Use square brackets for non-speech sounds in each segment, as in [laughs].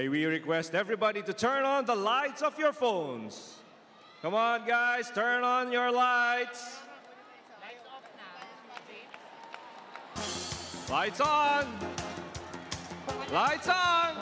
May we request everybody to turn on the lights of your phones. Come on, guys, turn on your lights. Lights on. Lights on.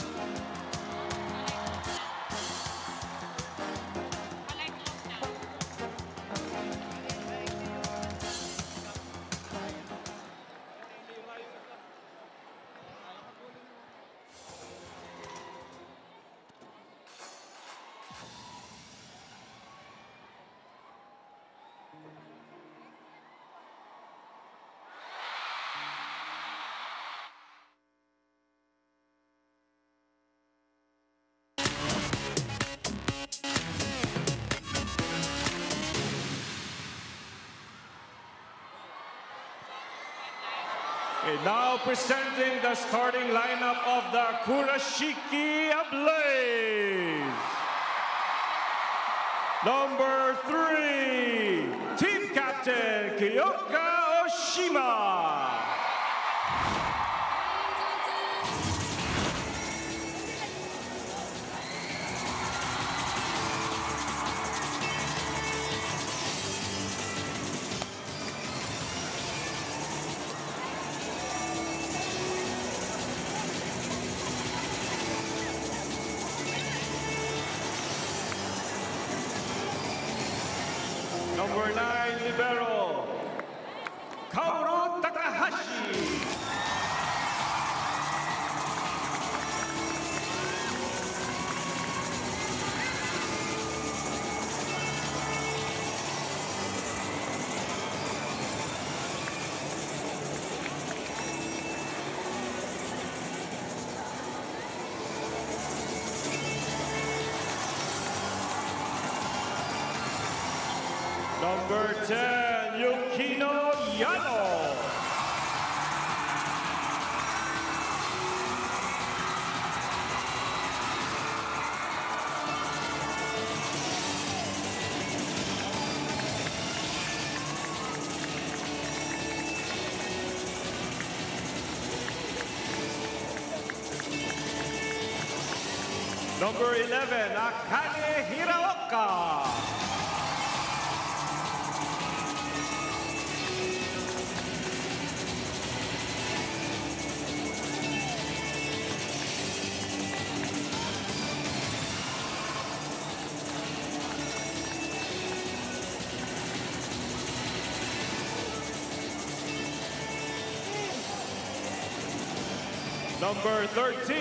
Now presenting the starting lineup of the Kurashiki Ablaze. Number three, Team Captain Kiyoka Oshima. 11, Akane Hiraoka. Number 13,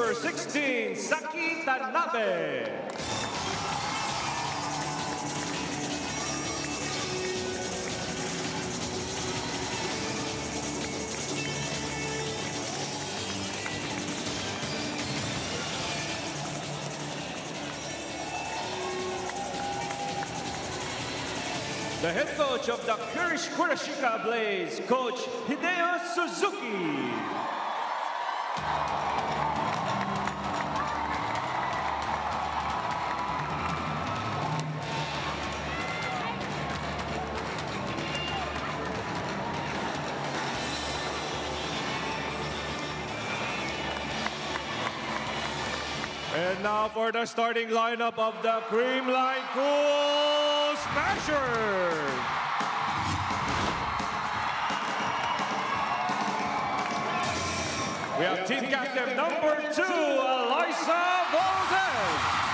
Number 16, Saki Tanabe. The head coach of the Kurish Kurashiki Blaze, Coach Hideo Suzuki. For the starting lineup of the Creamline Cool Smashers. We have team captain number two, Alyssa Valdez.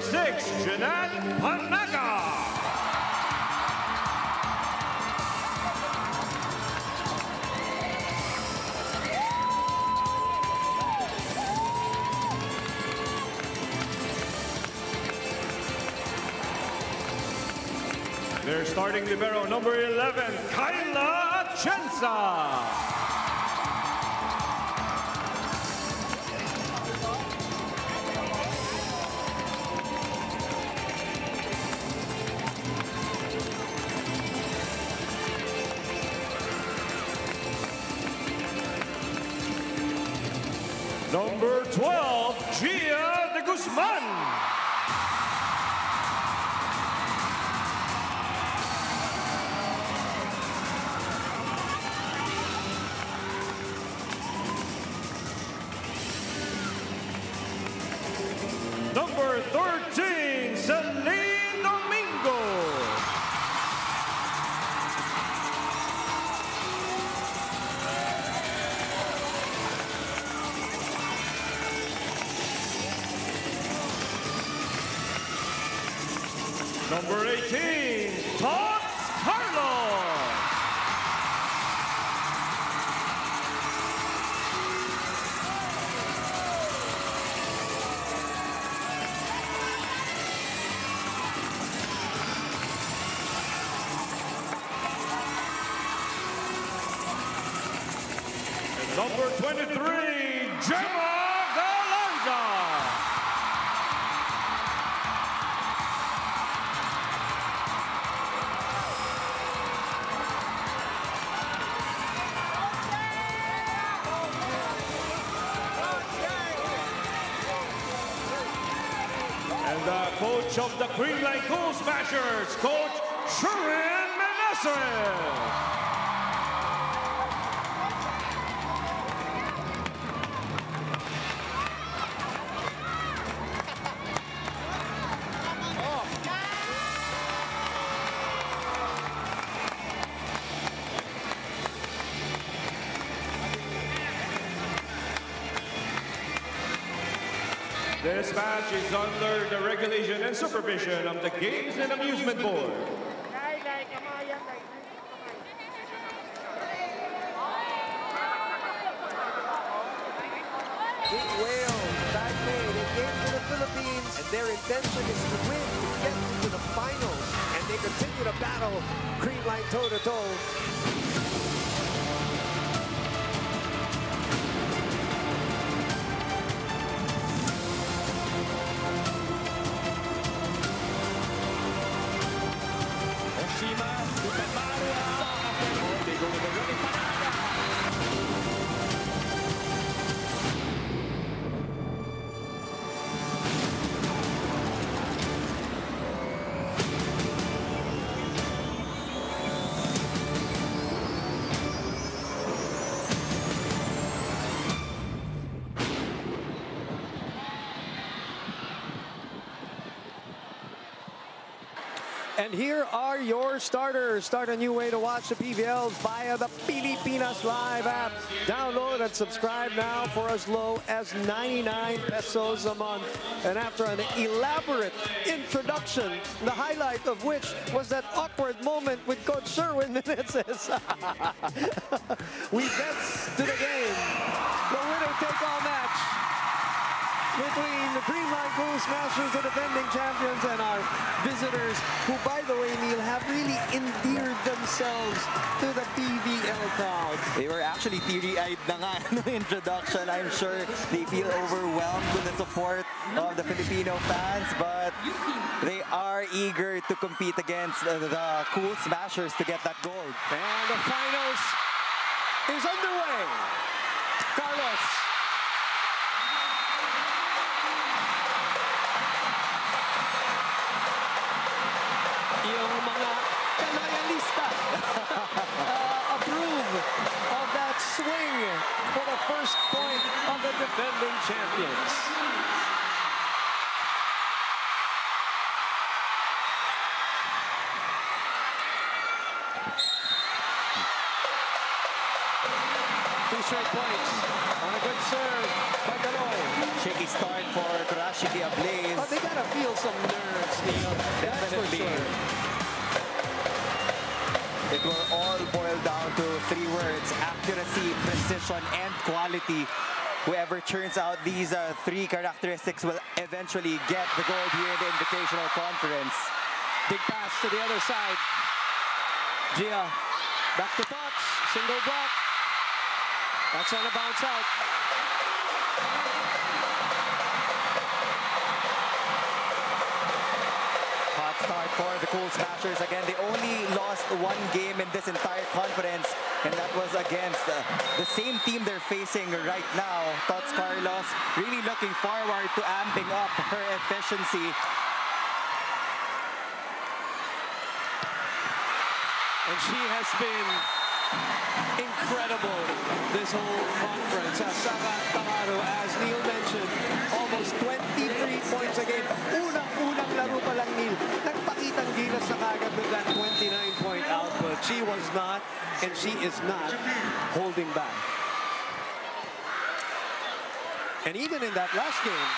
Six, Jeanette Panaga. Their starting libero, number 11, Kyla Atienza. Coach of the Creamline Cool Smashers, match is under the regulation and supervision of the Games and Amusement Board. Big Whales, back May, they came to the Philippines, and their intention is to win, to get into the finals, and they continue to battle Creamline toe-to-toe. Oshima, And here are your starters. Start a new way to watch the PVLs via the Pilipinas Live app. Download and subscribe now for as low as 99 pesos a month. And after an elaborate introduction, the highlight of which was that awkward moment with Coach Sherwin Meneses. [laughs] we get to the game. The winner-take-all match between the Creamline Cool Smashers, the defending champions, and our visitors, who, by the way, Neil, have really endeared themselves to the PVL crowd. They were actually teary-eyed na nga [laughs] no introduction. I'm sure they feel overwhelmed with the support of the Filipino fans, but they are eager to compete against the, the Cool Smashers to get that gold. And the finals is underway. Carlos. Kanayalista uh, approve of that swing for the first point of the defending champions. Two straight points. On a good serve by Kaloy. Shaky start for Kurashiki Ablaze. Oh, they gotta feel some nerves, Neil. That's for sure. It will all boil down to three words, accuracy, precision, and quality. Whoever turns out these uh, three characteristics will eventually get the gold here in the Invitational Conference. Big pass to the other side. Jia back to Tots. Single block. That's on a bounce out. Start for the Cool Smashers. Again, they only lost one game in this entire conference, and that was against uh, the same team they're facing right now. Tots Carlos really looking forward to amping up her efficiency. And she has been incredible this whole conference. As Sara Tamaro, as Neil mentioned, almost 23 points a game. Unang-unang laro pa lang, Neil. With that 29-point output. She was not, and she is not, holding back. And even in that last game,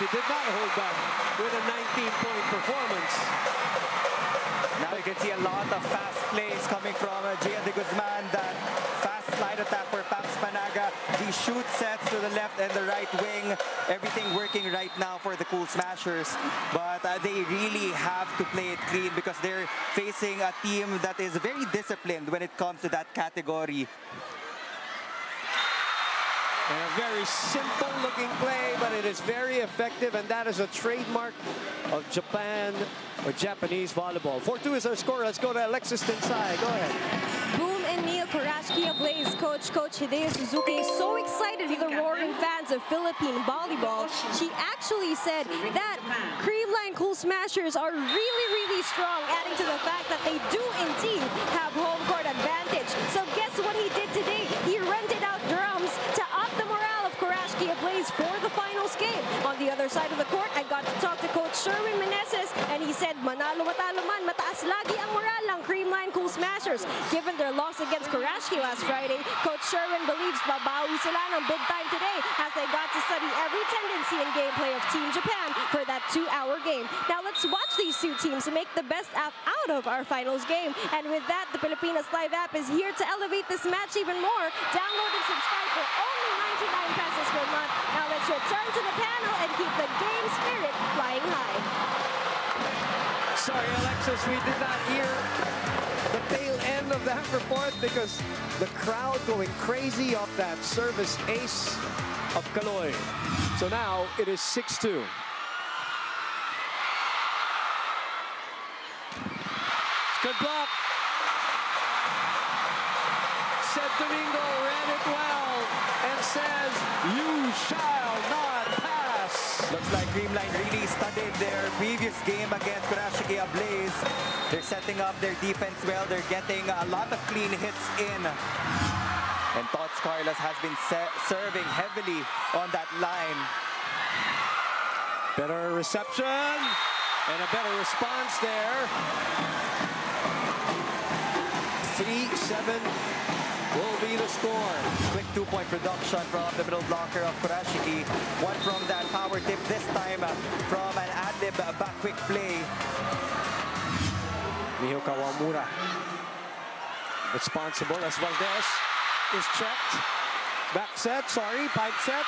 she did not hold back with a 19-point performance. Now you can see a lot of fast plays coming from uh, Jia de Guzman. That shoot sets to the left and the right wing. Everything working right now for the Cool Smashers. But uh, they really have to play it clean because they're facing a team that is very disciplined when it comes to that category. And a very simple looking play, but it is very effective, and that is a trademark of Japan or Japanese volleyball. 4-2 is our score. Let's go to Alexis Tensai. Go ahead. Boom and Neil Kurashiki Ablaze coach, Coach Hideo Suzuki is so excited for the roaring fans of Philippine volleyball. She actually said that Creamline Cool Smashers are really, really strong, adding to the fact that they do indeed have home court advantage. So guess what he did today? He rented out drums to up the morale of Kurashiki Ablaze for the finals game. On the other side of the court, I got to talk to Coach Sherwin Meneses, and he said, manalo matalo man, mataas lagi ang moral ng Creamline Cool Smashers. Given their loss against Kurashiki last Friday, Coach Sherwin believes babawi sila ng big time today as they got to study every tendency and gameplay of Team Japan for that two-hour game. Now let's watch these two teams make the best app out of our finals game. And with that, the Pilipinas Live app is here to elevate this match even more. Download and subscribe for only 99 pesos per month. Now let's return to the panel and keep the game spirit flying high. Sorry, Alexis, we did not hear the tail end of that [laughs] report because the crowd going crazy off that service ace of Kaloy. So now it is 6-2. Good block. Ced Domingo ran it well and says, you shall not pass. Looks like Creamline really studied their previous game against Kurashiki Ablaze. They're setting up their defense well. They're getting a lot of clean hits in. And Tots Carlos has been serving heavily on that line. Better reception and a better response there. 3-7 will be the score. Quick two-point production from the middle blocker of Kurashiki. One from that power tip, this time from an ad-lib back quick play. Miho Kawamura responsible as Valdez is checked. Back set, sorry, pipe set.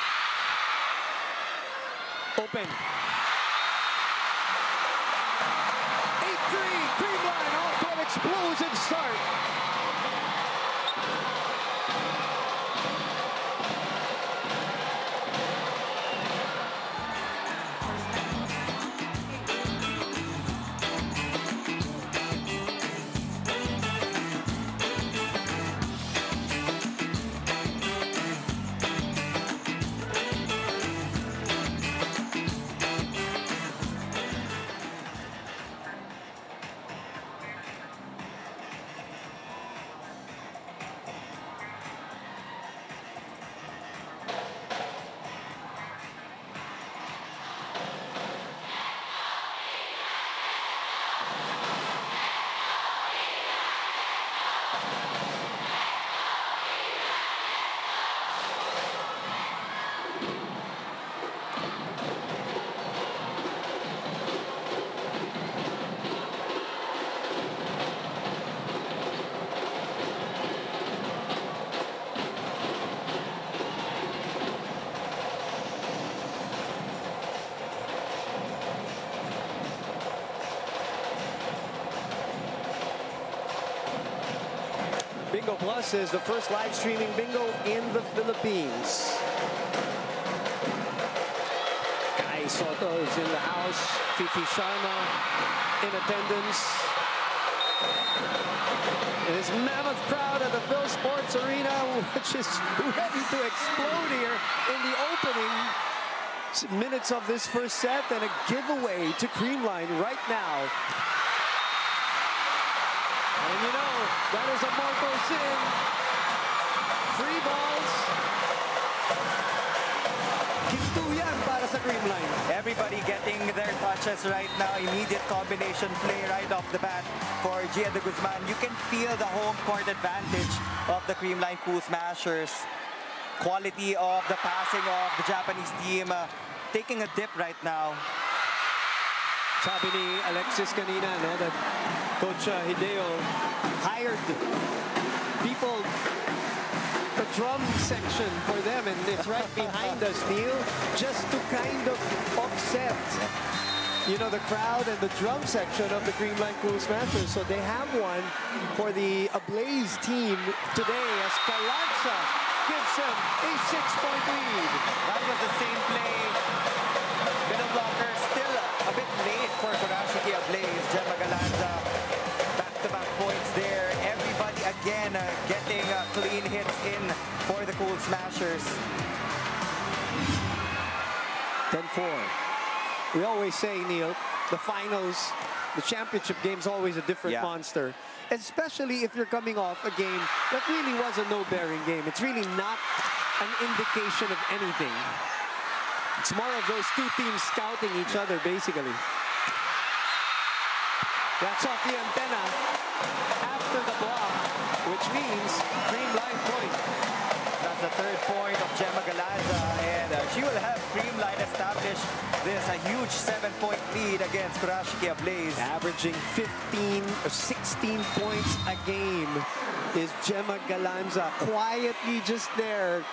Open. 8-3, Creamline off to an explosion start. Plus is the first live streaming bingo in the Philippines. Kai Sotto is in the house. Fifi Sharma in attendance. It is mammoth crowd at the Phil Sports Arena, which is ready to explode here in the opening minutes of this first set and a giveaway to Creamline right now. And you know, that is a Marco Sin. Free balls. Kintuyan para sa Creamline. Everybody getting their touches right now. Immediate combination play right off the bat for Jia de Guzman. You can feel the home court advantage of the Creamline Cool Smashers. Quality of the passing of the Japanese team uh, taking a dip right now. Sabi ni Alexis kanina, no, that Coach uh, Hideo hired people, the drum section for them, and it's right behind us, Neil, just to kind of offset, you know, the crowd and the drum section of the Creamline Cool Smashers. So they have one for the Ablaze team today as Galanza gives them a six-point lead. That was the same play. Again uh, getting uh, clean hits in for the Cool Smashers. 10-4. We always say, Neil, the finals, the championship game's always a different Yeah. monster. Especially if you're coming off a game that really was a no-bearing game. It's really not an indication of anything. It's more of those two teams scouting each other, basically. That's off the antenna after the block, which means Creamline point. That's the third point of Jema Galanza, and uh, she will have Creamline establish this a huge seven-point lead against Kurashiki Ablaze. Averaging 15 or 16 points a game is Jema Galanza. Quietly just there,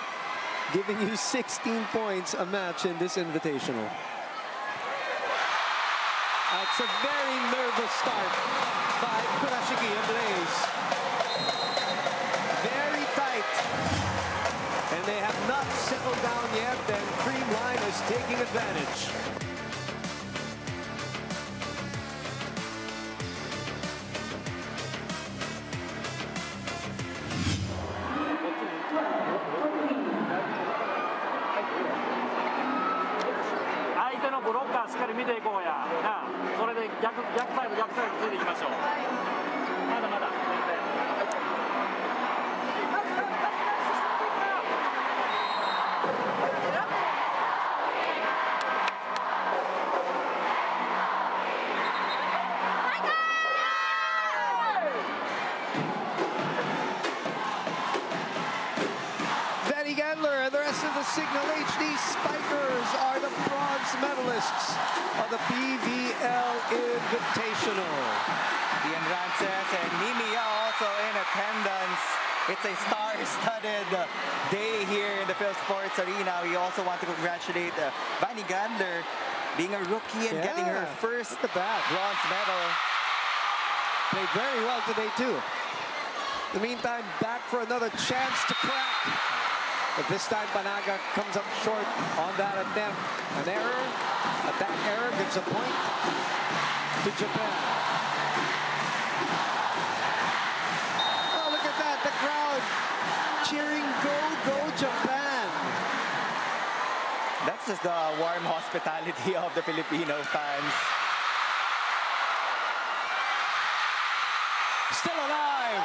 giving you 16 points a match in this invitational. It's a very nervous start by Kurashiki Ablaze. Creamline is taking advantage.相手のブロッカーしっかり見ていこうやなあそれで逆逆サイド逆サイドついていきましょうまだまだVanny Invitational. Ian Rances and Mimiya also in attendance. It's a star-studded day here in the Phil Sports Arena. We also want to congratulate uh, Vanie Gandler being a rookie and getting her first look at bronze medal. Played very well today, too. In the meantime, back for another chance to crack. But this time, Panaga comes up short on that attempt. An error. Attack error gives a point to Japan. Oh, look at that. The crowd cheering, go, go, Japan. That's just the warm hospitality of the Filipino fans. Still alive.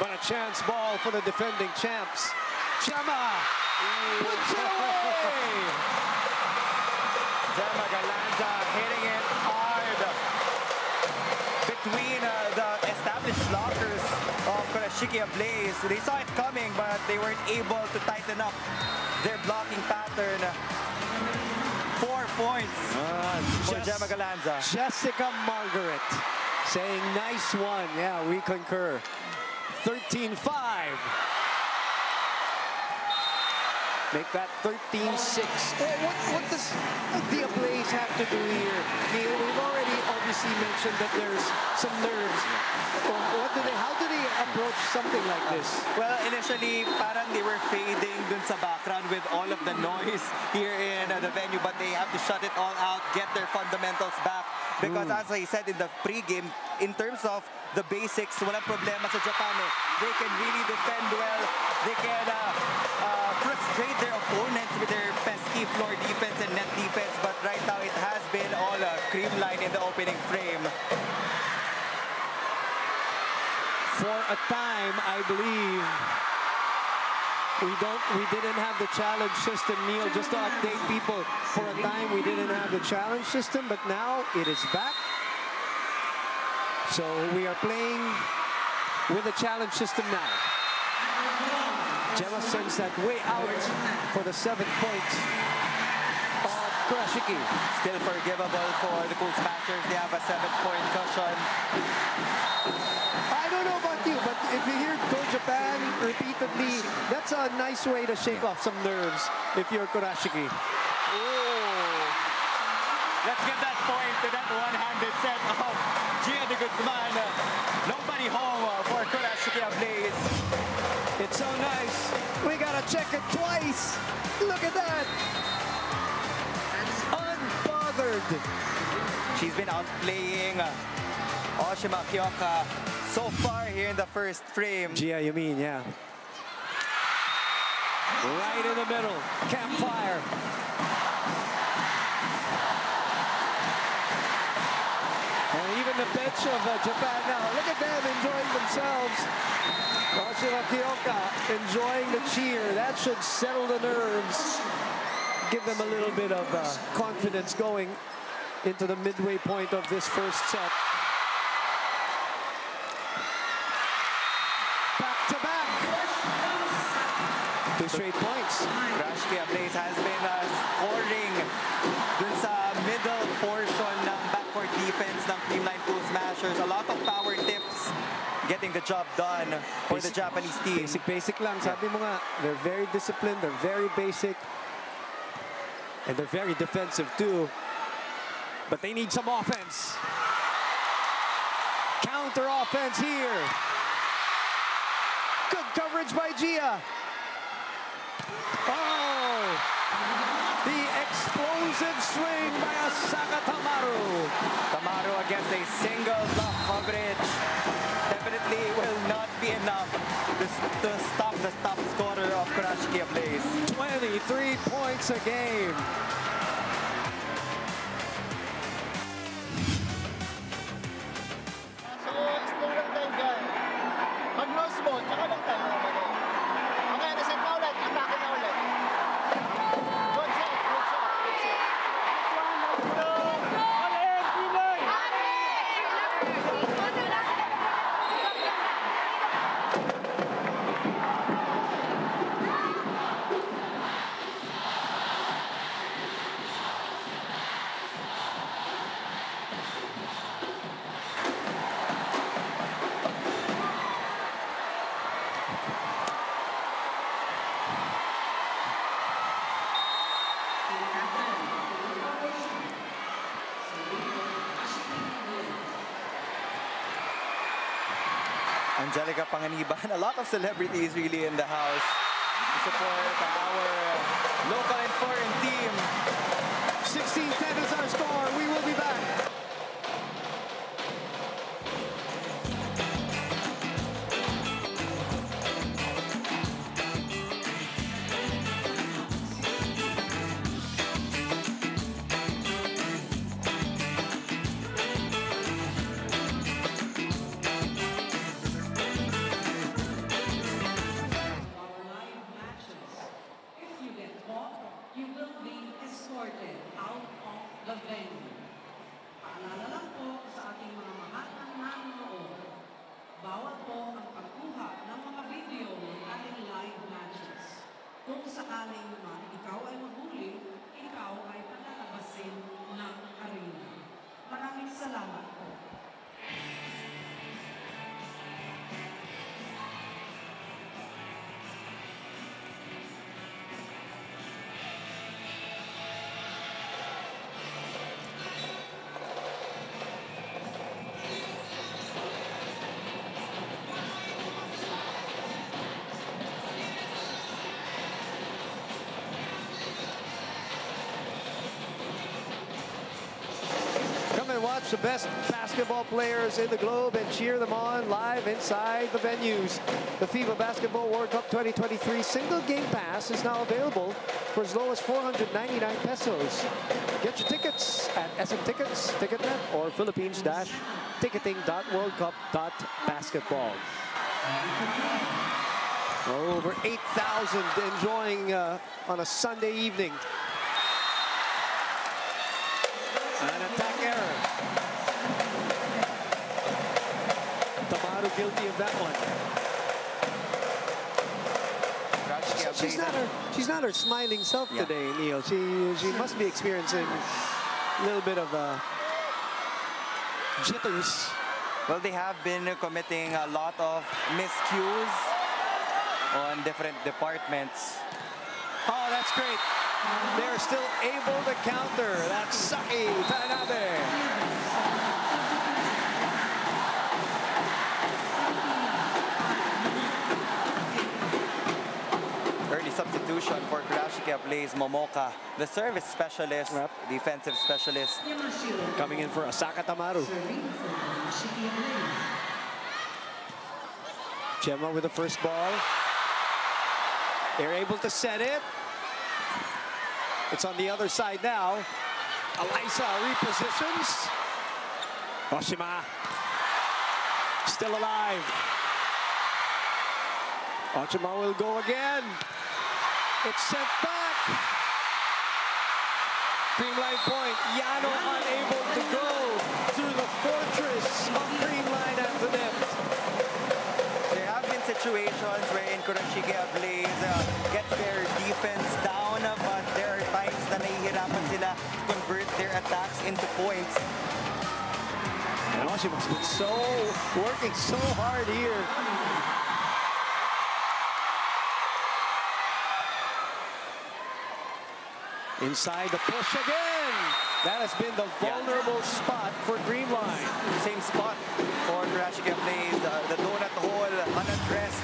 But a chance ball for the defending champs. Jema puts it away. Jema Galanza hitting it hard between uh, the established blockers of Kurashiki Ablaze. They saw it coming, but they weren't able to tighten up their blocking pattern. Four points for Jess- Jema Galanza. Jessica Margaret saying nice one. Yeah, we concur. 13-5. Make that 13-6. Oh, what, what does the Ablaze have to do here? Neil, we've already obviously mentioned that there's some nerves. What do they, how do they approach something like this? Well, initially, parang they were fading dun sa background with all of the noise here in uh, the venue, but they have to shut it all out, get their fundamentals back. Because as I said in the pregame, in terms of the basics, walang problema sa Japan eh. They can really defend well. They can uh, frustrate their opponents with their pesky floor defense and net defense. But right now, it has been all a cream line in the opening frame. For a time, I believe we don't we didn't have the challenge system, Neil, just to update people. For a time we didn't have the challenge system, but now it is back. So we are playing with the challenge system now. Jema sends that way out for the seventh point of Kurashiki. Still forgivable for the Cool Smashers. They have a seven-point cushion. I don't know about you, but if you hear Go Japan repeatedly, that's a nice way to shake off some nerves if you're Kurashiki. Ooh. Let's get that point to that one-handed set of Jia de Guzman. Nobody home for Kurashiki Ablaze. It's so nice. We check it twice. Look at that. Unbothered. She's been outplaying Oshima Kyoka so far here in the first frame. Jia, you mean, yeah. Right in the middle. Campfire. And even the bench of uh, Japan now. Look at them enjoying themselves. Kyoka enjoying the cheer. That should settle the nerves. Give them a little bit of uh, confidence going into the midway point of this first set. Back to back. Two straight points. Ablaze has been uh, scoring dun sa middle portion ng backcourt defense ng Creamline Cool Smashers. A lot of power tips getting the job done for the Japanese team. Basic, basic lang. Sabi mo nga, they're very disciplined, they're very basic. And they're very defensive too. But they need some offense. Counter offense here. Good coverage by Jia. Oh! The explosive swing by Asaka Tamaru. Tamaru against a a game. Celebrities really in the house. Support watch the best basketball players in the globe and cheer them on live inside the venues. The FIBA Basketball World Cup 2023 single game pass is now available for as low as 499 pesos. Get your tickets at SM Tickets, Ticketnet, or Philippines-ticketing.worldcup.basketball. Over 8,000 enjoying uh, on a Sunday evening. An attack error. Guilty of that one. She's not her. She's not her smiling self Yeah. today, Neil. She she must be experiencing a little bit of uh, jitters. Well, they have been committing a lot of miscues on different departments. Oh, that's great. They're still able to counter. That's Saki Tanabe. Substitution for Kurashiki plays Momoka, the service specialist, Yep. defensive specialist. Coming in for Asaka Tamaru. Serving for Kurashiki Jema with the first ball. They're able to set it. It's on the other side now. Alyssa repositions. Oshima still alive. Oshima will go again. It's sent back. Creamline point. Yano unable to go through the fortress of Creamline after them. There have been situations wherein Kurashiki Blaze uh, gets their defense down, uh, but there are times na nahihirapan sila to convert their attacks into points. And Oshima's been so working so hard here. Inside the push again. That has been the Yeah. vulnerable spot for Creamline. Same spot for Kurashiki Blaze, uh, the donut hole unaddressed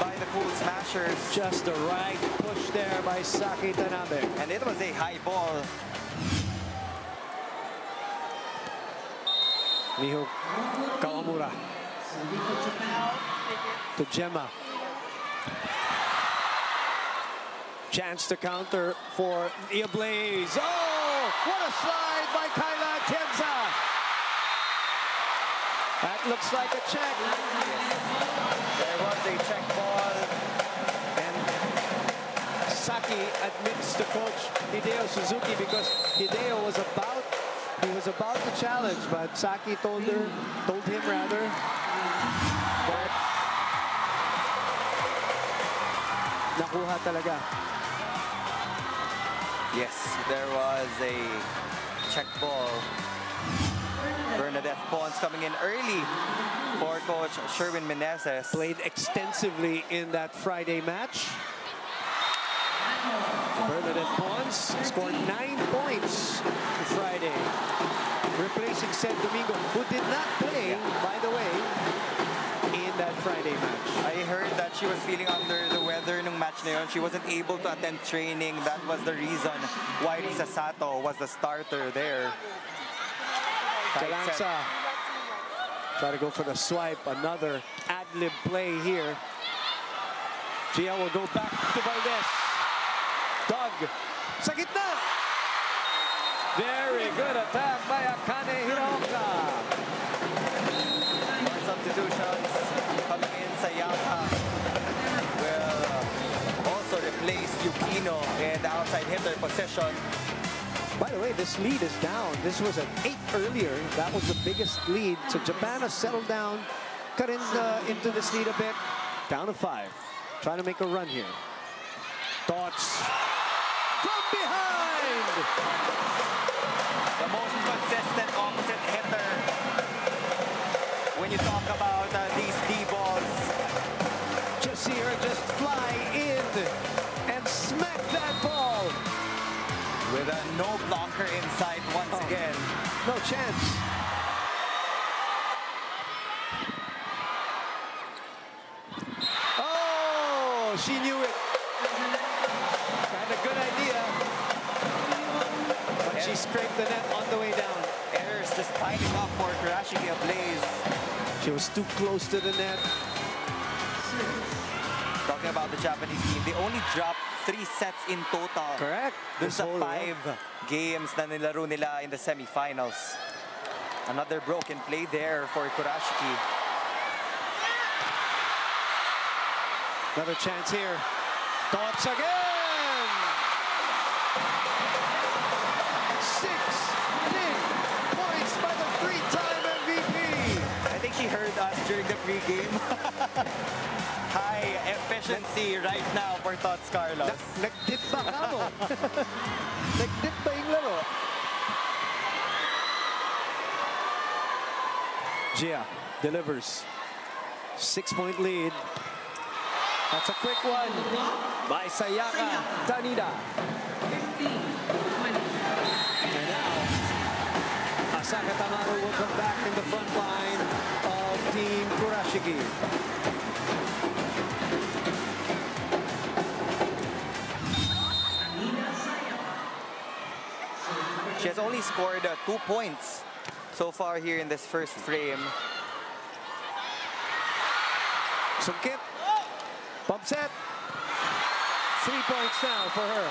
by the Cool Smashers. Just the right push there by Saki Tanabe. And it was a high ball. Miho Kawamura Serving to Jema. Chance to counter for Nia Blaze. Oh, what a slide by Kyla Atienza. That looks like a check. There was a check ball. And Saki admits to coach Hideo Suzuki because Hideo was about he was about to challenge, but Saki told her, told him rather, nakuha talaga. Yes, there was a check ball. Bernadeth Pons coming in early for coach Sherwin Meneses. Played extensively in that Friday match. Bernadeth Pons scored nine points Friday, replacing San Domingo, who did not play, by the way, Friday match. I heard that she was feeling under the weather nung match na yun. She wasn't able to attend training. That was the reason why Risa Sato was the starter there. Galanza try to go for the swipe. Another ad-lib play here. Jia will go back to Valdez. Doug sa gitna. Very good attack by Akane Hiraoka. Yukino in the outside hitter position. By the way, this lead is down. This was an eight earlier. That was the biggest lead. So Japan has settled down, cut in, into this lead a bit. Down to five. Trying to make a run here. Tots from behind. No blocker inside once Oh. again. No chance. Oh, she knew it. Had a good idea. But she scraped the net on the way down. Error players just piling up for Kurashiki Ablaze. She was too close to the net. Talking about the Japanese team, they only dropped three sets in total. Correct. Dun This sa whole five games na nilaro nila in the semifinals. Another broken play there for Kurashiki. Another chance here. Tots again. Six big points by the three-time MVP. I think he heard us during the pregame. [laughs] Efficiency right now for Tots Carlos. Nag-dip ba ka mo? [laughs] Nag-dip ba yung laro? Jia delivers. Six-point lead. That's a quick one by Sayaka Tanida. And now, Asaka Tamaru will come back in the front line of Team Kurashiki. She has only scored uh, two points so far here in this first frame. Sungkit. Pump set. Three points now for her.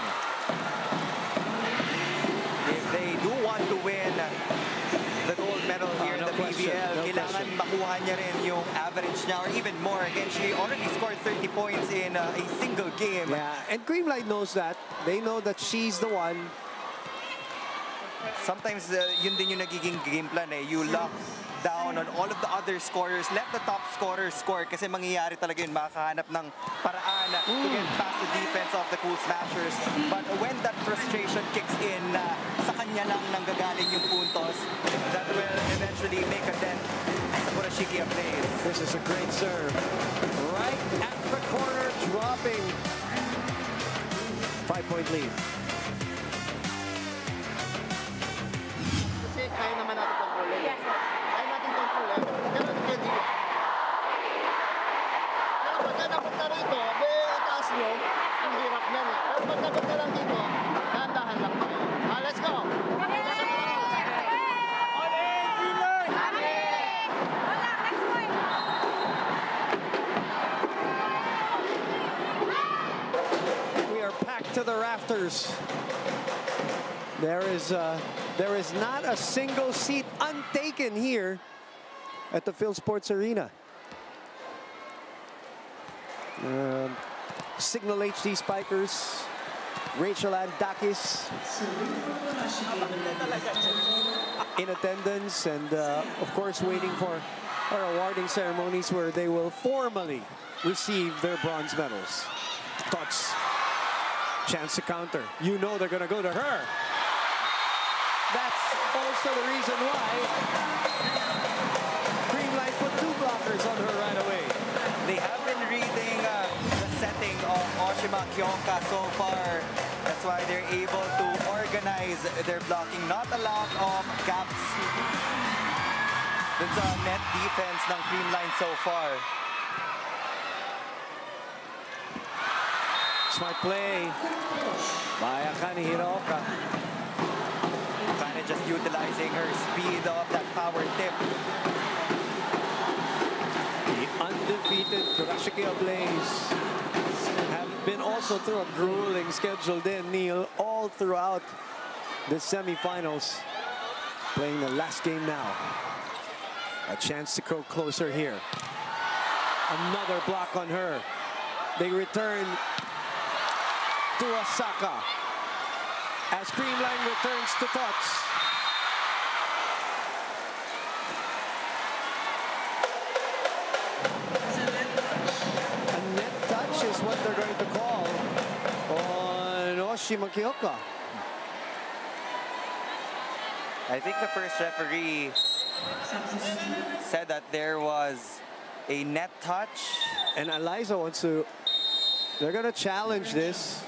If they do want to win the gold medal here no in the question, PVL, no kailangan question. makuha niya rin yung average niya or even more. Again, she already scored 30 points in uh, a single game. Yeah, and Creamline knows that. They know that she's the one. Sometimes uh, yun din yung nagiging game plan eh. You lock down on all of the other scorers. Let the top scorer score kasi mangyayari talaga yun. Makakahanap ng paraan to get past the defense of the Cool Smashers. But when that frustration kicks in, uh, sa kanya lang nanggagaling yung puntos, that will eventually make a dent sa Kurashiki plays. This is a great serve. Right at the corner, dropping. Five-point lead. Kaya naman natin kontrolin. Kaya natin kontrolin. Ganun kay Jia. Pero pagka napunta rito, di itaas nyo, ang hirap yan eh. Pero pag napunta lang dito, dahan-dahan lang tayo. Ah, let's go! We are packed to the rafters. There is uh, there is not a single seat untaken here at the Phil Sports Arena. Um, Cignal HD Spikers, Rachel Anne Daquis in attendance and uh, of course waiting for our awarding ceremonies where they will formally receive their bronze medals. Tots, Chance to counter. You know they're going to go to her. That's also the reason why Creamline put two blockers on her right away. They have been reading uh, the setting of Oshima Kyoka so far. That's why they're able to organize their blocking. Not a lot of gaps. Dun sa net defense ng Creamline so far. Smart play by Akane Hiraoka. Of just utilizing her speed of that power tip. The undefeated Kurashiki Ablaze have been also through a grueling schedule then, Neil, all throughout the semifinals. Playing the last game now. A chance to go closer here. Another block on her. They return to Asaka as Creamline returns to touch. A net touch is what they're going to call on Oshima Kyoka. I think the first referee said that there was a net touch. And Alyssa wants to, they're going to challenge this.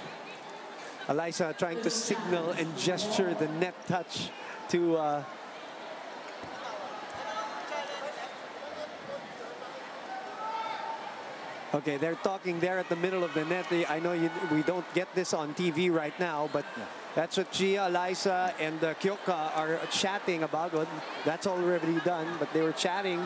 Alyssa trying to signal and gesture the net touch to uh, Okay, they're talking there at the middle of the net. I know you, we don't get this on TV right now, but that's what Jia, Alyssa, and uh, Kyoka are chatting about. What that's already done, but they were chatting.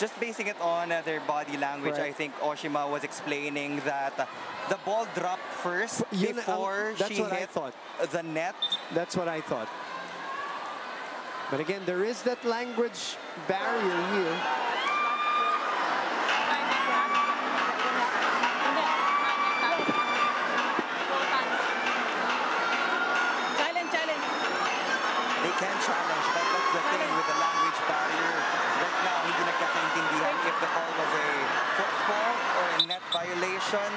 Just basing it on uh, their body language, I think Oshima was explaining that uh, the ball dropped first Yun ang- before that's she what I hit thought. the net. That's what I thought. But again, there is that language barrier here. Challenge, challenge. They can challenge, but that's the thing with the language barrier. Right now, hindi nagkakaintindihan if the call was a foot fault or a net violation.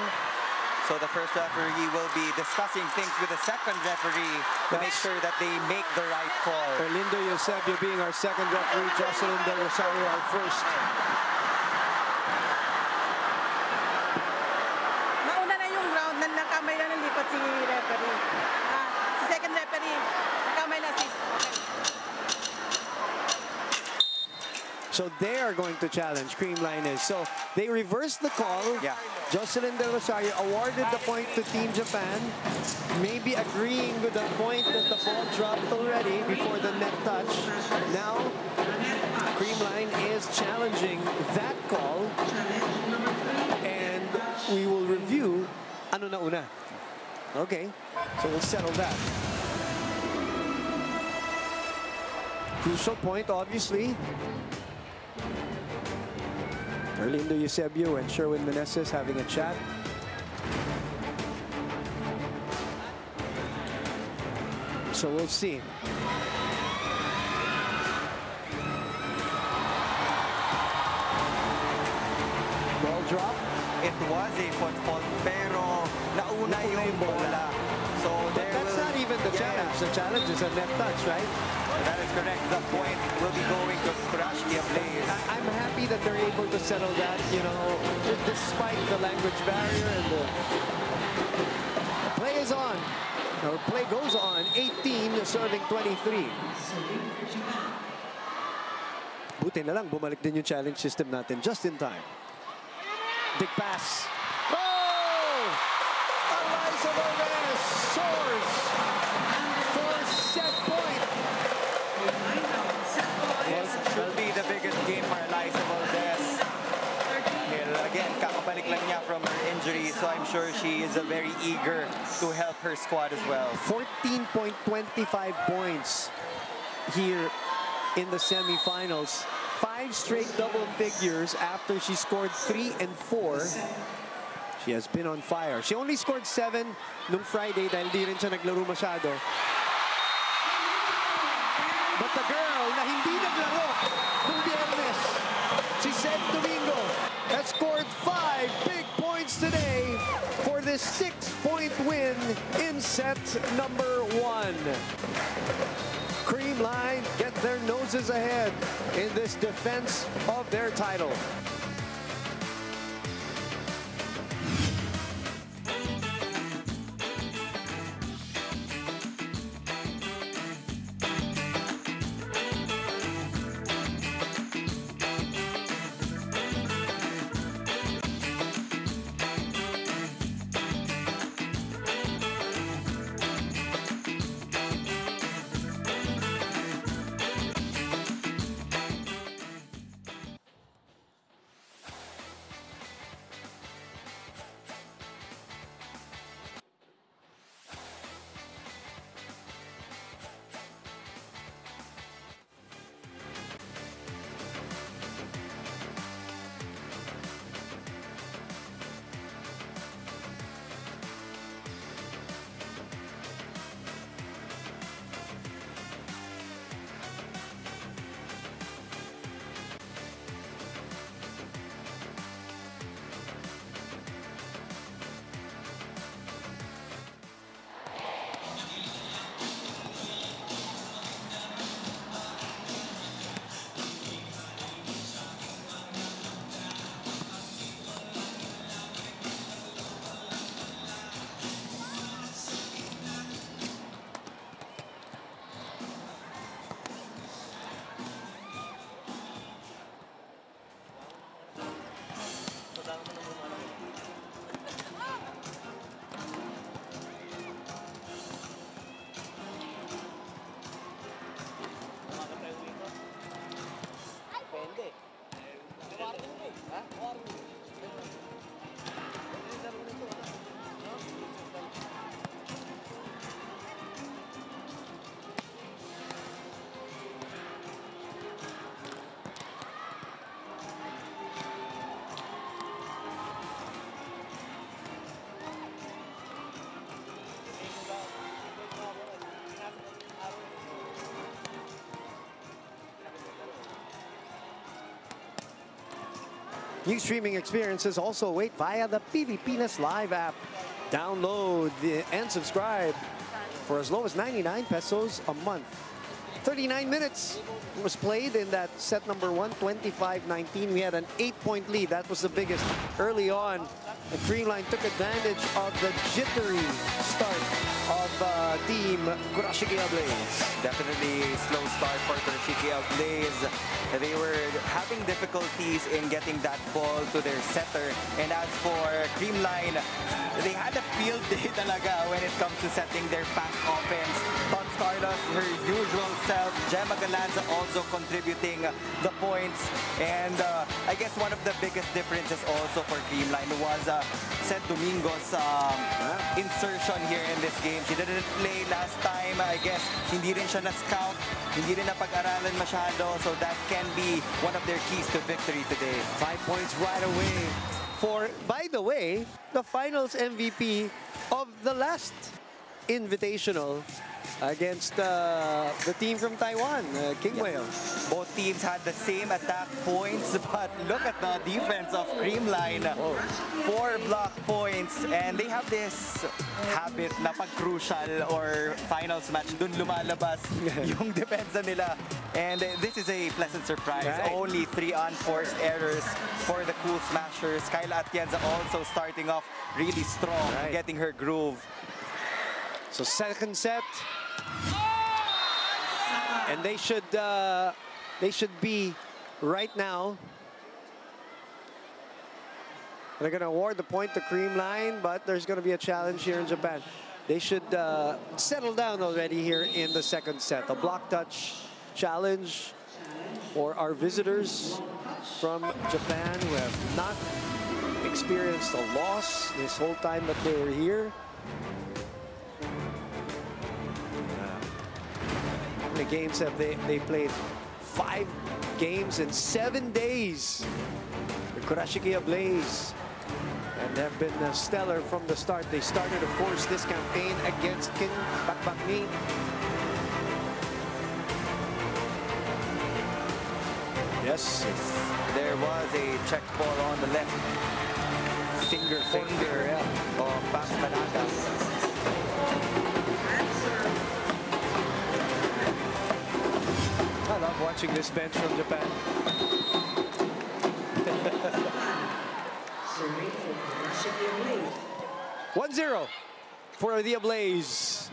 So the first referee will be discussing things with the second referee to make sure that they make the right call. Erlindo Eusebio being our second referee, Jocelyn Del Rosario our first. Nauna na yung round na nakamay na nalipat si referee. Ah, si second referee, nakamay na si... So they are going to challenge Creamline is. So they reversed the call. Yeah. Jocelyn Del Rosario awarded the point to Team Japan, maybe agreeing with the point that the ball dropped already before the net touch. Now, Creamline is challenging that call, and we will review ano na una. Okay, so we'll settle that. Crucial point, obviously. Erlindo Eusebio and Sherwin Meneses having a chat. So we'll see. Ball drop. It was a foot fault, pero nauna yung bola. So But that's will- not even the Yeah, challenge. The challenge is a net touch, right? That is correct. The point will be going to Kurashiki Blaze. I- I'm happy that they're able to settle that, you know, despite the language barrier and the, play is on. Or play goes on. 18 serving 23. Buti na lang, bumalik din yung challenge system natin just in time. Big pass. Oh! Alyssa soars sure she is very eager to help her squad as well. 14.25 points here in the semifinals. Five straight double figures after she scored three and four. She has been on fire. She only scored seven nung Friday dahil di rin siya naglaro masyado. But the girl na hindi naglaro nung Biyernes, Domingo, has scored five this six-point win in set number one. Creamline get their noses ahead in this defense of their title. New streaming experiences also await via the Pilipinas Live app. Download and subscribe for as low as 99 pesos a month. 39 minutes was played in that set number one, 25-19. We had an eight-point lead. That was the biggest early on. The Creamline took advantage of the jittery start of uh, team Kurashiki Ablaze. Definitely a slow start for Kurashiki Blaze. They were having difficulties in getting that ball to their setter. And as for Creamline, they had a field day talaga when it comes to setting their fast offense. Her usual self. Jema Galanza also contributing the points. And uh, I guess one of the biggest differences also for Creamline was uh, Ced Domingo's um, insertion here in this game. She didn't play last time. I guess hindi rin siya na-scout. Hindi rin napag-aralan masyado. So that can be one of their keys to victory today. Five points right away for, by the way, the finals MVP of the last Invitational against uh, the team from Taiwan, uh, King Whale. Both teams had the same attack points, [laughs] but look at the defense of Creamline. Four block points, and they have this habit na pag crucial or finals match, dun lumalabas [laughs] yung depensa nila. And uh, this is a pleasant surprise. Right. Only three unforced errors for the Cool Smashers. Kyla Atienza also starting off really strong, Right. getting her groove. So second set. And they should uh, they should be right now. They're going to award the point to Creamline, but there's going to be a challenge here in Japan. They should uh, settle down already here in the second set. A block touch challenge for our visitors from Japan who have not experienced a loss this whole time that they were here. Many games have they, they played? Five games in seven days. The Kurashiki Ablaze and have been uh, stellar from the start. They started, of course, this campaign against King Bakbakni. Yes, There was a check ball on the left finger, finger finger, yeah. of Bas watching this bench from Japan. For 1-0 for the Ablaze.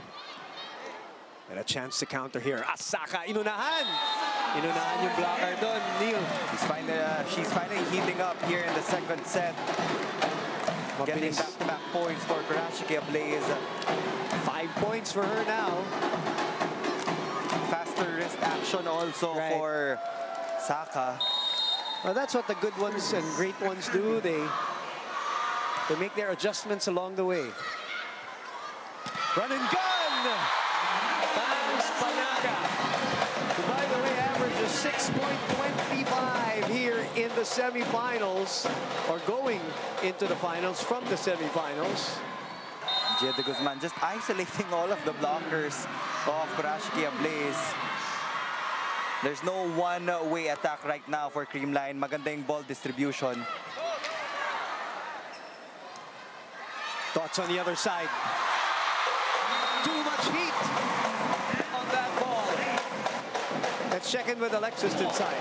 And a chance to counter here. Asaka, inunahan. Inunahan yung blocker doon, Neil. She's finally, uh, she's finally heating up here in the second set. Getting back-to-back points for Kurashiki Ablaze. Five points for her now. Action also Right. for Saka. Well, that's what the good ones and great ones do. They they make their adjustments along the way. Run and gun! Pangs Panaga. By the way, averages 6.25 here in the semifinals, or going into the finals from the semifinals. De Guzman just isolating all of the blockers of Kurashiki Ablaze. There's no one-way attack right now for Creamline. Maganda yung ball distribution. Tots on the other side. Too much heat on that ball. Let's check in with Alexis inside.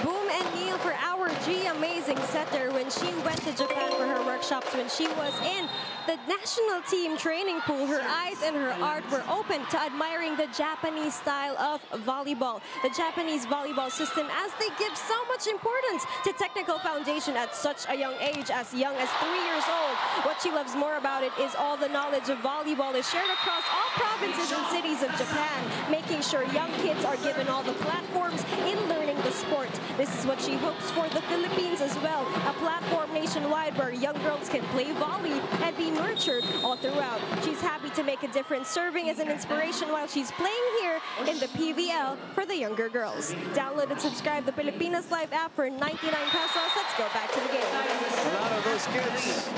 Boom and Neil for our G amazing setter when she went to Japan for her workshops when she was in the national team training pool. Her eyes and her art were open to admiring the Japanese style of volleyball, the Japanese volleyball system as they give so much importance to technical foundation at such a young age, as young as three years old. What she loves more about it is all the knowledge of volleyball is shared across all provinces and cities of Japan, making sure young kids are given all the platforms in learning sport. This is what she hopes for the Philippines as well, a platform nationwide where young girls can play volley and be nurtured all throughout. She's happy to make a difference, serving as an inspiration while she's playing here in the PVL for the younger girls. Download and subscribe the Pilipinas Live app for 99 pesos. Let's go back to the game. A lot of those kids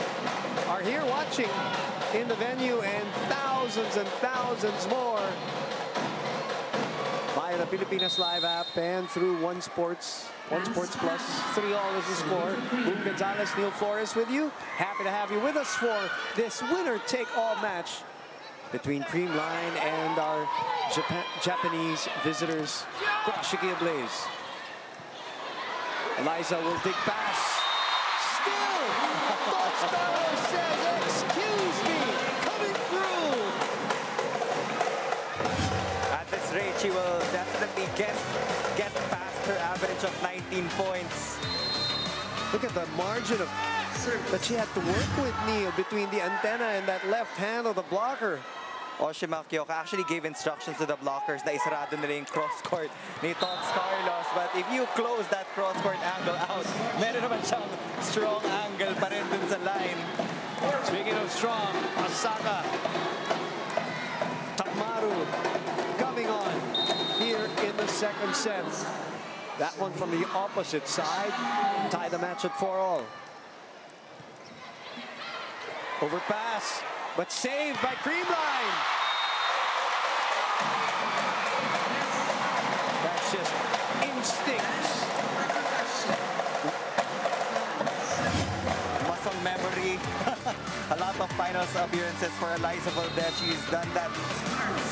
are here watching in the venue and thousands and thousands more the Pilipinas Live app and through One Sports, One Sports Plus. Three all is the score. Boom Gonzalez, Neil Flores with you. Happy to have you with us for this winner-take-all match between Creamline and our Japan Japanese visitors, Kurashiki Blaze. Alyssa will dig pass. Still, Dos says, excuse me, coming through. At this rate, she will definitely get, get past her average of 19 points. Look at the margin of that she had to work with, Neil, between the antenna and that left hand of the blocker. Oshima Kyoka actually gave instructions to the blockers na isarado nila yung cross-court ni Tots Carlos. But if you close that cross-court angle out, meron naman siyang strong angle pa rin dun sa line. Speaking of strong, Asaka. Tamaru coming on here in the second set. That one from the opposite side. Tie the match at 4 all. Overpass, but saved by Creamline. That's just instinct. Muscle memory. [laughs] A lot of finals appearances for Alyssa Valdez. She's done that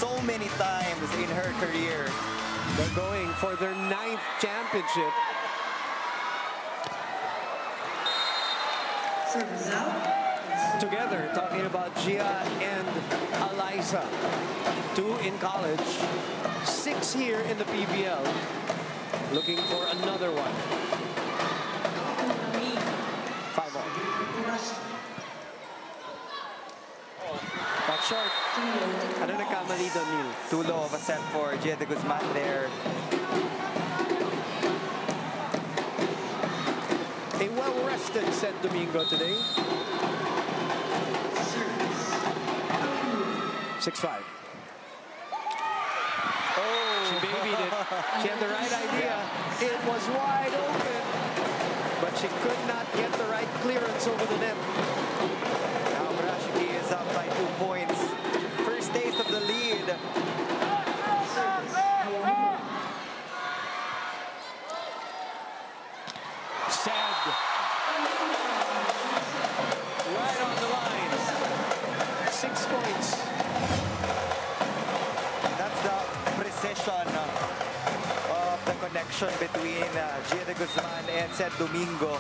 so many times in her career. They're going for their ninth championship. Together talking about Jia and Alyssa. Two in college, six here in the PVL. Looking for another one. Five all. Back short. Ano nagkamali doon, Neil? Too low of a set for Jia de Guzman there. A well-rested San Domingo today. 6-5. Oh, She babied it. She had the right idea. It was wide open. But she could not get the right clearance over the net. Now Kurashiki is up by two points. Precision of the connection between uh, Jia de Guzman and Ced Domingo.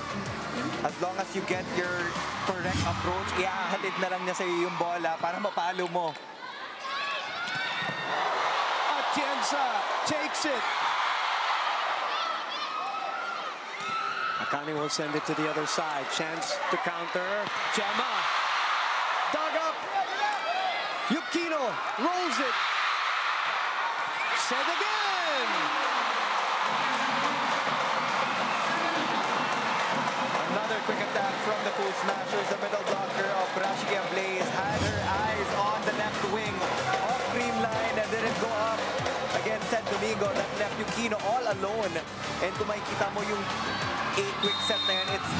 As long as you get your correct approach, iahatid na lang niya sa iyo yung bola para mapalo mo. Atienza takes it. Akane will send it to the other side. Chance to counter. Jema. Dug up. Yukino rolls it. Again. Another quick attack from the Cool Smashers. The middle blocker of Rashia Blaze had her eyes on the left wing off of Creamline and didn't go up against San Domingo. That left Yukino all alone. And kung makikita mo yung 8 quick set na yun, it's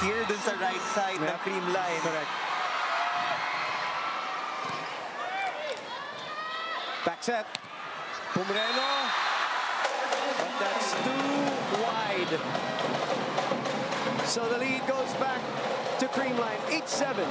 here dun sa right side ng Yep. Creamline. Correct. Back set. Pumreno. But that's too wide. So the lead goes back to Creamline, 8-7.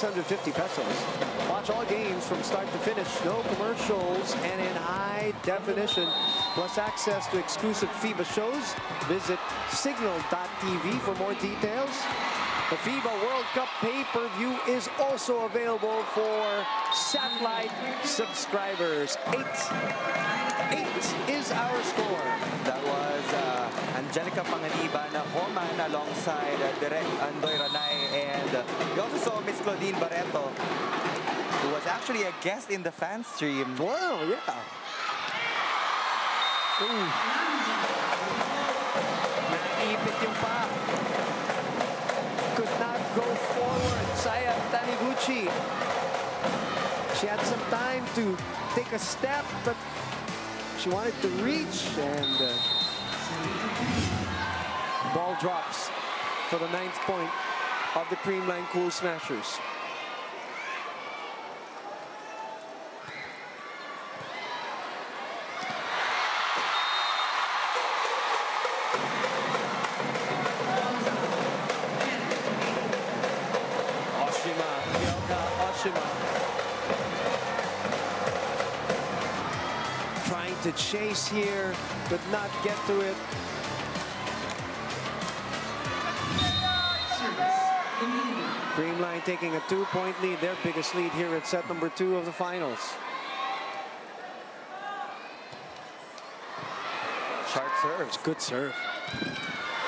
650 pesos. Watch all games from start to finish, no commercials, and in high definition, plus access to exclusive FIBA shows. Visit cignal.tv for more details. The FIBA World Cup pay-per-view is also available for satellite subscribers. Eight, eight is our score. That was Angelica Panganiban Homan alongside uh, Direk Andoy Ranay and uh, we also saw Miss Claudine Barreto who was actually a guest in the fan stream. Wow, yeah. Ooh. Naipit yung pa. Could not go forward. Saya Taniguchi. She had some time to take a step, but she wanted to reach and uh, ball drops for the ninth point of the Creamline Cool Smashers. Chase here, but not get to it. Creamline taking a two-point lead, their biggest lead here at set number two of the finals. Sharp serves. Good serve.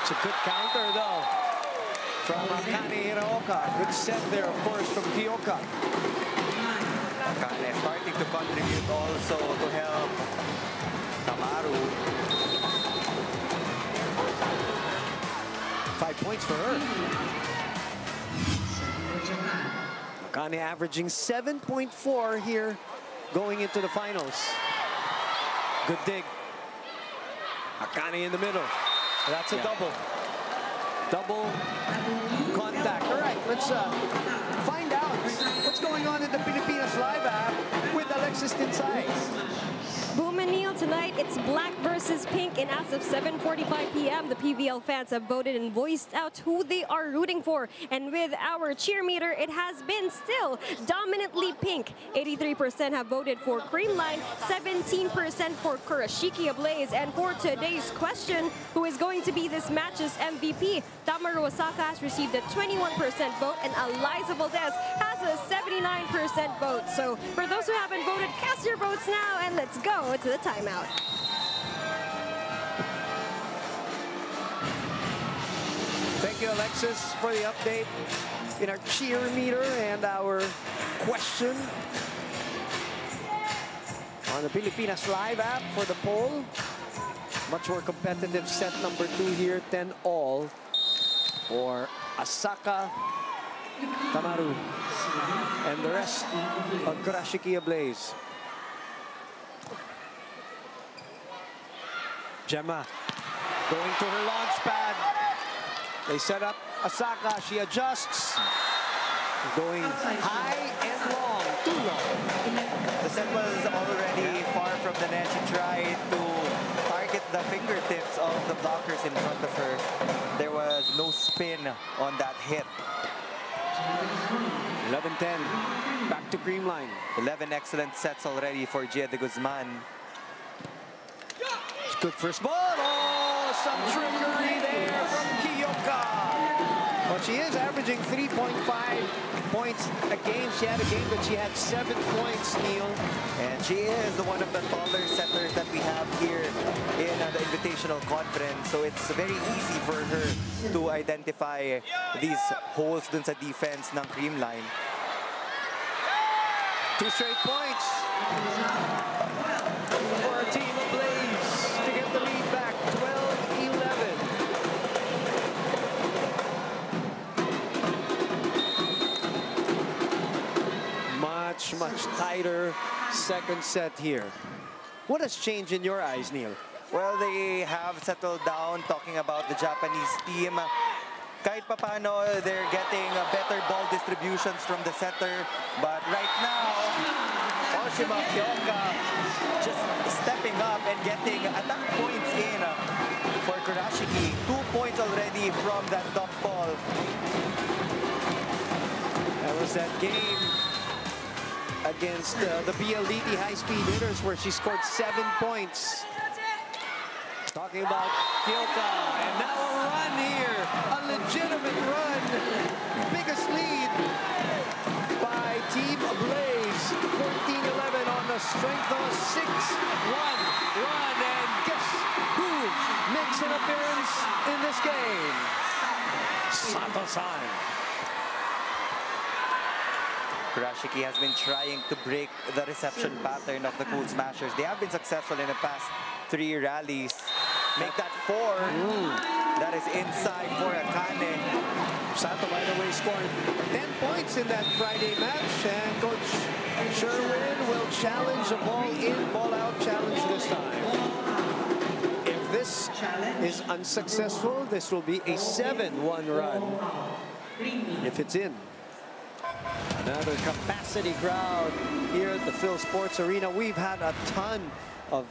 It's a good counter, though, from Akane Hiraoka. Good set there, of course, from Kyoka. Akane starting to contribute also to help Five points for her. Akane averaging 7.4 here going into the finals. Good dig. Akane in the middle. That's a Yeah. double. Double contact. All right, let's uh, find out what's going on in the Pilipinas Live app with Alexis Tinsay. Boom and Neil tonight, it's black versus pink, and as of 7.45 p.m., the PVL fans have voted and voiced out who they are rooting for. And with our cheer meter, it has been still dominantly pink. 83% have voted for Creamline, 17% for Kurashiki Ablaze, and for today's question, who is going to be this match's MVP? Tamaru Asaka has received a 21% vote, and Alyssa Valdez has a 79% vote. So for those who haven't voted, cast your votes now, and let's go to the timeout. Thank you, Alexis, for the update in our cheer meter and our question on the Pilipinas Live app for the poll. Much more competitive set number two here, 10 all for Asaka, Tamaru, and the rest of Kurashiki Ablaze. Jema going to her launch pad. They set up Asaka. She adjusts. Going high and long. Too long. The set was already far from the net. She tried to target the fingertips of the blockers in front of her. There was no spin on that hit. 11-10. Back to Creamline. 11 excellent sets already for Jia de Guzman. Good first ball. Oh, some trickery there from Kyoka. Well, she is averaging 3.5 points a game. She had a game that she had seven points, Neil. And she is the one of the taller setters that we have here in uh, the Invitational Conference. So it's very easy for her to identify these holes dun sa defense ng Creamline. Two straight points Much, much tighter second set here. What has changed in your eyes, Neil? Well, they have settled down talking about the Japanese team. Kahit papano, they're getting better ball distributions from the center. But right now, Oshima Kyoka just stepping up and getting attack points in for Kurashiki. Two points already from that dump ball. That was that game against uh, the PLDT high-speed hitters where she scored seven points. Talking about Kyoka, and now a run here, a legitimate run. Biggest lead by Team Blaze, 14-11 on the strength of a 6-1 run. And guess who makes an appearance in this game? Sato-san. Kurashiki has been trying to break the reception pattern of the Cool Smashers. They have been successful in the past three rallies. Make that four. Mm. That is inside for Akane. Sato, by the way, scored 10 points in that Friday match, and Coach Sherwin will challenge a ball in, ball out challenge this time. If this is unsuccessful, this will be a 7-1 run. If it's in. Another capacity crowd here at the Phil Sports Arena. We've had a ton of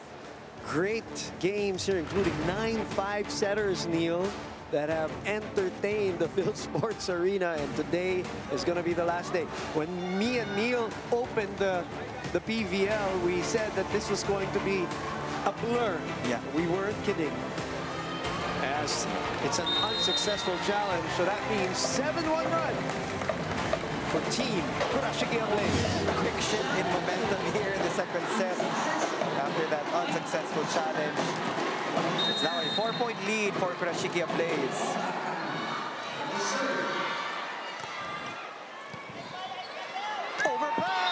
great games here, including nine five-setters, Neil, that have entertained the Phil [laughs] Sports Arena. And today is going to be the last day. When me and Neil opened the, the PVL, we said that this was going to be a blur. Yeah. We weren't kidding. As it's an unsuccessful challenge, so that means 7-1 run for Team Kurashiki Blaze. Quick shift in momentum here in the second set after that unsuccessful challenge. It's now a four-point lead for Kurashiki Blaze. Overpass!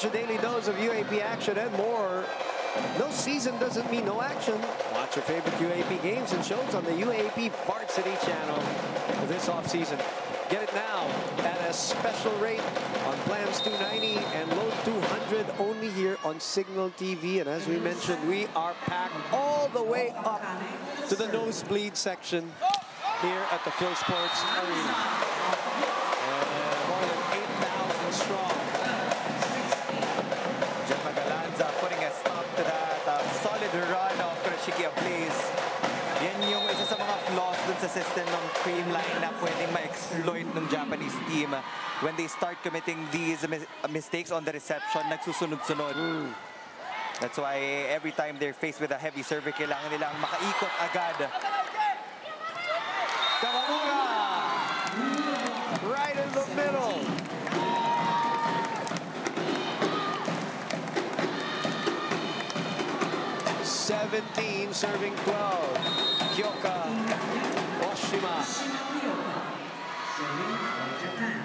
Your daily dose of UAAP action and more. No season doesn't mean no action. Watch your favorite UAAP games and shows on the UAAP Varsity channel this off-season. Get it now at a special rate on plans 290 and load 200 only here on Cignal TV. And as we mentioned, we are packed all the way up to the nosebleed section here at the Phil Sports Arena. Ng Creamline na pwedeng ma-exploit ng Japanese team. When they start committing these mis- mistakes on the reception, nagsusunod-sunod. That's why every time they're faced with a heavy serve, kailangan nilang makaikot agad. Kawamura! Right in the middle. Seventeen serving twelve. Kyoka Japan.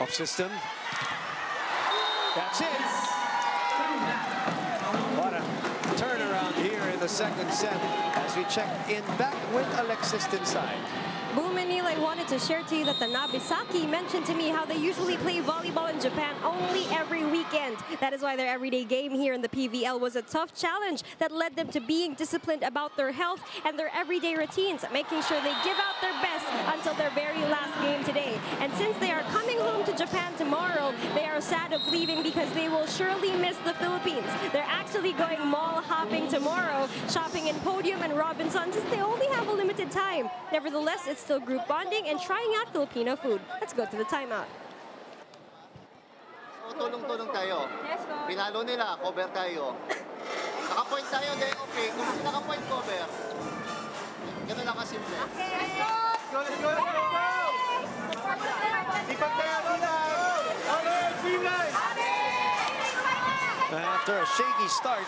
Off system. That's it. What a turnaround here in the second set as we check in back with Alexis inside. Boom and Neil, I wanted to share to you that the Nabisaki mentioned to me how they usually play volleyball in Japan only every weekend. That is why their everyday game here in the PVL was a tough challenge that led them to being disciplined about their health and their everyday routines, making sure they give out their best until their very last game today. And since they are coming home to Japan tomorrow, they are sad of leaving because they will surely miss the Philippines. They're actually going mall hopping tomorrow, shopping in Podium and Robinson since they only have a limited time. Nevertheless, it's still group bonding and trying out Filipino food. Let's go to the timeout. Tulong-tulong tayo. Pinalo nila, cover tayo. [laughs] Naka-point tayo, then okay. Kung naka-point cover, ganun lang kasimple. Let's go! Let's go! Let's go! Sipag tayo muna! After a shaky start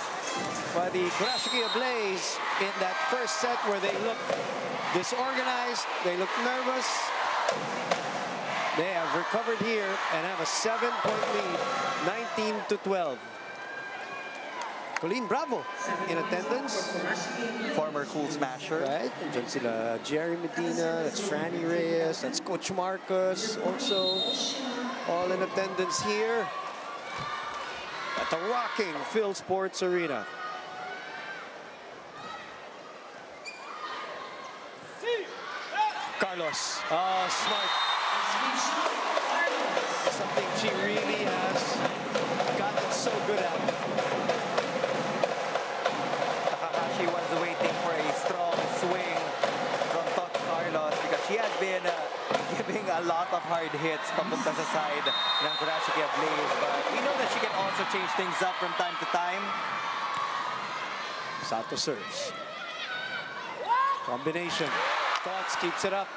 by the Kurashiki Ablaze in that first set where they looked disorganized, they looked nervous. They have recovered here and have a seven-point lead, 19 to 12. Colleen Bravo in attendance. Former cool smasher. Right? Diyan sila Jerry Medina, that's Franny Reyes, that's Coach Marcus also all in attendance here at the rocking Phil Sports Arena. Carlos, oh, smart. Something she really has gotten so good at. Takahashi was waiting for a strong swing from Tots Carlos because she has been uh, giving a lot of hard hits papunta sa side ng Kurashiki Ablaze. But we know that she can also change things up from time to time. Sato serves. Combination. Tots keeps it up.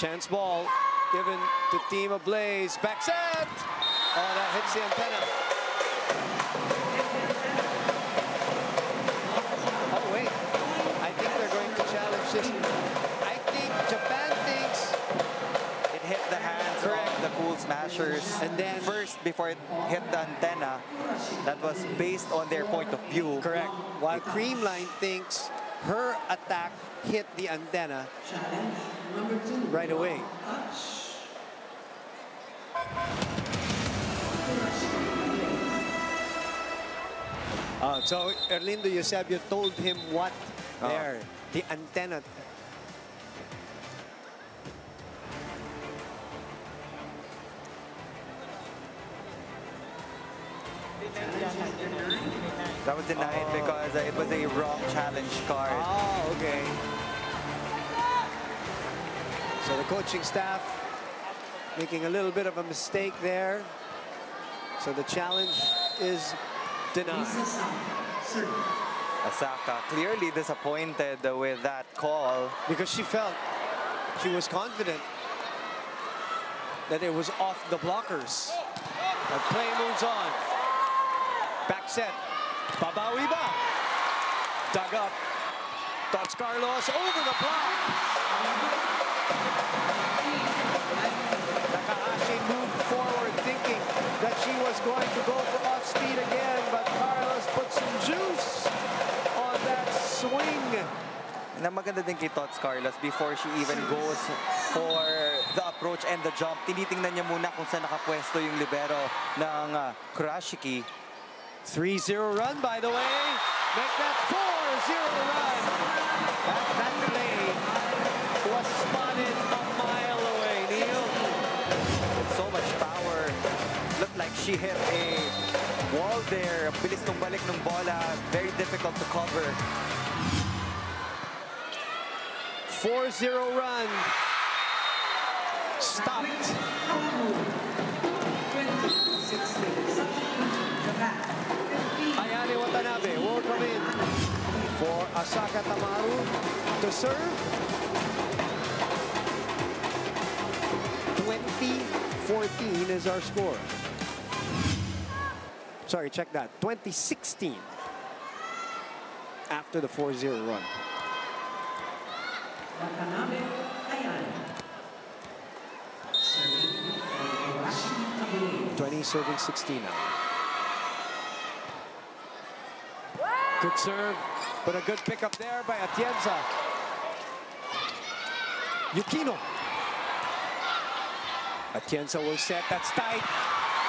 Chance ball given to Team Ablaze. Back set. Oh, that hits the antenna. And then- first, before it hit the antenna, that was based on their point of view. correct. While Creamline thinks her attack hit the antenna right away. Uh, so Erlindo Eusebio told him what there, the antenna. That was denied because uh, it was a wrong challenge card. Oh, okay. So the coaching staff making a little bit of a mistake there. So the challenge is denied. Asaka clearly disappointed with that call. Because she felt, she was confident that it was off the blockers. The play moves on. Back set. Babawi ba? Dug up. Tots Carlos over the block. Takahashi moved forward thinking that she was going to go for off speed again, but Carlos put some juice on that swing. Na maganda din kay Tots Carlos before she even goes for the approach and the jump. Tinitingnan niya muna kung saan nakapwesto yung libero ng uh, Kurashiki. 3-0 run, by the way. Make that 4-0 run. That, that play was spotted a mile away, Neil. With so much power. Looked like she hit a wall there. Bilis nung balik ng bola. Very difficult to cover. 4-0 run. Stopped. Asaka Tamaru to serve. 2014 is our score. Sorry, check that. 2016 after the 4-0 run. Watanabe Ayane. Serving for Kurashiki Ablaze. 20 serving 16 now. Good serve, but a good pickup there by Atienza. Yukino. Atienza will set. That's tight.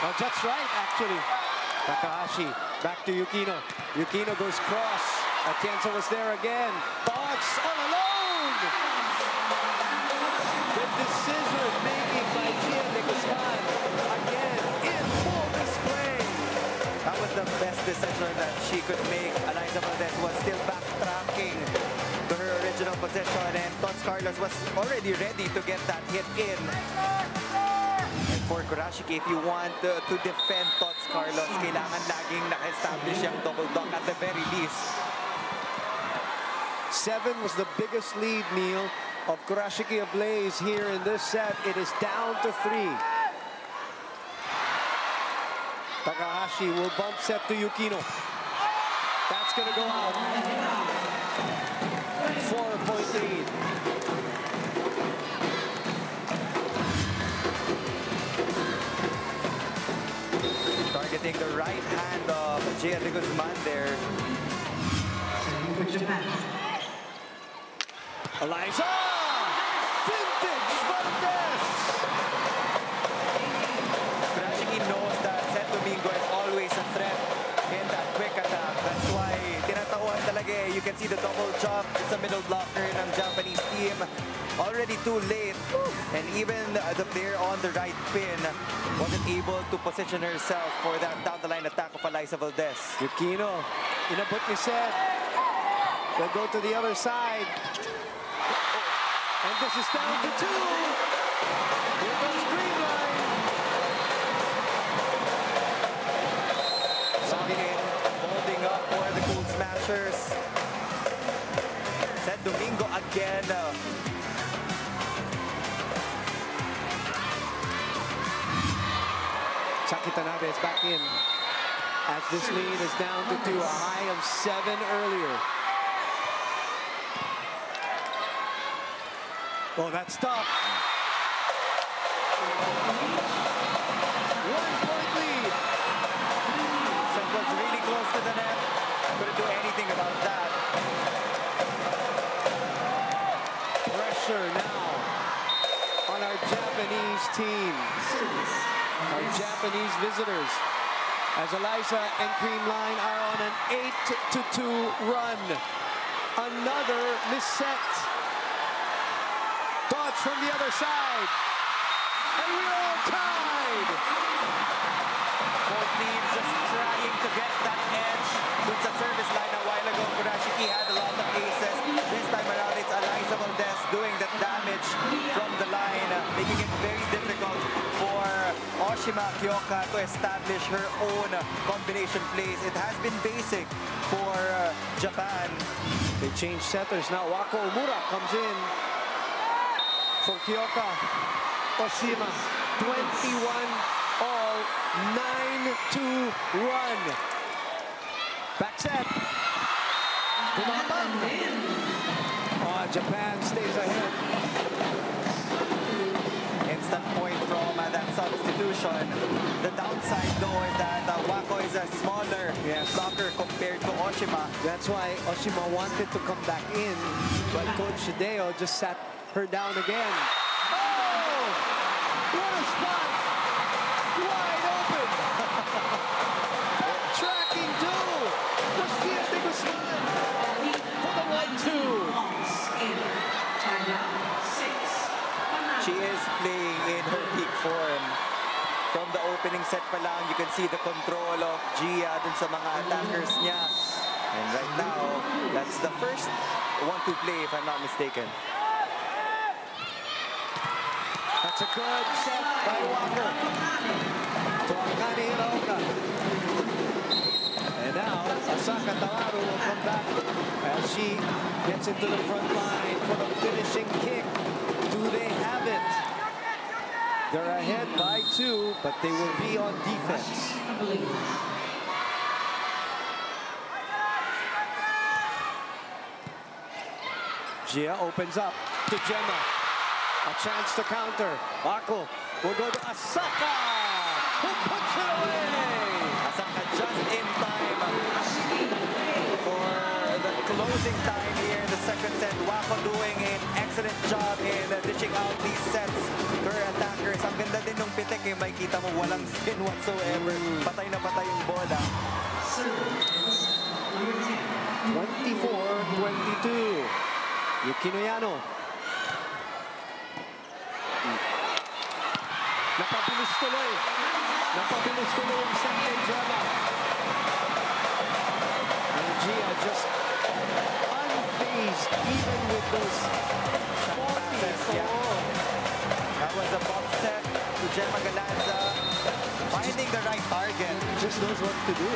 Oh, that's right, actually. Takahashi back to Yukino. Yukino goes cross. Atienza was there again. Tots all alone. The decision making decision that she could make. Alyssa Valdez was still backtracking to her original position and Tots Carlos was already ready to get that hit in. And for Kurashiki, if you want uh, to defend Tots Carlos, kailangan laging naka-establish yung double dunk at the very least. Seven was the biggest lead, Neil, of Kurashiki Ablaze here in this set. It is down to three. Takahashi will bump set to Yukino. That's going to go out. Four-point lead. Targeting the right hand of Jia de Guzman there. Alyssa! Can see the double jump. It's a middle blocker in ng Japanese team. Already too late. And even the player on the right pin wasn't able to position herself for that down-the-line attack of Alyssa Valdez. Yukino, inabot ni Seth. They'll go to the other side. And this is down to two. Again. Saki is back in. As this lead is down to two, a high of seven earlier. Oh, that's tough. Pressure now on our Japanese team. Our Japanese visitors. As Alyssa and Creamline are on an 8 to 2 run. Another misset. Tots from the other side. And we're all tied. Teams just trying to get that edge with the service line a while ago. Kurashiki had a lot of aces. This time around, it's Alyssa Valdez doing the damage from the line, making it very difficult for Oshima Kyoka to establish her own combination plays. It has been basic for uh, Japan. They change setters now. Wako Omura comes in for Kyoka. Oshima, 21 all, 9-2 run. Back set. Bumabang. Oh, Japan stays ahead. Instant point from uh, that substitution. The downside though is that uh, Wako is a smaller blocker compared to Oshima. That's why Oshima wanted to come back in, but Coach Hideo just sat her down again. Oh! What a spot! The opening set pa lang, you can see the control of Jia dun sa mga attackers niya. And right now, that's the first one to play if I'm not mistaken. That's a good set by Wako. To Akane. And now, Asaka Tamaru will come back as she gets into the front line for the finishing kick. Do they have it? They're ahead by two, but they will be on defense. Jia opens up to Jema. A chance to counter. Wako will go to Asaka, who puts it away. Asaka just in time for the closing time here in the second set. Wako doing an excellent job in dishing out these sets for attackers. Ang ganda din ng pitik eh. Makikita mo walang spin whatsoever. Patay na patay yung bola. 24-22. Yukinoyano. Napabilis tuloy. Napabilis tuloy yung kay Gemma. And Gia just unfazed even with those passes, yeah. Was a box set to Jema Galanza. Uh, finding the right target. just knows what to do.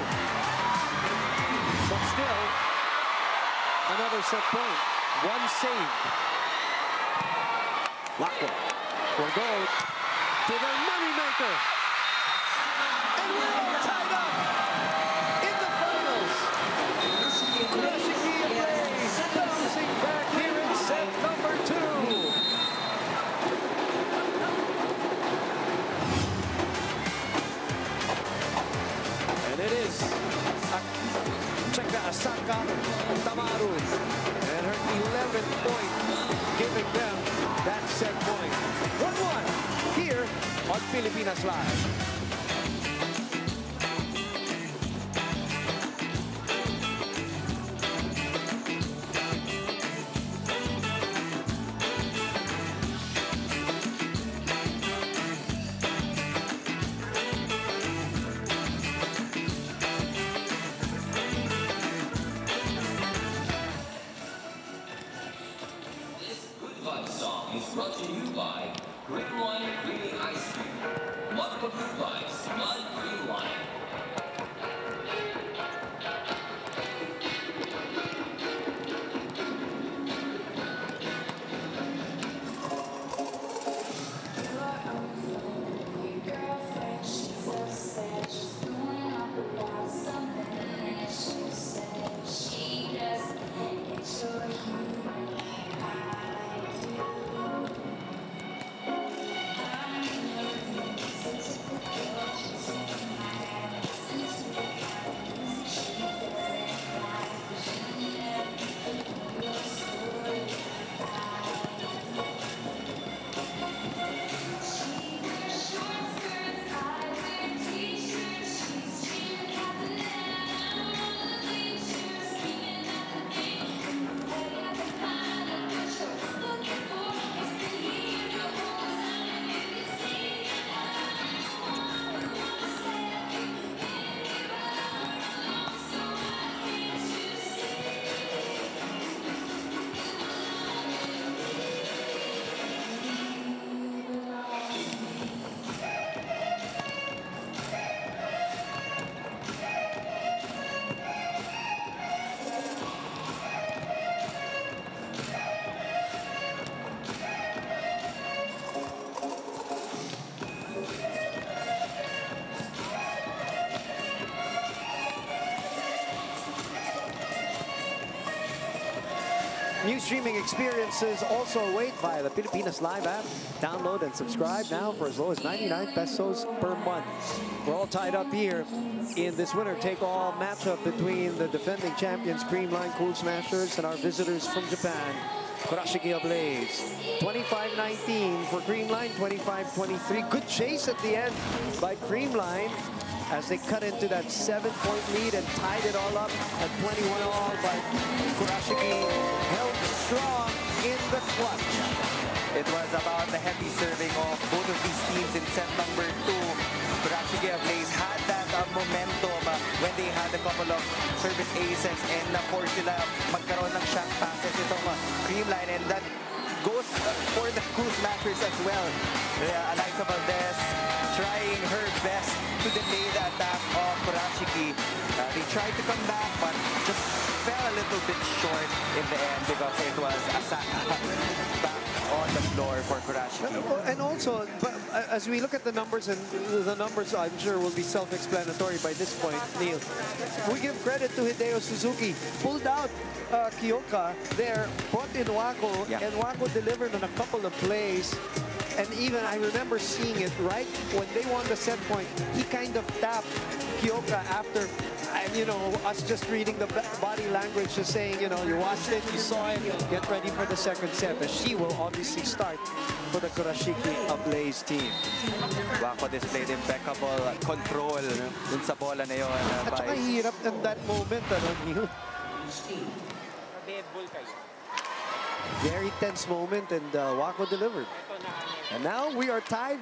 But still, another set point. One save. Wako will go to the moneymaker. And we're all tied up Asaka Tamaru and her 11th point giving them that set point. 1-1 here on Pilipinas Live. Streaming experiences also await via the Pilipinas Live app. Download and subscribe now for as low as 99 pesos per month. We're all tied up here in this winner-take-all matchup between the defending champions Creamline Cool Smashers and our visitors from Japan, Kurashiki Blaze. 25-19 for Creamline, 25-23. Good chase at the end by Creamline as they cut into that seven-point lead and tied it all up at 21 all by Kurashiki strong in the clutch. It was about the heavy serving of both of these teams in set number two. Kurashiki Blaze had that uh, momentum uh, when they had a couple of service aces and of course sila magkaroon ng shot passes itong uh, Creamline and that goes uh, for the cool smashers as well. Alyssa Valdez trying her best to delay the attack of Kurashiki. Uh, they tried to come back but just fell a little bit short in the end because it was Asaka [laughs] back on the floor for Kurashiki. And also, uh, as we look at the numbers, and the numbers I'm sure will be self-explanatory by this point, Neil, we give credit to Hideo Suzuki. Pulled out uh, Kyoka there, brought in Wako, Yeah. and Wako delivered on a couple of plays And even I remember seeing it right when they won the set point. He kind of tapped Kyoka after, and you know, us just reading the body language, just saying, you know, you watched it, you saw it, get ready for the second set. But she will obviously start for the Kurashiki Ablaze team. Wako displayed impeccable control dun sa bola na yun. uh, At saka by- hirap in that moment, ano, Neil? Very tense moment, and uh, Wako delivered. And now we are tied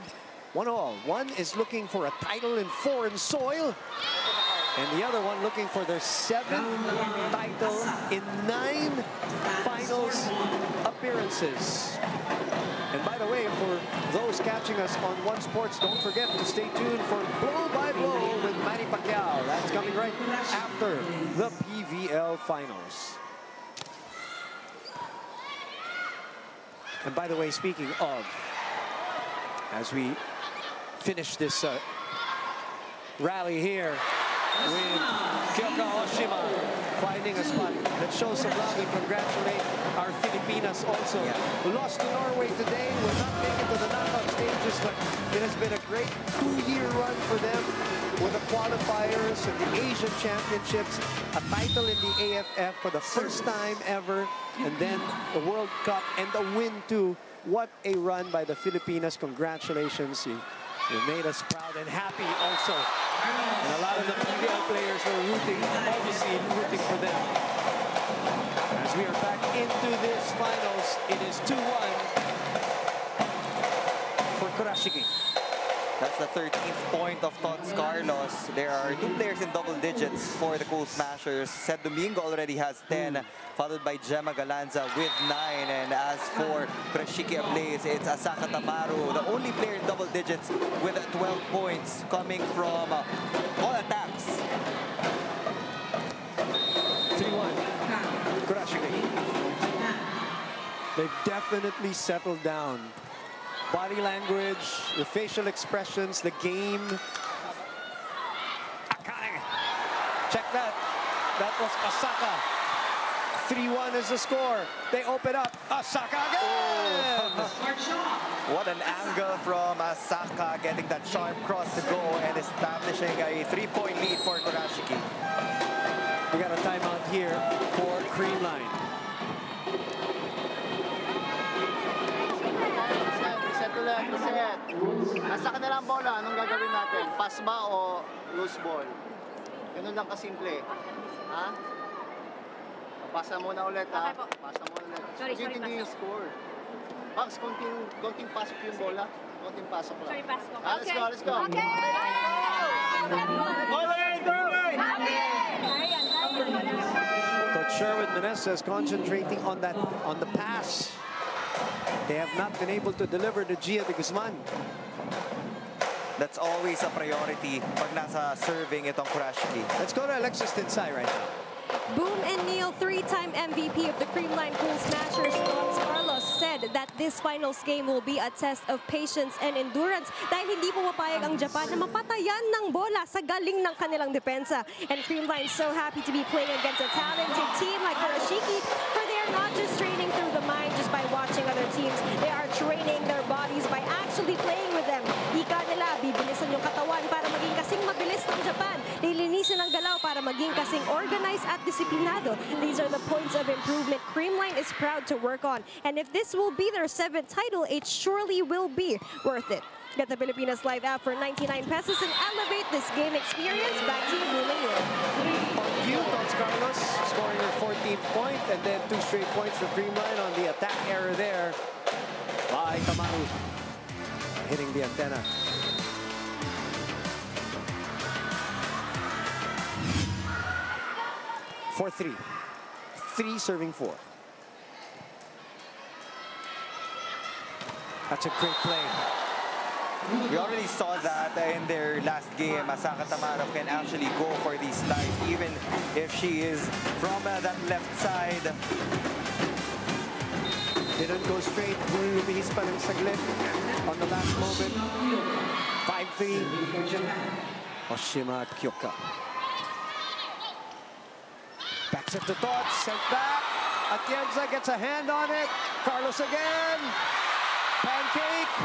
one all. One is looking for a title in foreign soil, and the other one looking for their seventh title in nine finals appearances. And by the way, for those catching us on One Sports, don't forget to stay tuned for Blow by Blow with Manny Pacquiao. That's coming right after the PVL Finals. And by the way, speaking of, as we finish this uh, rally here with Kyoka Oshima finding a spot that shows some love and congratulate our Filipinas also who lost to Norway today will not make it to the knockout stages but it has been a great two-year run for them with the qualifiers and the Asian Championships a title in the AFF for the first time ever and then the World Cup and the win too what a run by the Filipinas congratulations you you made us proud and happy also. And a lot of the PVL players were rooting, obviously rooting for them. As we are back into this finals, it is 2-1 for Kurashiki. That's the 13th point of Tots Carlos. There are two players in double digits for the Cool Smashers. Ced Domingo already has 10, followed by Jema Galanza with 9. And as for Kurashiki Ablaze, it's Asaka Tamaru, the only player in double digits with 12 points coming from uh, all attacks. 3-1. Kurashiki. They've definitely settled down. Body language, the facial expressions, the game. Akane. Check that. That was Asaka. 3-1 is the score. They open up. Asaka again. Oh. What an angle from Asaka getting that sharp cross to go and establishing a three-point lead for Kurashiki. We got a timeout here for Creamline. Ulit, reset. Nasa kanila ang bola, anong gagawin natin? Pass ba o loose ball? Ganun lang kasimple. Ha? Pasa muna ulit ha. Pasa muna ulit. Sorry, sorry, hindi pass yung score. Max, konting, konting pasok yung bola. Konting pasok lang. Sorry, pass ko. Ah, let's go, let's go. Coach Sherwood Menezes concentrating on that on the pass. They have not been able to deliver to Jia de Guzman. That's always a priority pag nasa serving itong Kurashiki. Let's go to Alexis Tinsay right now. Boom and Neil, three-time MVP of the Creamline Cool Smashers, Tots Carlos, said that this finals game will be a test of patience and endurance dahil hindi pumapayag ang Japan na mapatayan ng bola sa galing ng kanilang depensa. And Creamline so happy to be playing against a talented team like Kurashiki, for they are not just training through their bodies by actually playing with them. Ika nila, bibilisan yung katawan para maging kasing mabilis ng Japan. Lilinisin ang galaw para maging kasing organized at disiplinado. These are the points of improvement Creamline is proud to work on. And if this will be their seventh title, it surely will be worth it. Get the Pilipinas Live app for 99 pesos and elevate this game experience. Back to you, and Neil. On cue, Carlos scoring her 14th point and then two straight points for Creamline on the attack error there by Tamaru. Hitting the antenna. Four three. Three serving four. That's a great play. We already saw that in their last game. Asaka Tamaru can actually go for these slides even if she is from that left side. Didn't go straight. Lumihis pa ng saglit on the last moment. 5-3. Oshima Kyoka. Backs it to Tots. Sent back. Atienza gets a hand on it. Carlos again. Pancake.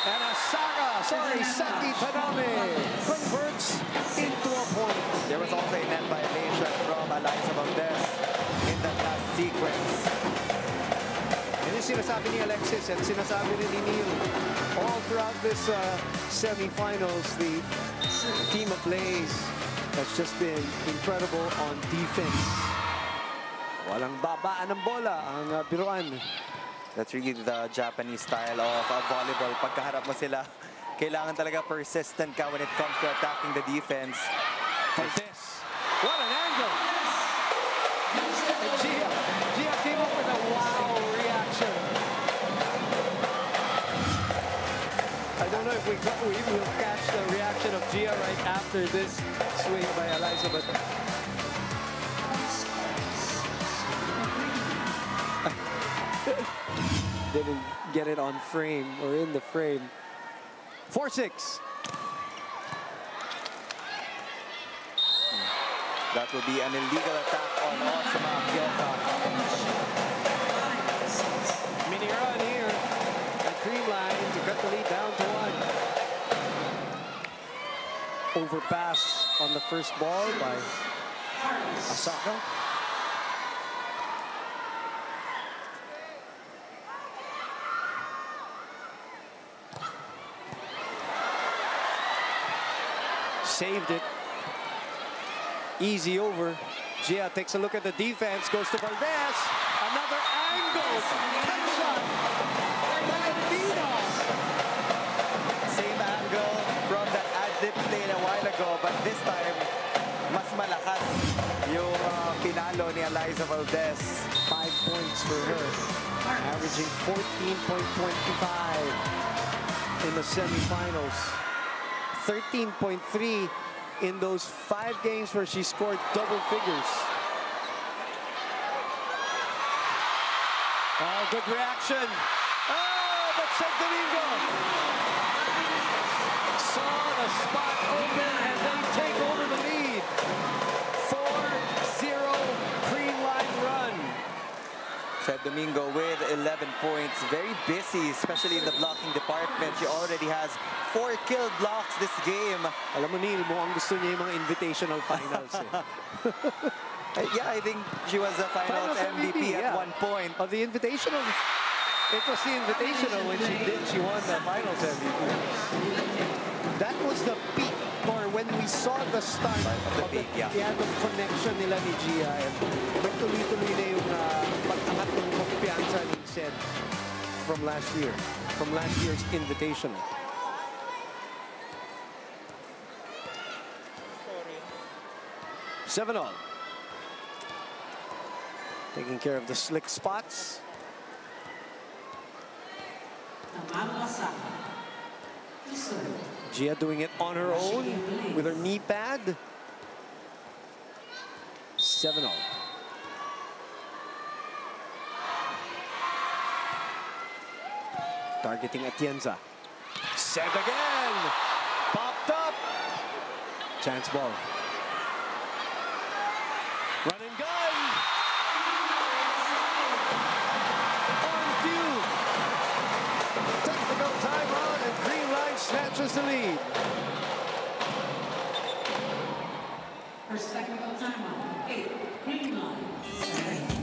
And Asaka, sorry, Saki Tanabe converts into a point. There was also a net violation from Alyssa Valdez in that last sequence. Yan yung sinasabi ni Alexis at sinasabi rin ni Neil. All throughout this uh, semifinals, the team of Blaze has just been incredible on defense. Walang babaan ng bola ang uh, biruan. That's really the Japanese style of uh, volleyball. Pagkaharap mo sila, kailangan talaga persistent ka when it comes to attacking the defense. Valdez. What an angle! If we, got, we will catch the reaction of Jia right after this swing by Alyssa, but [laughs] didn't get it on frame or in the frame. 4-6. That would be an illegal attack on Oshima Kyoka. Creamline to cut the lead down to one. Overpass on the first ball by Asaka. Saved it. Easy over. Jia takes a look at the defense, goes to Valdez. Another angle. Cut but this time, mas malakas yung uh, pinalo ni Alyssa Valdez. Five points for her, averaging 14.25 in the semifinals. 13.3 in those five games where she scored double figures. Oh, good reaction. Oh, but Ced Domingo saw the spot open and they take over the lead. 4-0 Creamline run. Ced Domingo with 11 points. Very busy, especially in the blocking department. She already has four kill blocks this game. Alam mo, Neil, mukhang gusto niya yung mga invitational finals. Eh. [laughs] Uh, yeah, I think she was a finals, MVP, at yeah. one point. Of the invitational, it was the invitational when she did, she won the finals MVP. That was the peak, or when we saw the start of the peak, yeah. yeah, the connection nila ni Jia. And nagtuloy-tuloy na yung uh, pag-angat ng kumpiyansa ni Ced from last year, from last year's invitation. Seven all. Taking care of the slick spots. Tamaru Asaka. Reserve. Jia doing it on her own with her knee pad. 7 0. Targeting Atienza. Set again. Popped up. Chance ball. First technical timeout. Eight. Creamline.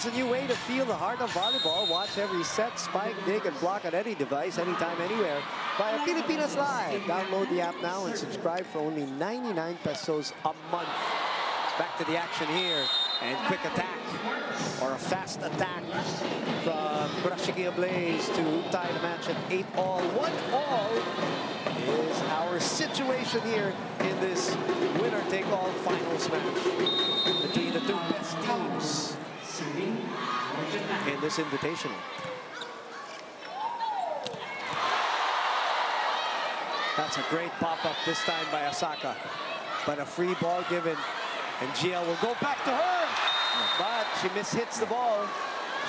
Experience a new way to feel the heart of volleyball. Watch every set, spike, dig, and block on any device, anytime, anywhere via Pilipinas Live. Download the app now and subscribe for only 99 pesos a month. Back to the action here. And quick attack or a fast attack from Kurashiki Blaze to tie the match at 8 all. 1 all is our situation here in this winner-take-all finals match between the two best teams in this invitational. That's a great pop-up this time by Asaka. But a free ball given. And GL will go back to her. But she mishits the ball.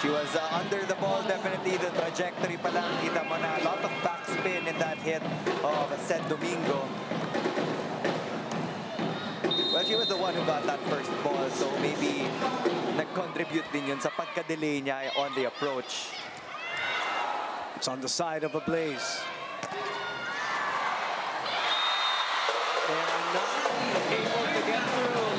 She was uh, under the ball, definitely the trajectory pa lang. Kita mo na a lot of backspin in that hit of Ced Domingo. She was the one who got that first ball, so maybe nag-contribute din yun sa pagka-delay niya on the approach. It's on the side of Ablaze. They are not able to get through.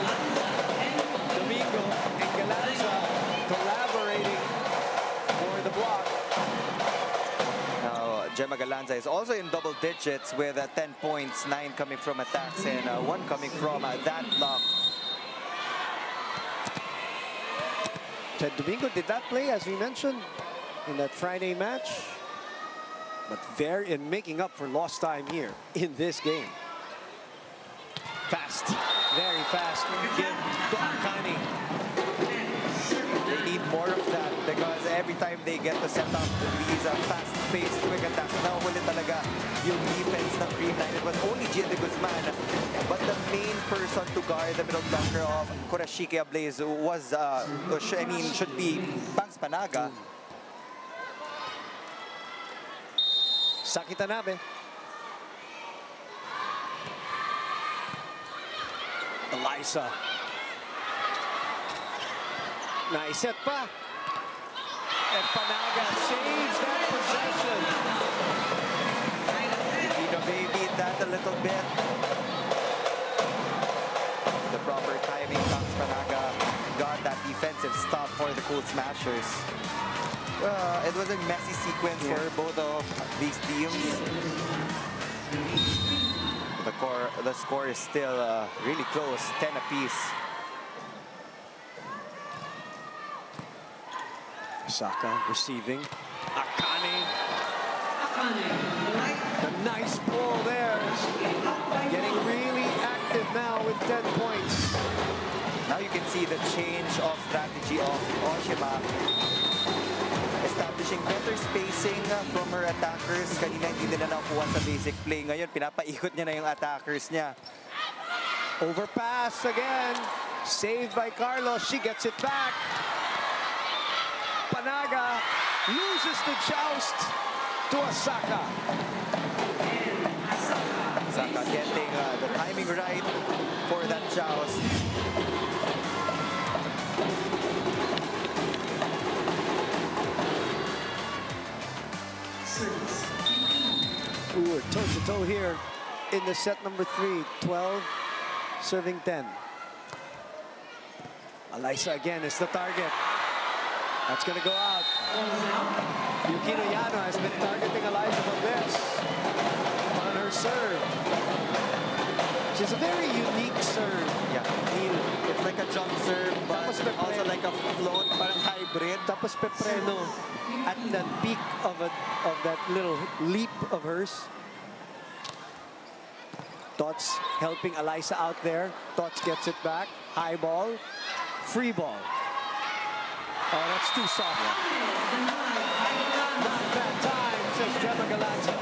Now, Jema Galanza is also in double digits with uh, 10 points, 9 coming from attacks and uh, 1 coming from uh, that block. Ced Domingo did not play, as we mentioned, in that Friday match. But very in making up for lost time here in this game. Fast, very fast. Give to Akane. They need more of that because every time they get to set up these uh, fast-paced quick attacks, nahuli talaga yung defense ng Creamline. It was only Jia de Guzman, but the main person to guard the middle blocker of Kurashiki Ablaze was, uh, I mean, should be Pangs Panaga. Saki Tanabe. Alyssa. Naiset pa. And Panaga saves that possession. You know, they beat that a little bit. The proper timing, Pangs Panaga got that defensive stop for the Cool Smashers. Uh, it was a messy sequence for both of these teams. The, core, the score is still uh, really close, 10 apiece. Saka receiving. Akane. A nice ball there. Getting really active now with 10 points. Now you can see the change of strategy of Oshima. Establishing better spacing from her attackers. Kanina hindi nila nakuha sa basic play. Ngayon, pinapaikot niya na yung attackers niya. Overpass again. Saved by Carlos. She gets it back. Panaga loses the joust to Asaka. Asaka getting uh, the timing right for that joust. Ooh, toe-to-toe here in the set number three. 12, serving 10. Alyssa again is the target. That's going to go out. Yukino Yano has been targeting Alyssa Valdez on her serve. She's a very unique serve. Yeah, it's like a jump serve, but also like a float, parang hybrid. Tapos Pepreno at the peak of, a, of that little leap of hers. Tots helping Alyssa out there. Tots gets it back. High ball. Free ball. Oh, that's too soft. Not that time, says Jema Galanza.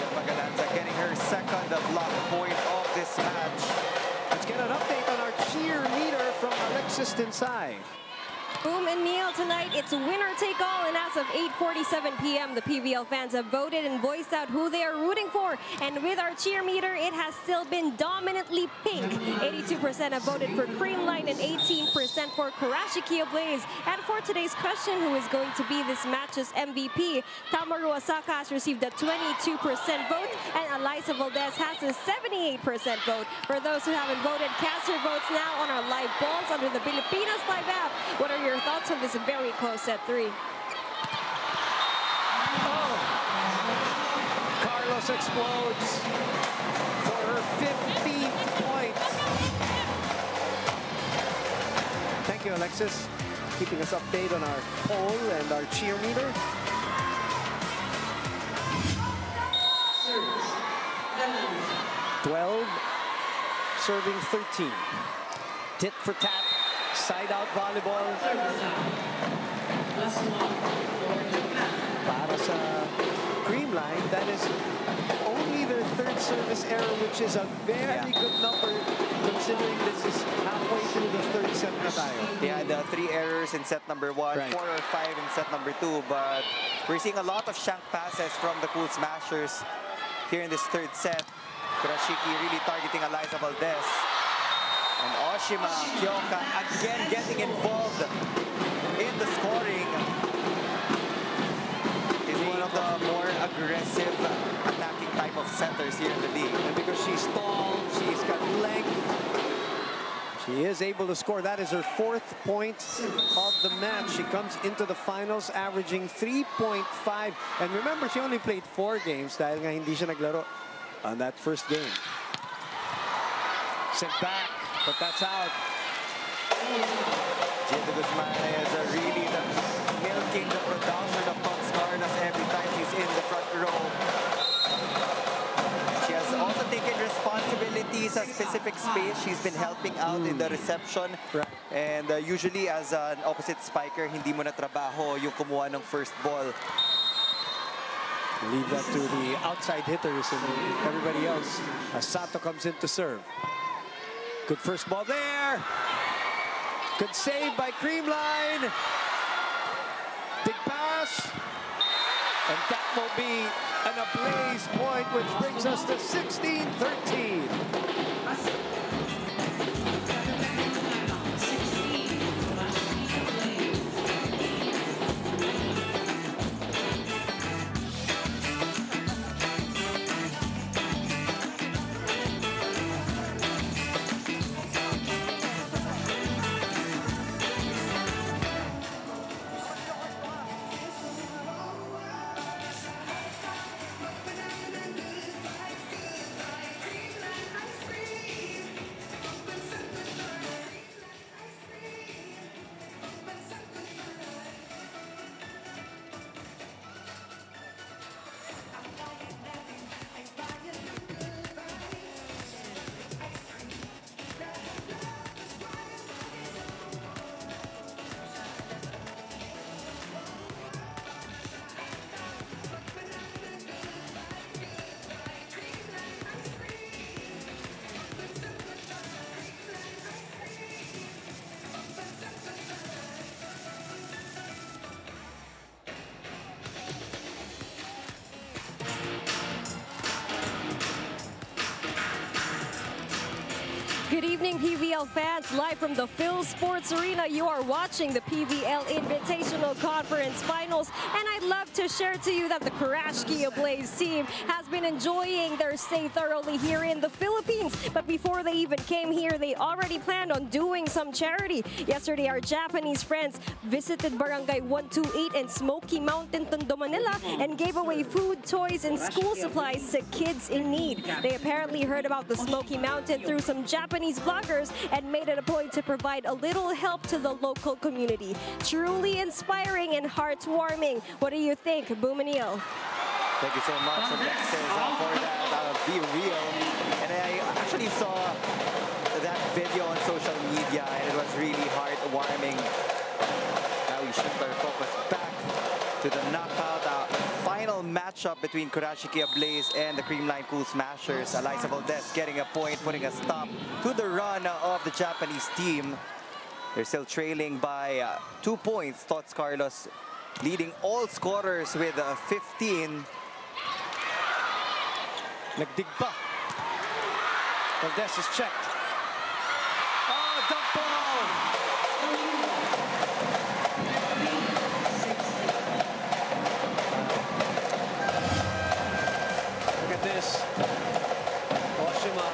Jema Galanza getting her second block point of this match. Let's get an update on our cheerleader from Alexis Tinsay. Boom and Neil tonight, it's winner take all, and as of 8:47 p.m., the PVL fans have voted and voiced out who they are rooting for. And with our cheer meter, it has still been dominantly pink. 82% have voted for Creamline and 18% for Kurashiki Ablaze. And for today's question, who is going to be this match's MVP? Tamaru Asaka has received a 22% vote, and Alyssa Valdez has a 78% vote. For those who haven't voted, cast your votes now on our live balls under the Pilipinas Live app. What are your your thoughts on this very close set three? Oh. Carlos explodes for her 15th point. Thank you, Alexis, keeping us updated on our poll and our cheer meter. Service. 12, serving 13. Tit for tat, side out volleyball Service out. Plus one for Japan. para sa Creamline. That is only their third service error, which is a very good number considering this is halfway through the third set na tayo. Yeah, the three errors in set number one, Right. four or five in set number two, but we're seeing a lot of shank passes from the Cool Smashers here in this third set. Kurashiki really targeting Alyssa Valdez. And Oshima, Kyoka again getting involved in the scoring. Is one of the more aggressive attacking type of centers here in the league. And because she's tall, she's got length. She is able to score. That is her fourth point of the match. She comes into the finals averaging 3.5. And remember, she only played four games dahil nga hindi siya naglaro on that first game. Sent back, but that's out. Jia de Guzman is really the, milking the production of Tots Carlos every time she's in the front row. She has also taken responsibilities a specific space. She's been helping out in the reception. Right. And uh, usually as an opposite spiker, hindi mo na trabaho yung kumuha ng first ball. Leave that to the outside hitters and everybody else as Sato comes in to serve. Good first ball there. Good save by Creamline. Big pass. And that will be an ablaze point, which brings us to 16-13. Live from the Phil Sports Arena, you are watching the PVL Invitational Conference Finals. And I'd love to share to you that the Kurashiki Ablaze team has been enjoying their stay thoroughly here in the Philippines. But before they even came here, they already planned on doing some charity. Yesterday, our Japanese friends visited Barangay 128 and Smoky Mountain, Tondo, Manila, and gave away food, toys, and school supplies to kids in need. They apparently heard about the Smoky Mountain through some Japanese vloggers and made it a point to provide a little help to the local community. Truly inspiring and heartwarming. What do you think, Boomanil? Thank you so much, for that uh, Be Real. And I actually saw that video on social media, and it was really heartwarming. Now we shift our focus back to the knockout uh, final matchup between Kurashiki Ablaze and the Creamline Cool Smashers. Alyssa Valdez getting a point, putting a stop to the run of the Japanese team. They're still trailing by uh, two points. Tots Carlos leading all scorers with uh, 15. Nagdig pa. Valdez is checked. Ah, oh, dump ball! Look at this. Oshima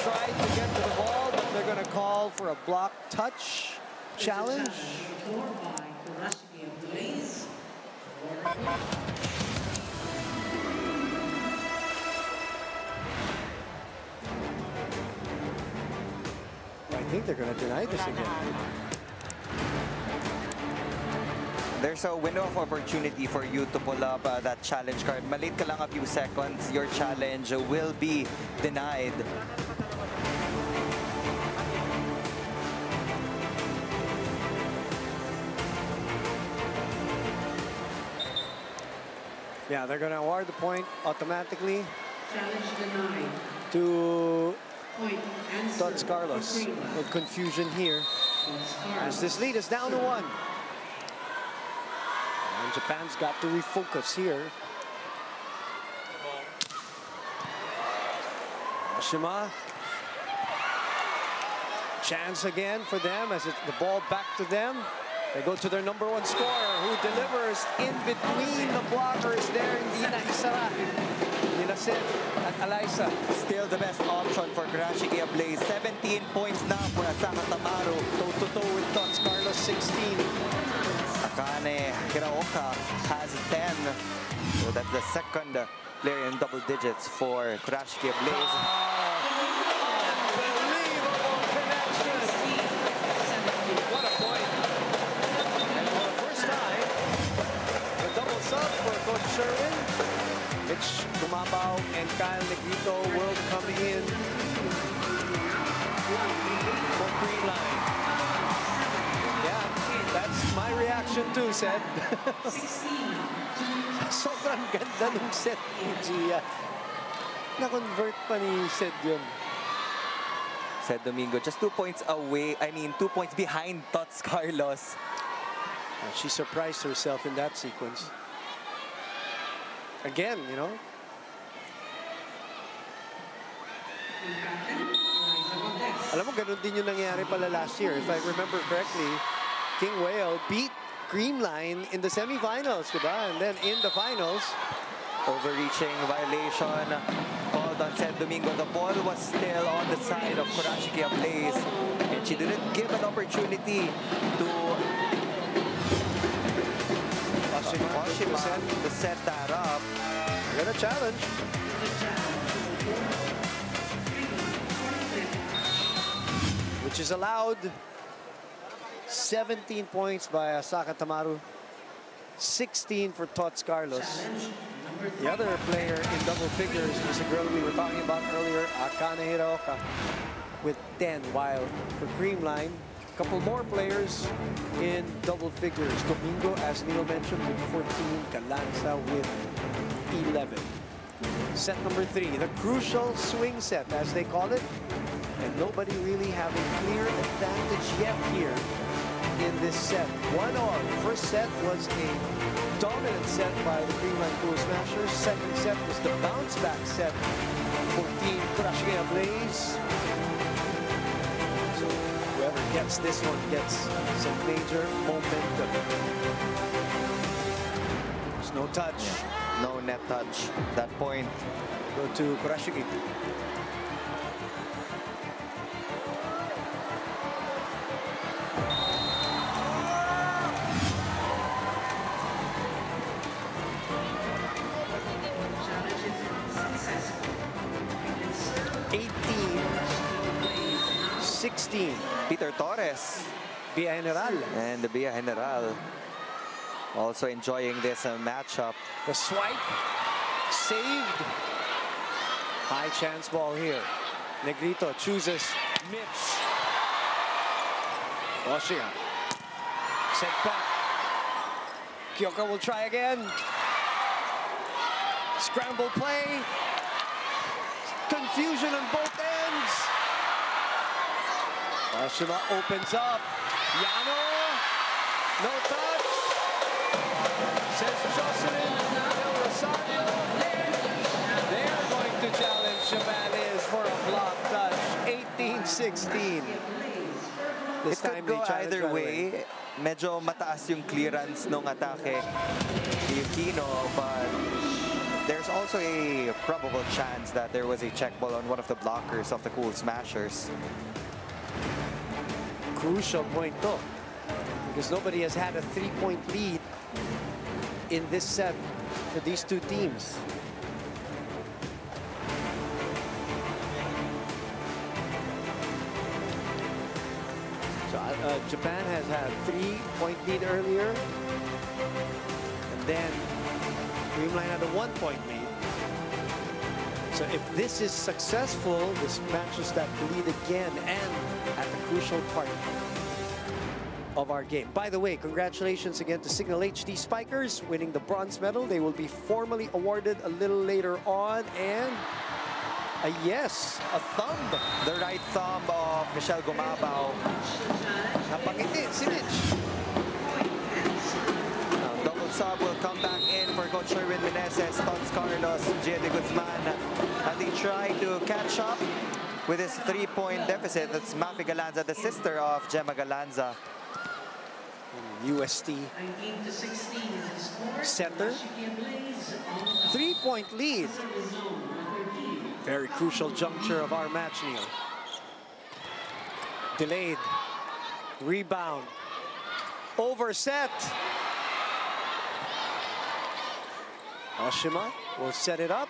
tried to get to the ball, but they're going to call for a block touch. challenge. Think they're going to deny this again. There's a window of opportunity for you to pull up uh, that challenge card. Malate ka lang a few seconds, your challenge will be denied. Yeah, they're going to award the point automatically Challenge denied. to Point Carlos. confusion here as this lead is down to one. And Japan's got to refocus here. Oshima. Chance again for them as it, the ball back to them. They go to their number one scorer who delivers in between the blockers there. Hindi na isara. Sid at Alaysa. Still the best option for Kurashiki Ablaze. 17 points na for Asaka Tamaru. Toe-to-toe with Tots Carlos 16. Akane Hiraoka has 10. So that's the second player in double digits for Kurashiki Ablaze. Unbelievable. What a point. And for the first time, the double sub for Coach Sherwin. Mitch Gumabao and Kyle Negrito will come in for Creamline. Yeah, that's my reaction too, Seth. [laughs] Sobrang ganda ng set ni Jia. Na-convert pa ni Ced yun. Ced Domingo, just two points away. I mean, two points behind Tots Carlos. She surprised herself in that sequence. Again, you know, alam mo, ganun din yung nangyari pala last year. If I remember correctly, King Whale beat Creamline in the semifinals, diba? And then in the finals, Overreaching violation called on Ced Domingo. The ball was still on the side of Kurashiki Ablaze. And she didn't give an opportunity to Oshima Oshima to set. to set that up. They're gonna challenge. Which is allowed 17 points by Asaka Tamaru, 16 for Tots Carlos. The other player in double figures was the girl we were talking about earlier, Akane Hiraoka, with 10, while for Creamline, a couple more players in double figures. Domingo, as Neil mentioned, with 14, Galanza with 11. Set number three, the crucial swing set, as they call it. And nobody really having clear advantage yet here in this set. One all. First set was a dominant set by the Creamline Cool Smashers. Second set was the bounce back set for Team Kurashiki Ablaze. So whoever gets this one gets some major momentum. There's no touch. No net touch. That point. Go to Kurashiki. Torres Via General. and the Via General also enjoying this uh, matchup. The swipe. Saved. High chance ball here. Negrito chooses Mitch. Oshia. Set back. Kyoka will try again. Scramble play. Confusion on both ends. Oshima opens up. Yano. No touch. Says Jocelyn Del Rosario. They're going to challenge Chavales for a block touch. 18-16. This It time could go either way. Medyo mataas yung clearance nung atake ni Aquino, but there's also a probable chance that there was a check ball on one of the blockers of the Cool Smashers. Crucial point to. because nobody has had a three-point lead in this set for these two teams. So uh, Japan has had three-point lead earlier, and then Creamline had a one-point lead. So if this is successful, this matches that lead again and crucial part of our game. By the way, congratulations again to Cignal HD Spikers winning the bronze medal. They will be formally awarded a little later on and a yes. A thumb, the right thumb of Michelle. Napangiti, si Mitch. Double sub will come back in for Coach Sherwin Meneses, Tots Carlos, Jia de Guzman. As they try to catch up with his three-point deficit. That's Mafi Galanza, the sister of Jema Galanza. UST 19 16 is the score. center. Three-point lead. Very crucial juncture of our match, Neil. Delayed. Rebound. Overset. Oshima will set it up.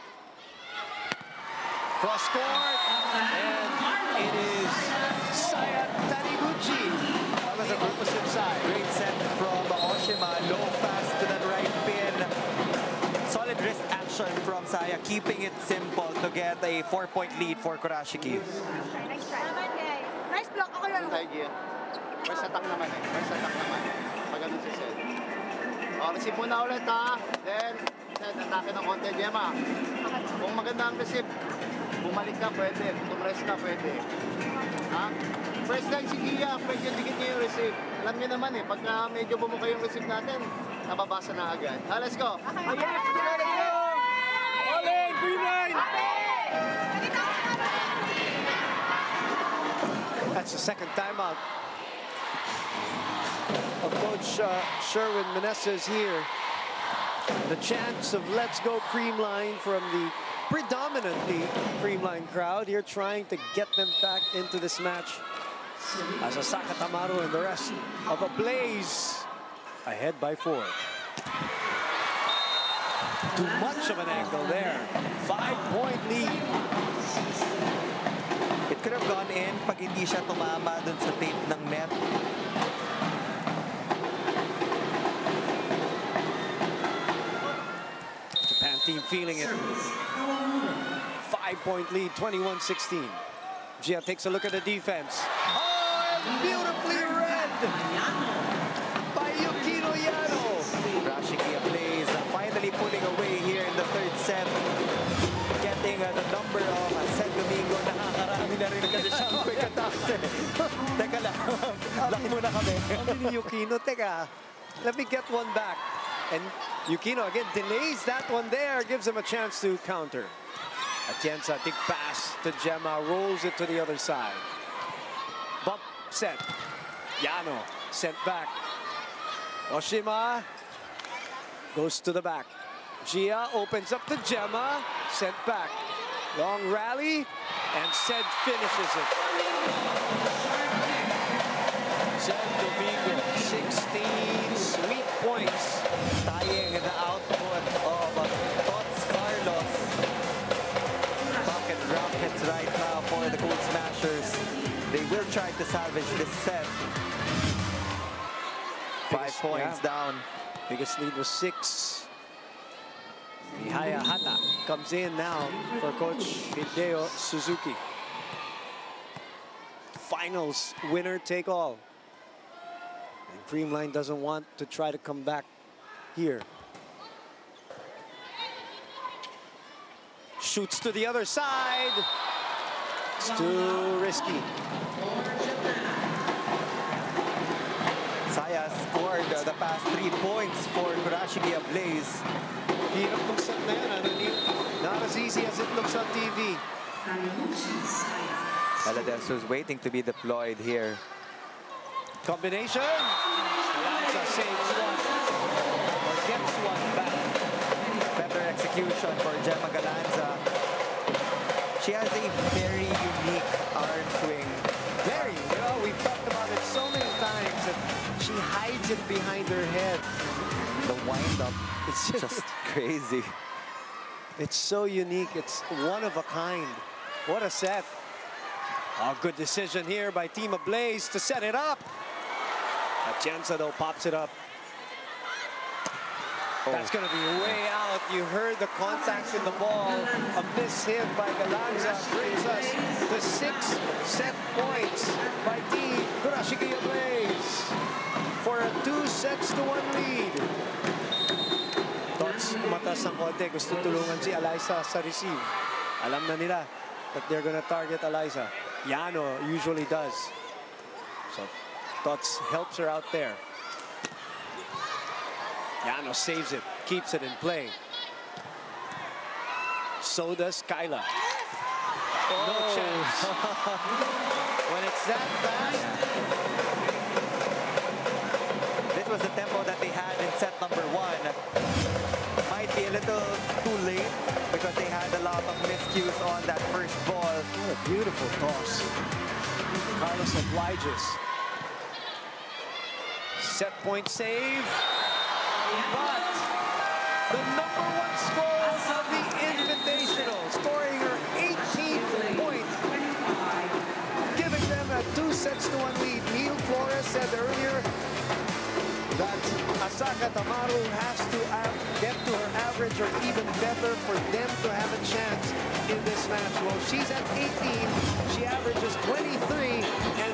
Cross court. And it is Saya Taniguchi. That was a opposite side. Great set from Oshima, low pass to that right pin. Solid wrist action from Saya, keeping it simple to get a four-point lead for Kurashiki. Nice try. Nice block. Ako yun. Tayo, Jia. First attack naman eh. First attack naman. Pag ganun si Ced. O, receive muna ulit ha. Then, Ced, atake ng konti, Jema. Kung maganda ang receive, bumalik ka, pwede. Kung tumrest ka, pwede. Ha? First time si Jia, medyo dikit niya yung receive. Alam niyo naman eh, pagka medyo bumuka yung receive natin, nababasa na agad. Ha, let's go. Yes! Let's go! Alin, green! That's the second timeout of Coach uh, Sherwin Meneses here. The chants of Let's Go Creamline from the predominantly Creamline crowd here trying to get them back into this match. As Asaka Tamaru and the rest of Ablaze ahead by four. Too much of an angle there. Five-point lead. It could have gone in pag hindi siya tumama dun sa tape ng net. Team feeling it. Five-point lead, 21-16. Jia takes a look at the defense. Oh, and beautifully read by Yukino Yano. Rashiki Ablaze uh, finally pulling away here in the third set. Getting uh, the number of uh, Ced Domingo. Nakakarami na rin kasi siyang quick attacks. Teka lang. [laughs] Lock muna kami. Sabi ni Yukino, teka, let me get one back. And Yukino again delays that one there, gives him a chance to counter. Atienza, big pass to Jema, rolls it to the other side. Bump set. Yano sent back. Oshima goes to the back. Jia opens up to Jema, sent back. Long rally, and Ced finishes it. Ced Domingo, try to salvage this set. Five Biggest- points yeah. down. Biggest lead was six. Mihaya Hata comes in now for Coach Hideo Suzuki. Finals winner take all. And Creamline doesn't want to try to come back here. Shoots to the other side. It's too risky. Saya scored uh, the past three points for Kurashiki Ablaze. Hirap buksan na yan, ano, Not as easy as it looks on TV. Aladelso's waiting to be deployed here. Combination. Lanza saves one. Or gets one back. Better execution for Jema Galanza. She has a very unique arm swing. Very. You know, we've talked about it so many times that she hides it behind her head. The wind-up, It's it's [laughs] just crazy. It's so unique. It's one of a kind. What a set. A good decision here by Team Ablaze to set it up. Atienza, though, pops it up. That's going to be way out. You heard the contact in the ball. A miss hit by Galanza brings us to six set points by Team Kurashiki Ablaze for a two sets to one lead. Tots umatas ng konti. Gusto tulungan si Alyssa sa receive. Alam na nila that they're gonna target Alyssa. Yano usually does. So Tots helps her out there. Yano saves it, keeps it in play. So does Kyla. No oh. chance. [laughs] when it's that fast, This was the tempo that they had in set number one. Might be a little too late because they had a lot of miscues on that first ball. what a beautiful toss. Carlos obliges. Set point save. But the number one score of the Invitational, scoring her 18th point, giving them a two sets to one lead. Neil Flores said earlier that Asaka Tamaru has to get to her average or even better for them to have a chance in this match. Well, she's at 18, she averages 23, and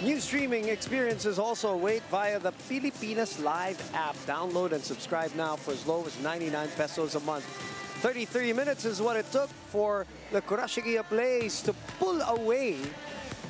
New streaming experiences also await via the Pilipinas Live app. Download and subscribe now for as low as 99 pesos a month. 33 minutes is what it took for the Kurashiki Ablaze to pull away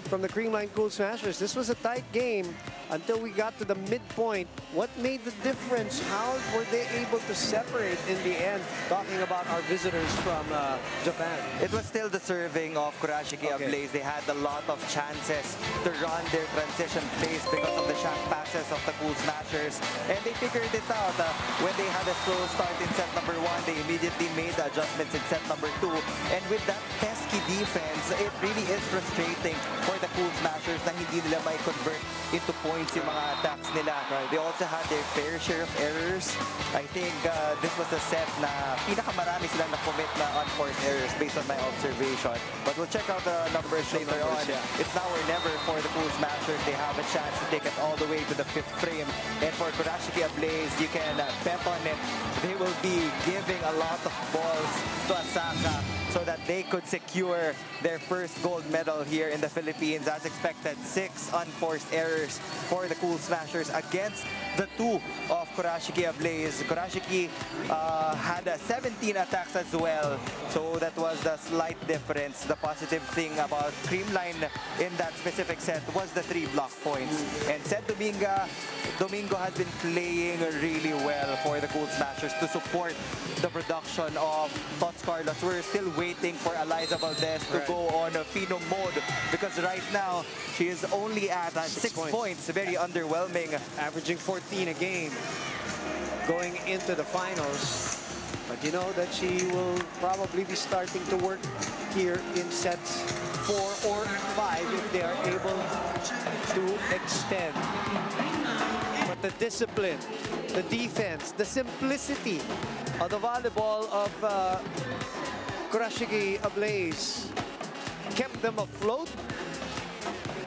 from the Creamline Cool Smashers. This was a tight game until we got to the midpoint. What made the difference? How were they able to separate in the end? Talking about our visitors from uh, Japan. It was still the serving of Kurashiki Okay. Ablaze. They had a lot of chances to run their transition plays because of the shank passes of the Cool Smashers. And they figured it out. Uh, when they had a slow start in set number one, they immediately made the adjustments in set number two. And with that pesky defense, it really is frustrating for the Cool Smashers na hindi nila may convert into points yung mga attacks nila. They also had their fair share of errors. I think uh, this was a set na pinakamarami sila na-commit na unforced errors based on my observation. But we'll check out the numbers later numbers, on. yeah. It's now or never for the Cool Smashers. They have a chance to take it all the way to the fifth frame. And for Kurashiki Ablaze, you can uh, bet on it. They will be giving a lot of balls to Asaka so that they could secure their first gold medal here in the Philippines. As expected, six unforced errors for the Cool Smashers against the two of Kurashiki Ablaze. Kurashiki uh, had uh, 17 attacks as well, so that was the slight difference. The positive thing about Creamline in that specific set was the three block points. And Ced Dominga, Domingo has been playing really well for the Cool Smashers to support the production of Tots Carlos. We're still waiting for Alyssa Valdez to Right. go on a Phenom mode because right now she is only at uh, Six six, points. points. Very underwhelming. averaging 14 a game. going into the finals. But you know that she will probably be starting to work here in sets four or five if they are able to extend. But the discipline, the defense, the simplicity of the volleyball of uh, Kurashiki Ablaze kept them afloat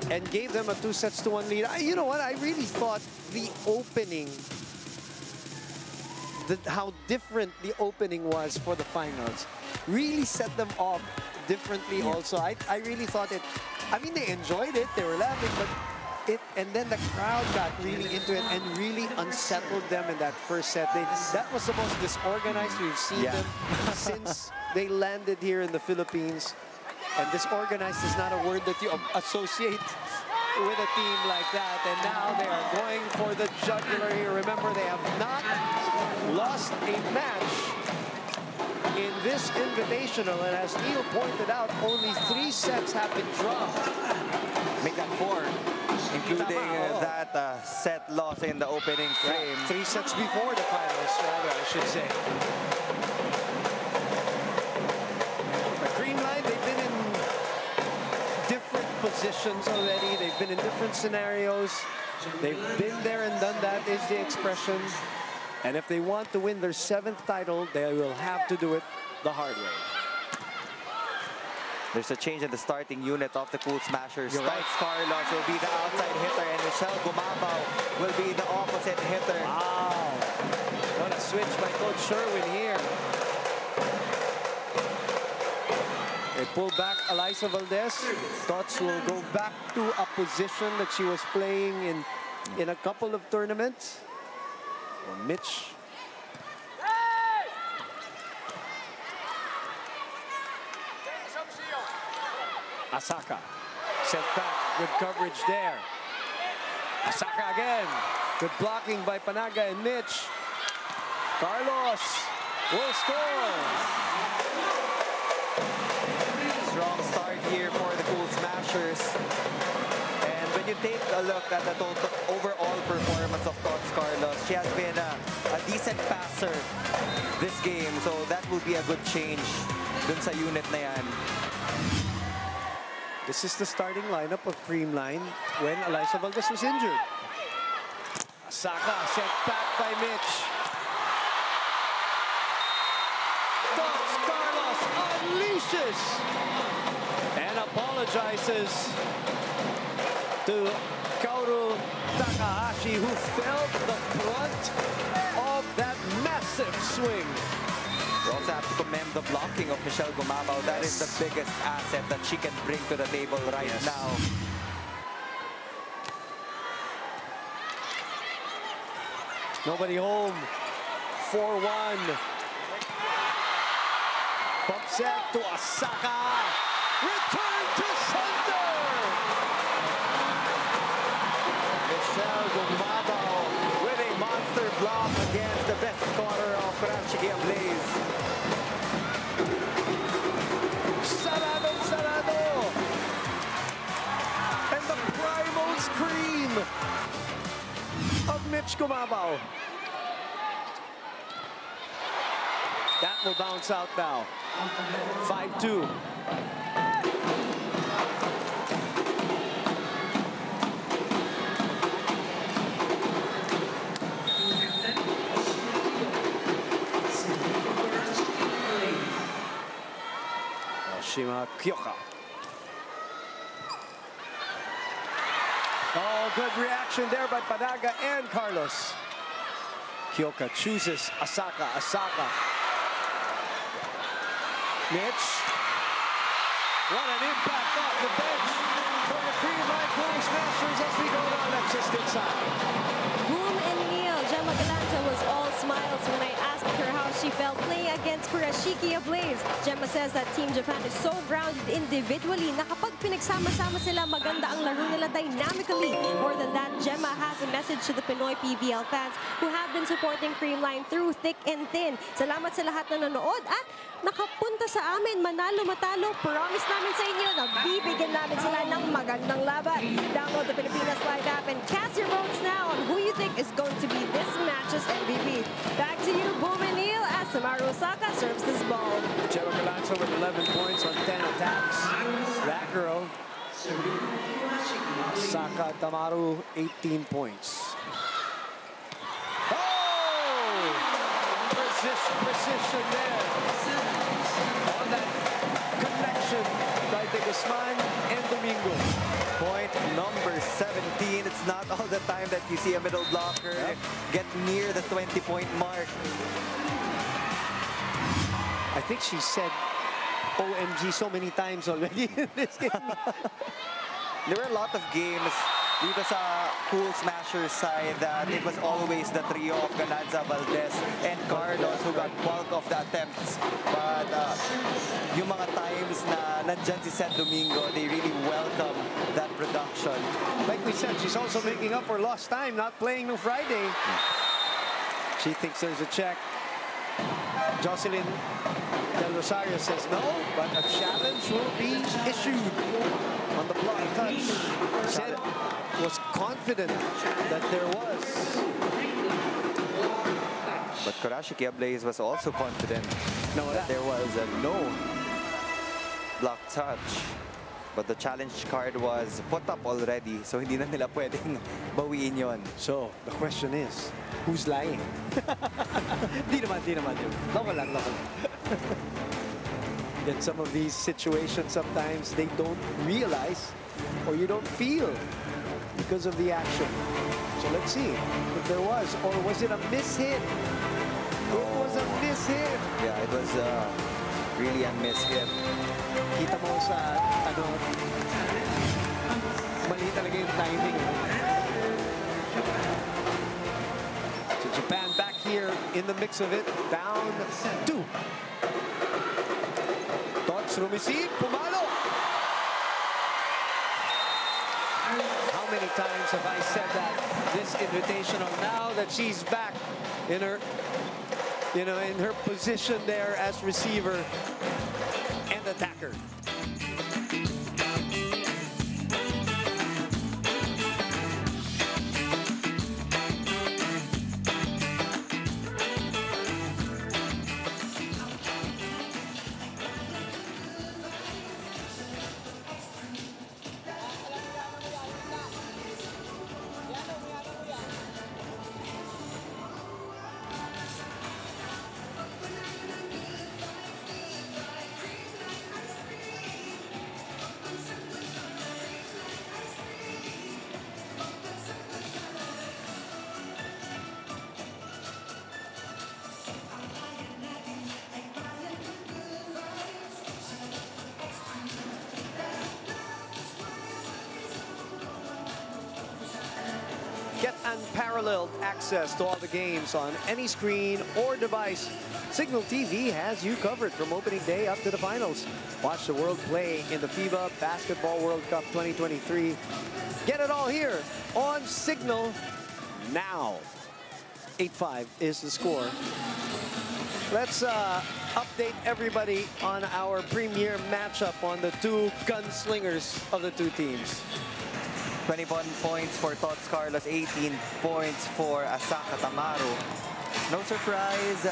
and gave them a two sets to one lead. I, you know what? I really thought the opening, the, how different the opening was for the finals, really set them off differently. Also, I, I really thought it. I mean, they enjoyed it. They were laughing, but it and then the crowd got really into it and really unsettled them in that first set. They, that was the most disorganized we've seen Yeah. them since they landed here in the Philippines. And disorganized is not a word that you associate with a team like that. And now they are going for the jugular here. Remember, they have not lost a match in this invitational. And as Neil pointed out, only three sets have been dropped. Make that four, including Tama, uh, that uh, set loss in the opening frame. Three sets before the finals, rather, I should say. The Creamline, they've been in different positions already. They've been in different scenarios. They've been there and done that, is the expression. And if they want to win their seventh title, they will have to do it the hard way. There's a change in the starting unit of the Cool Smashers. You're right. Carlos will be the outside hitter and Michelle Gumabao will be the opposite hitter. Wow. What a switch by Coach Sherwin here. They pull back Alyssa Valdez. Tots will go back to a position that she was playing in, in a couple of tournaments. Well, Mitch. Asaka sent back. Good coverage there. Asaka again. Good blocking by Panaga and Mitch. Carlos will score. Strong start here for the Cool Smashers. And when you take a look at the total overall performance of Tots Carlos, she has been a, a decent passer this game. So that will be a good change dun sa unit na yan. This is the starting lineup of Creamline when Alyssa Valdez was injured. Asaka sent back by Mitch. Tots Carlos unleashes and apologizes to Kaoru Takahashi who felt the brunt of that massive swing. Also have to commend the blocking of Michelle Gumabao. That is the biggest asset that she can bring to the table right Yes. now. Nobody home. 4-1. Bump set to Asaka. Return to sender. Michelle Gumabao Mitch Gumabao. That will bounce out now. 5-2. Oshima Kyoka. Oh, good reaction there by Panaga and Carlos. Kyoka chooses Asaka. Asaka. Mitch. What an impact off the bench for the Line Cool Smashers as we go to Alexis Tinsay. Boom and Neil, Jema Galanza was all smiles when I felt playing against Kurashiki Ablaze. Gemma says that Team Japan is so grounded individually na kapag pinagsama-sama sila, maganda ang laro nila dynamically. More than that, Gemma has a message to the Pinoy PVL fans who have been supporting Creamline through thick and thin. Salamat sa lahat na nanood at nakapunta sa amin, manalo matalo. Promise namin sa inyo na bibigyan namin sila ng magandang laban. Download the Pilipinas Live app and cast your votes now on who you think is going to be this match's MVP. Tamaru Asaka serves this ball. Jema Galanza with 11 points on 10 attacks. That girl, Saka Tamaru, 18 points. Oh! Precision, precision there. On that connection by De Guzman and Domingo. Point number 17. It's not all the time that you see a middle blocker get near the 20-point mark. I think she said OMG so many times already in this game. [laughs] There were a lot of games dito sa Cool Smasher side that it was always the trio of Galanza, Valdez, and Carlos who got bulk of the attempts. But uh, yung mga times na nandyan si Domingo, they really welcome that production. Like we said, she's also making up for lost time, not playing on Friday. She thinks there's a check. Jocelyn Del Rosario says no, but a challenge will be issued on the block touch. Ced was confident that there was. But Kurashiki Ablaze was also confident No, that there was a no block touch. But the challenge card was put up already, so hindi na nila pwedeng [laughs] bawiin yon. So, the question is, who's lying? [laughs] di naman, di naman. Loko lang, loko lang. In some of these situations, sometimes they don't realize or you don't feel because of the action. So let's see if there was, or was it a mishit? It was a mishit. Yeah, it was uh, really a mishit. Kita mo sa, ano, mali talaga yung timing. Eh. So Japan back here in the mix of it, down two. Tots Rumisi, pumalo. How many times have I said that this invitation invitational now that she's back in her, you know, in her position there as receiver and attacker. Access to all the games on any screen or device. Cignal TV has you covered from opening day up to the finals. Watch the world play in the FIBA Basketball World Cup 2023. Get it all here on Cignal now. 8-5 is the score. Let's uh, update everybody on our premier matchup on the two gunslingers of the two teams. 21 points for Tots Carlos, 18 points for Asaka Tamaru. No surprise.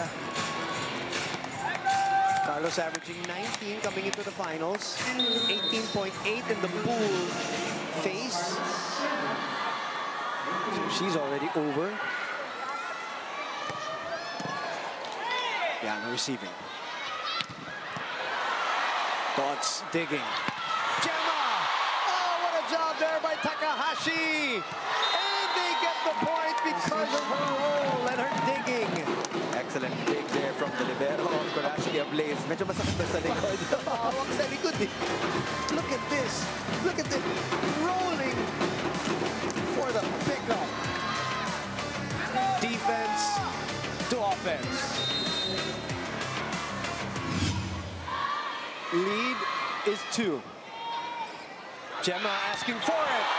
Carlos averaging 19 coming into the finals. 18.8 in the pool phase. So she's already over. Yeah, no receiving. Tots digging. Jema! Oh, what a job there Takahashi! And they get the point because of her roll and her digging. Excellent dig there from the libero of Kurashiki Ablaze. Medyo masakit na sa likod. [laughs] Hawak sa likod eh. Look at this. Look at this. Rolling for the pickup. Defense to offense. Lead is two. Jema asking for it.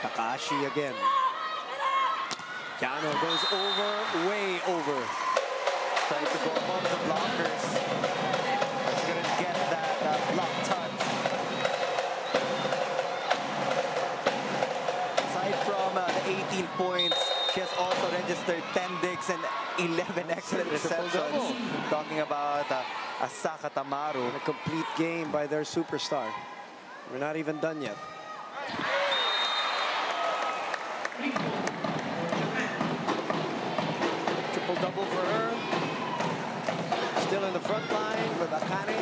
Takahashi again. Yano goes over, way over. Trying to go above the blockers. Couldn't get that uh, block touch. Aside from uh, the 18 points, she has also registered 10 digs and 11 excellent receptions. Talking about uh, Asaka Tamaru. A complete game by their superstar. We're not even done yet. Triple double for her. Still in the front line with Akane.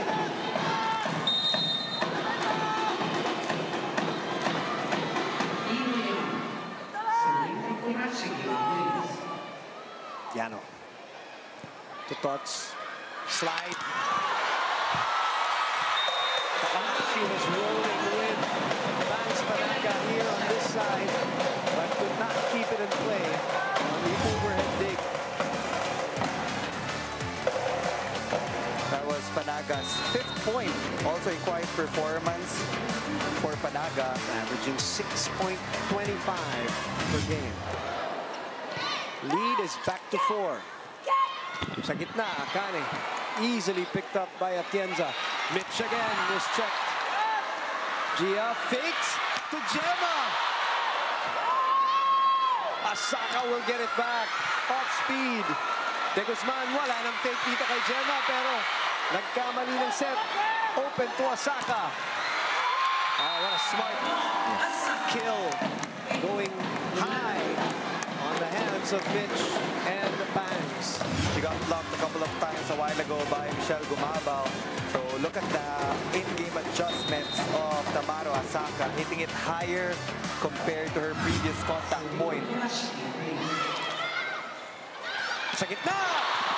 Yano. To Tots. Slide. Takahashi was rolling with Pangs Panaga here on this side, play on the overhead dig. That was Panaga's fifth point. Also a quiet performance for Panaga. Averaging 6.25 per game. Lead is back to four. Sa gitna, Akane. Easily picked up by Atienza. Mitch again, mischecked. Jia fakes to Jema. Asaka will get it back. Off speed. De Guzman, wala ng fake dito kay Jema, pero nagkamali ng set. Open to Asaka. Ah, what a smart kill. Going high on the hands of Mitch and She got blocked a couple of times a while ago by Michelle Gumabao. So look at the in-game adjustments of Tamaru Asaka, hitting it higher compared to her previous contact point. Sa gitna!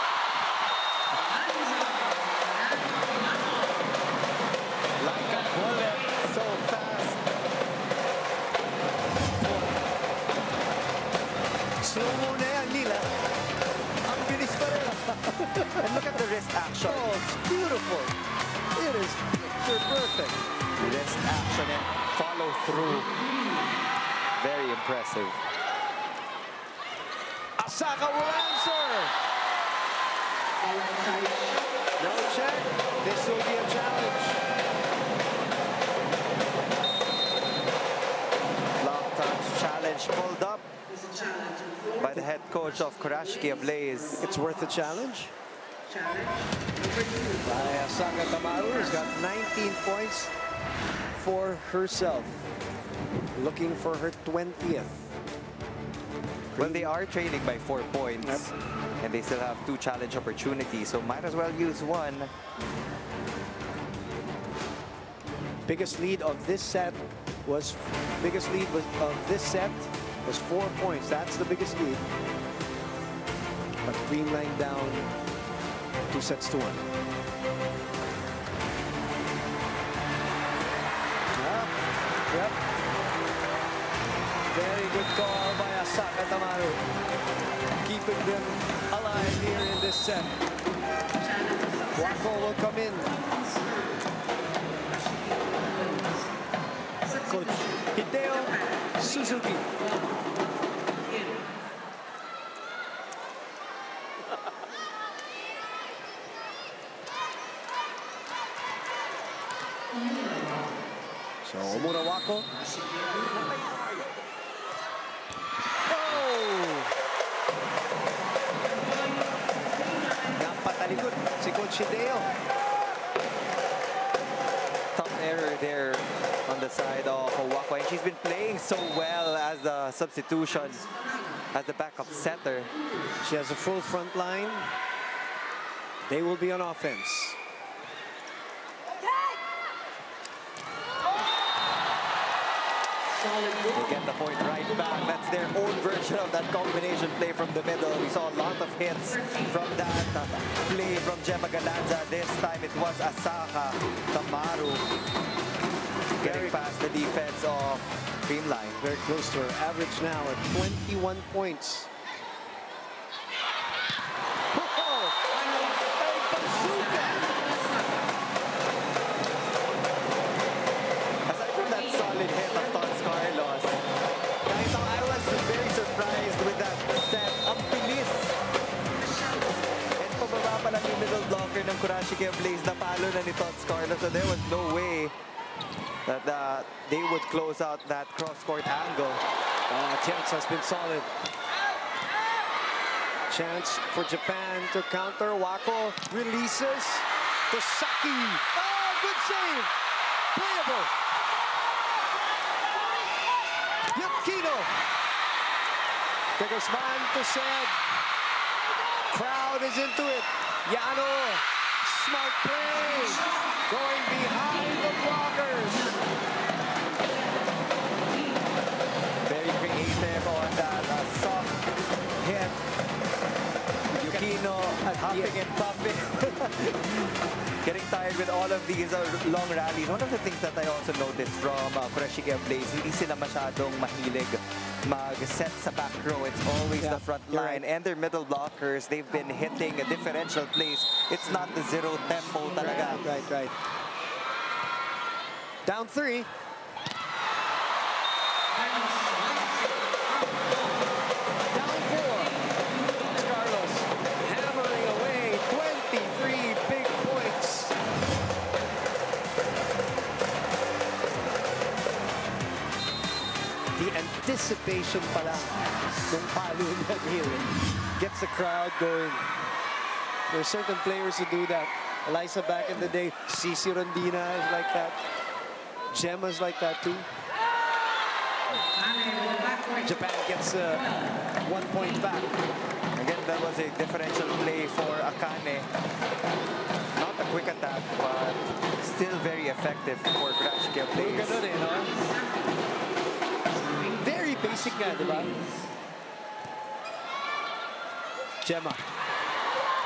And look at the wrist action. Oh, it's beautiful. It is picture perfect. Wrist action and follow through. Very impressive. Asaka will answer. No check. This will be a challenge. Long touch challenge pulled up by the head coach of Kurashiki Ablaze. It's worth a challenge. By Asaka Tamaru, who's got 19 points for herself. Looking for her 20th. Well, they are trailing by four points. And they still have two challenge opportunities, so might as well use one. Biggest lead of this set was biggest lead was of this set was four points. That's the biggest lead. But Creamline down two sets to one. Yeah, Yep. Very good call by Asaka Tamaru. Keeping them alive here in this set. Wako will come in. Coach Hideo Suzuki. So Omura Wako. Oh! Napatalikod si Coach Hideo. Tough error there on the side of Owako. And she's been playing so well as the substitution, as the backup setter. She has a full front line. They will be on offense. They get the point right back. That's their own version of that combination play from the middle. We saw a lot of hits from that play from Jema Galanza. This time it was Asaka Tamaru getting past the defense of Creamline. Very close to her average now at 21 points. Blocker ng Kurashiki Ablaze. Napalo na ni Tots Carlos. So there was no way that uh, they would close out that cross-court angle. Uh, Chance has been solid. Chance for Japan to counter. Wako releases to Saki. Oh, good save. Playable. Yukino. De Guzman to Ced. Crowd is into it. Yano. Smart play. Going behind the blockers. Very creative on that uh, soft hit. Yukino huffing and puffing. [laughs] Getting tired with all of these uh, long rallies. One of the things that I also noticed from uh, Kurashiki Ablaze, hindi sila masyadong mahilig mag-set sa back row. It's always Yeah, the front you're line. And their middle blockers, they've been hitting a differential place. It's not the zero tempo talaga. Right, right, right. Down three. Anticipation pala ng palo niya here gets the crowd going. There are certain players who do that. Alyssa back in the day, Sisi Rondina is like that. Jema's like that too. Japan gets uh, one point back. Again, that was a differential play for Akane. Not a quick attack, but still very effective for Kurashiki Ablaze. Basic nga, di ba? Jema.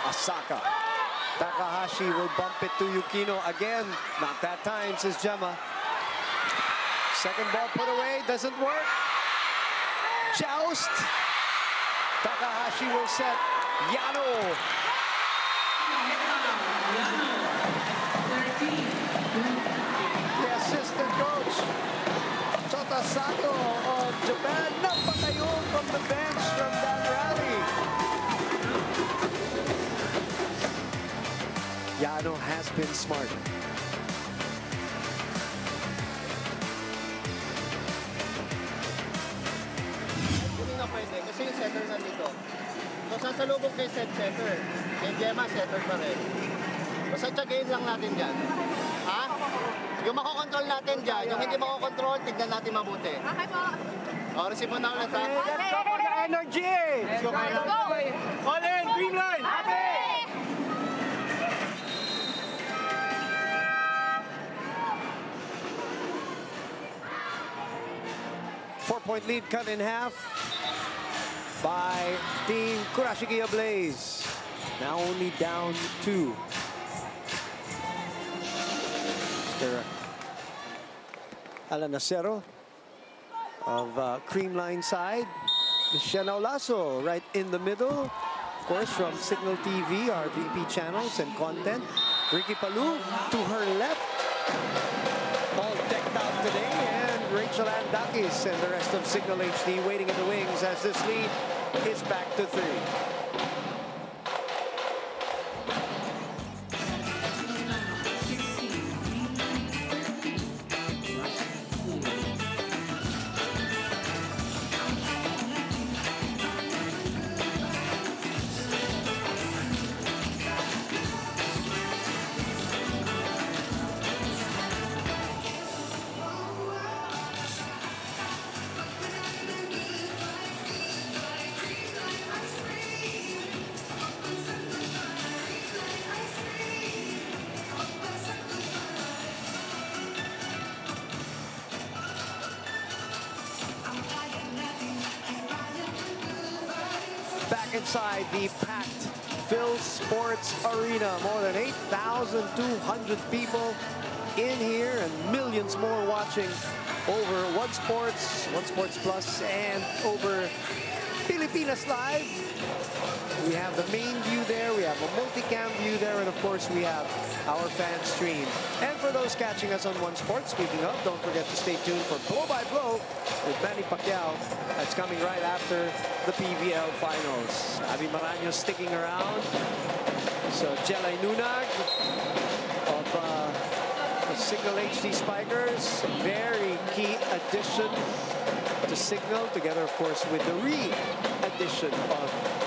Asaka. Takahashi will bump it to Yukino again. Not that time, says Jema. Second ball put away, doesn't work. Joust. Takahashi will set. Yano. The assistant coach, Chota Sato Japan, napatayo from the bench from that rally. Yano has been smart. Hindi na pwede kasi yung setter nandito. So sasalubog kay set setter. Kay Gemma setter pa rin. Basta tsagayin lang natin dyan. Ha? Yung makokontrol natin dyan, yung hindi makokontrol, tignan natin mabuti. Okay po. O, receive mo na ulit ha. Let's go for the energy! Let's go, Carlos. All in, Creamline! Four-point lead cut in half by Team Kurashiki Ablaze. Now only down two. Mr. Alan Acero of uh, Creamline side. Michelle Lasso right in the middle. Of course, from Cignal TV, our VP channels and content. Ricky Palou to her left. All decked out today. And Rachel Anne Daquis and the rest of Cignal HD waiting in the wings as this lead is back to three. Inside the packed PhilSports Arena. More than 8,200 people in here and millions more watching over One Sports, One Sports Plus, and over Pilipinas Live. We have the main view there, we have a multicam view there, and of course we have our fan stream. And for those catching us on One Sports, speaking of, don't forget to stay tuned for Blow by Blow with Manny Pacquiao. That's coming right after the PVL Finals. Aby Maraño sticking around. So Jelay Nunag of uh, Cignal HD Spikers, very key addition to Cignal, together of course with the re-addition of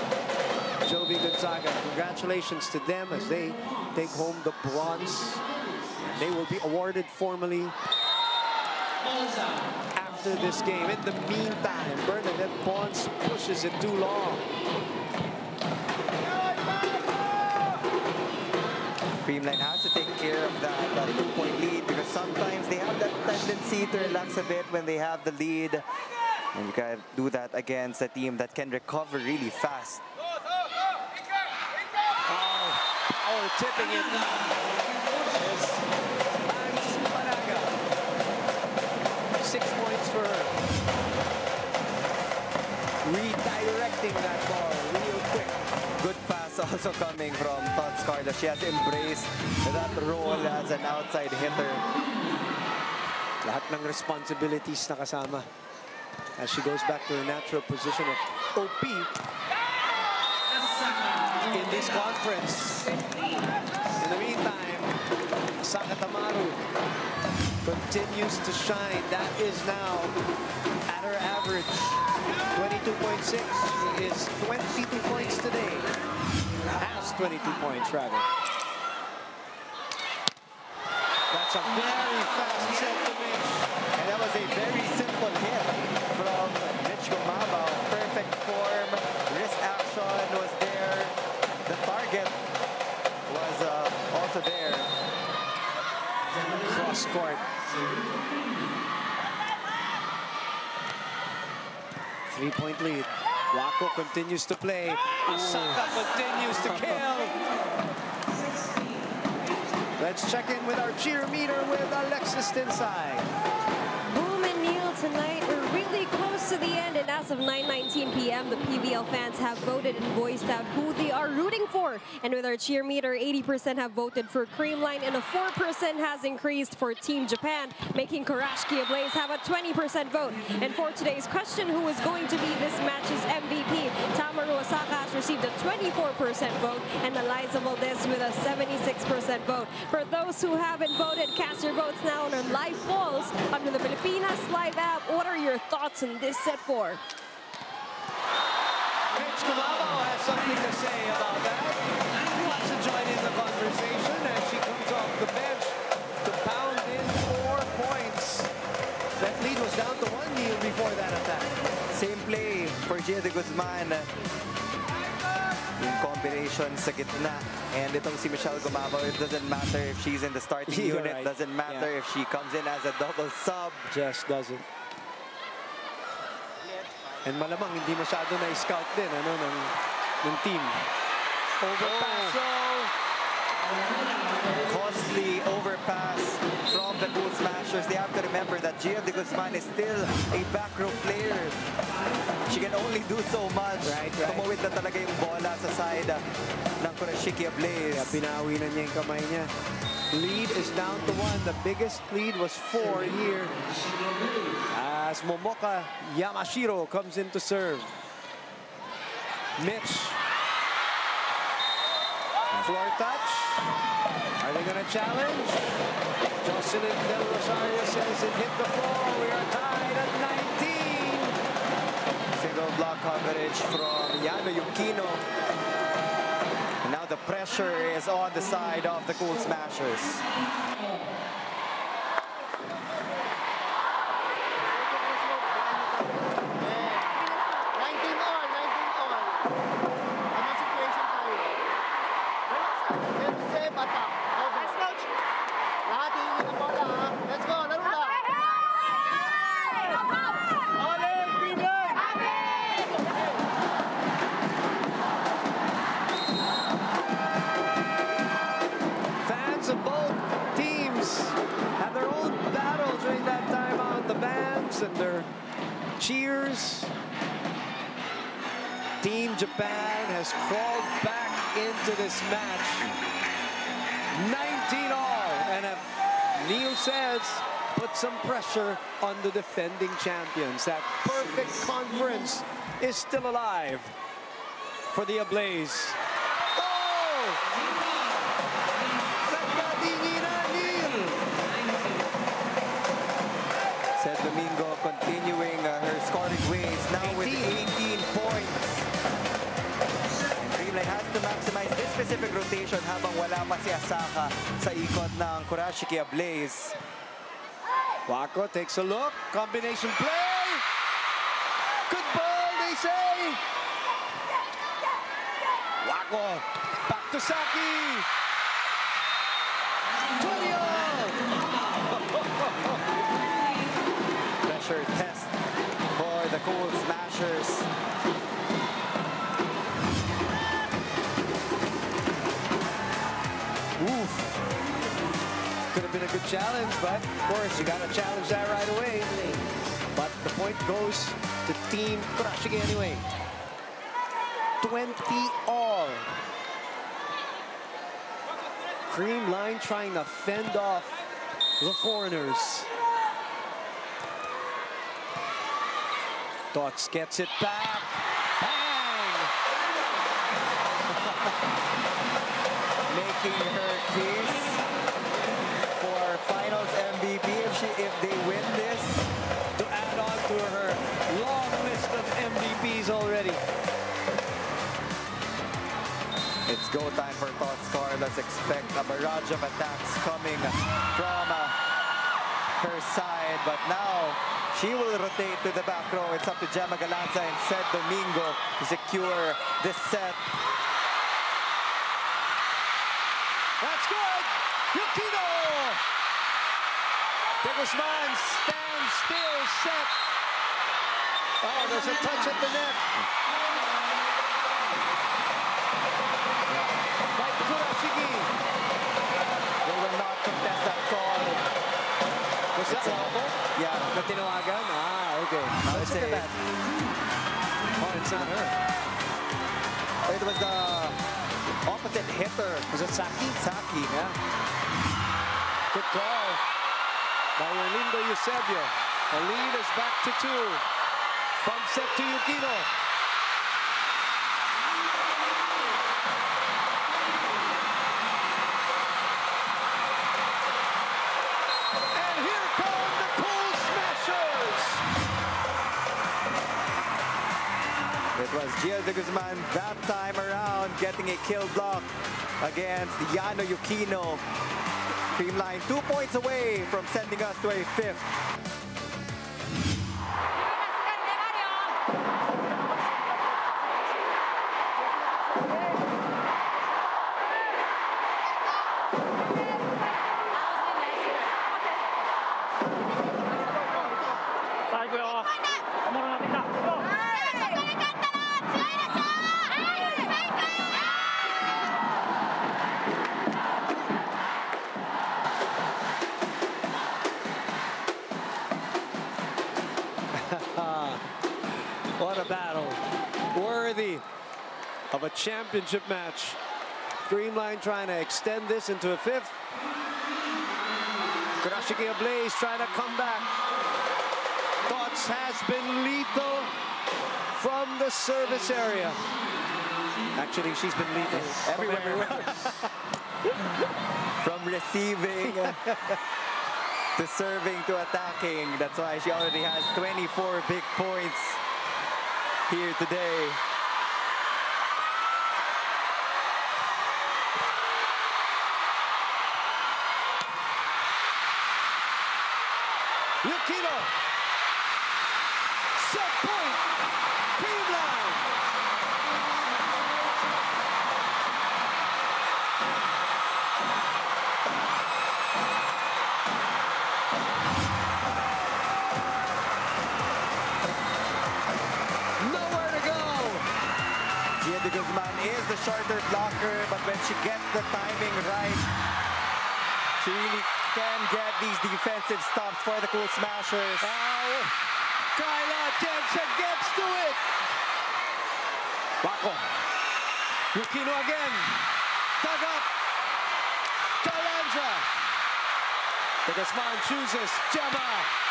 Jovi Gonzaga. Congratulations to them as they take home the bronze. They will be awarded formally after this game. In the meantime, Bernadeth Pons pushes it too long. Creamline has to take care of that, that two-point lead because sometimes they have that tendency to relax a bit when they have the lead. And you can do that against a team that can recover really fast. Oh, tipping it. Six points for her. Redirecting that ball real quick. Good pass also coming from Tots Carla. She has embraced that role as an outside hitter. Lahat ng responsibilities na kasama as she goes back to her natural position of OP in this conference. In the meantime, Asaka Tamaru continues to shine. That is now at her average, 22.6. She is 22 points today. Has 22 points, rather. That's a very fast set to make. And that was a very court. Three-point lead. Wako continues to play. Asaka continues to kill. [laughs] Let's check in with our cheer meter with Alexis Tinsay. To the end, and as of 9:19 p.m., the PVL fans have voted and voiced out who they are rooting for. And with our cheer meter, 80% have voted for Creamline, and a 4% has increased for Team Japan, making Kurashiki Ablaze have a 20% vote. And for today's question, who is going to be this match's MVP? Tamaru Asaka has received a 24% vote, and Alyssa Valdez with a 76% vote. For those who haven't voted, cast your votes now on our live polls under the Pilipinas Live app. What are your thoughts on this set four? Mitch Gumabao has something to say about that. He wants to join in the conversation as she comes off the bench to pound in four points. That lead was down to one Neil before that attack. Same play for Jia de Guzman. Yung combination sa gitna. And itong si Michelle Gumabao, it doesn't matter if she's in the starting [laughs] You're unit. right. Doesn't matter Yeah. if she comes in as a double sub. Just doesn't. And malamang hindi masyado na-scout din ano, ng, ng team. Overpass. Costly overpass from the Cool Smashers. They have to remember that Gia de Guzman is still a back row player. She can only do so much. Right, right. Tumawid na talaga yung bola sa side ah, ng Kurashiki Ablaze. Kaya pinawi na niya yung kamay niya. Lead is down to one. The biggest lead was four here. As Momoka Yamashiro comes in to serve. Mitch. Floor touch. Are they going to challenge? Jocelyn Del Rosario says it hit the floor. We are tied at 19. Block coverage from Yano Yukino. Now the pressure is on the side of the Cool Smashers. This match. 19 all. And Neil says, put some pressure on the defending champions. That perfect conference is still alive for the Ablaze. Specific rotation habang wala pa si Asaka sa ikot ng Kurashiki Ablaze. Wako takes a look. Combination play. Good ball, they say. Wako. Back to Saki. 20 all. Pressure test for the Cool Smashers. A good challenge, but of course you got to challenge that right away. But the point goes to Team Kurashiki anyway. 20 all. Creamline trying to fend off the foreigners. Tots gets it back. Bang! [laughs] making her case Go time for Tots Carlos. Expect a barrage of attacks coming from uh, her side, but now she will rotate to the back row. It's up to Jema Galanza and Ced Domingo to secure this set. That's good. Yukino. De Guzman stands still set. Oh, there's a touch at the net. They will not contest that call. Was that It's wobble? Yeah. Na tinawagan? Ah, okay. I would Let's look at that. Oh, it's not her. It was the opposite hitter. Was it Saki? Saki. Yeah. Good call by Orlindo Eusebio. The lead is back to two. Bump set to Yukino. Was Jia de Guzman that time around getting a kill block against Yano Yukino. Creamline two points away from sending us to a fifth. Championship match. Creamline trying to extend this into a fifth. Kurashiki Ablaze trying to come back. Tots has been lethal from the service area. Actually, she's been lethal Everywhere. everywhere. [laughs] From receiving uh, to serving to attacking. That's why she already has 24 big points here today. These defensive stops for the Cool Smashers. Oh, Kyla Jensen gets to it. Wako. Yukino again. Dug up. Galanza. De Guzman chooses. Gemma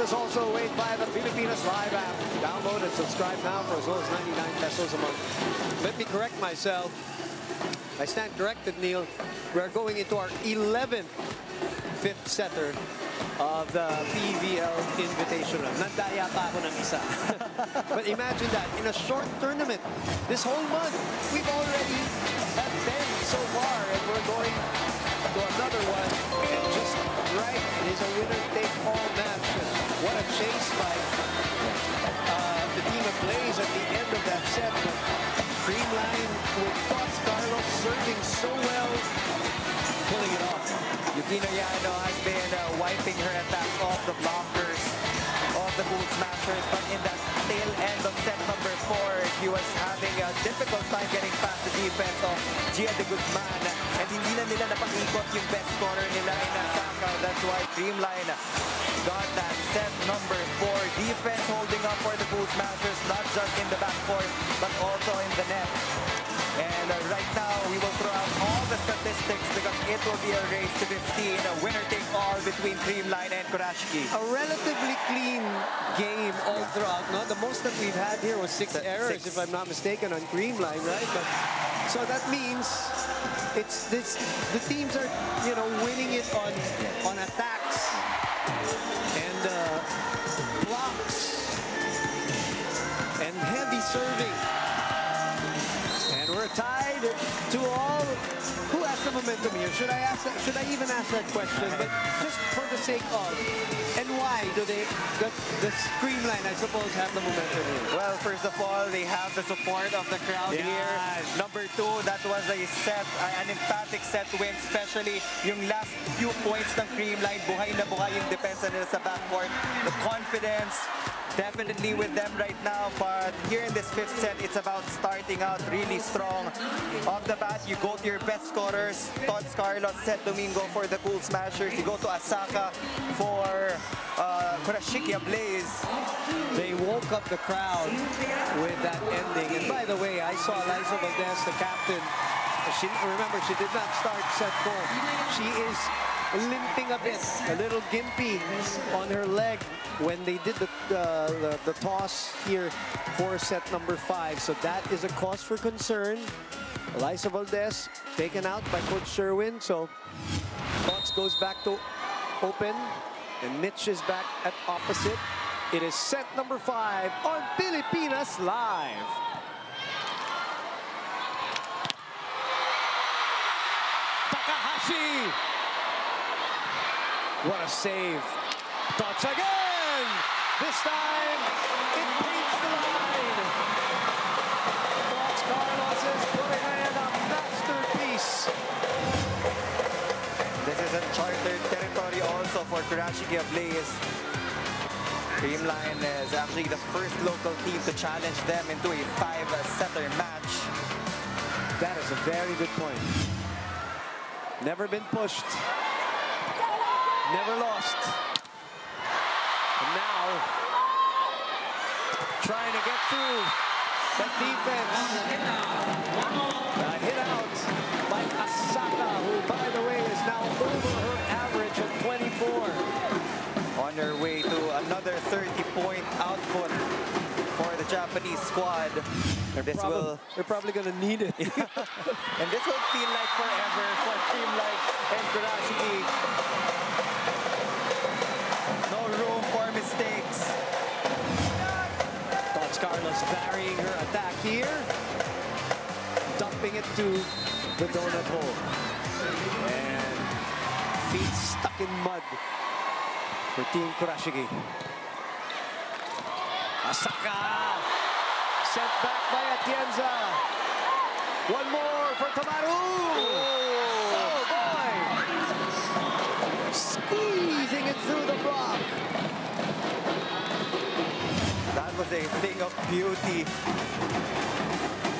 experiences also await by the Pilipinas Live app. Download and subscribe now for as low as 99 pesos a month. Let me correct myself. I stand corrected, Neil. We're going into our 11th fifth setter of the PVL Invitational. Nandaya pa ako ng isa. [laughs] but imagine that, in a short tournament, this whole month, we've already had 10 so far, and we're going to another one. And just right, it is a winner-take-all match. What a chase by uh, the team of Blaze at the end of that set. But Creamline with Tots Carlos serving so well, pulling it off. Yukino Yano has been uh, wiping her attack off the blockers of the Cool Smashers, but in that tail end of set number four, he was having a difficult time getting past the defense of Gia de Guzman, and hindi na nila napag-ikot yung best scorer nila in Asaka. That's why Dreamline got that set number four. Defense holding up for the Bulls Masters, not just in the backcourt, but also in the net. And uh, right now, we will throw out all the statistics because it will be a race to 15, a winner-take-all between Creamline and Kurashiki. A relatively clean game all throughout. No? The most that we've had here was six errors, six. if I'm not mistaken, on Creamline, right? But, so that means it's this. The teams are, you know, winning it on on attacks and uh, blocks and heavy serving. We're tied to all. Who has the momentum here? Should I ask? That, should I even ask that question? But just for the sake of, and why do they? The, the Creamline, I suppose, have the momentum here. Well, first of all, they have the support of the crowd Yes. here. Number two, that was a set, uh, an emphatic set win, especially yung last few points ng Creamline. Buhay na buhay yung depensa nila sa backcourt. The confidence, definitely with them right now. But here in this fifth set, it's about starting out really strong. Off the bat, you go to your best scorers. Tots Carlos, Ced Domingo for the Cool Smashers. You go to Asaka for uh, Blaze. They woke up the crowd with that ending. And by the way, I saw Alyssa Valdez, the captain. She remember she did not start set four. She is limping a bit, a little gimpy on her leg when they did the, uh, the the toss here for set number five. So that is a cause for concern. Alyssa Valdez taken out by Coach Sherwin. So Tots goes back to open, and Mitch is back at opposite. It is set number five on Pilipinas Live. Takahashi! What a save. Touch again! This time, it paints the line. Tots Carlos is putting in a masterpiece. This is uncharted territory also for Kurashiki Ablaze. Creamline is actually the first local team to challenge them into a five-setter match. That is a very good point. Never been pushed. Never lost. And now, trying to get through that defense. A hit out by Asaka, who, by the way, is now over her average of 24. On her way to another 30-point output for the Japanese squad. This Prob- will They're probably going to need it. [laughs] and this will feel like forever for Creamline and Kurashiki. No Carlos varying her attack here. Dumping it to the donut hole. And feet stuck in mud for Team Kurashiki. Asaka! Sent back by Atienza. One more for Tamaru! Oh, boy! Squeezing was a thing of beauty.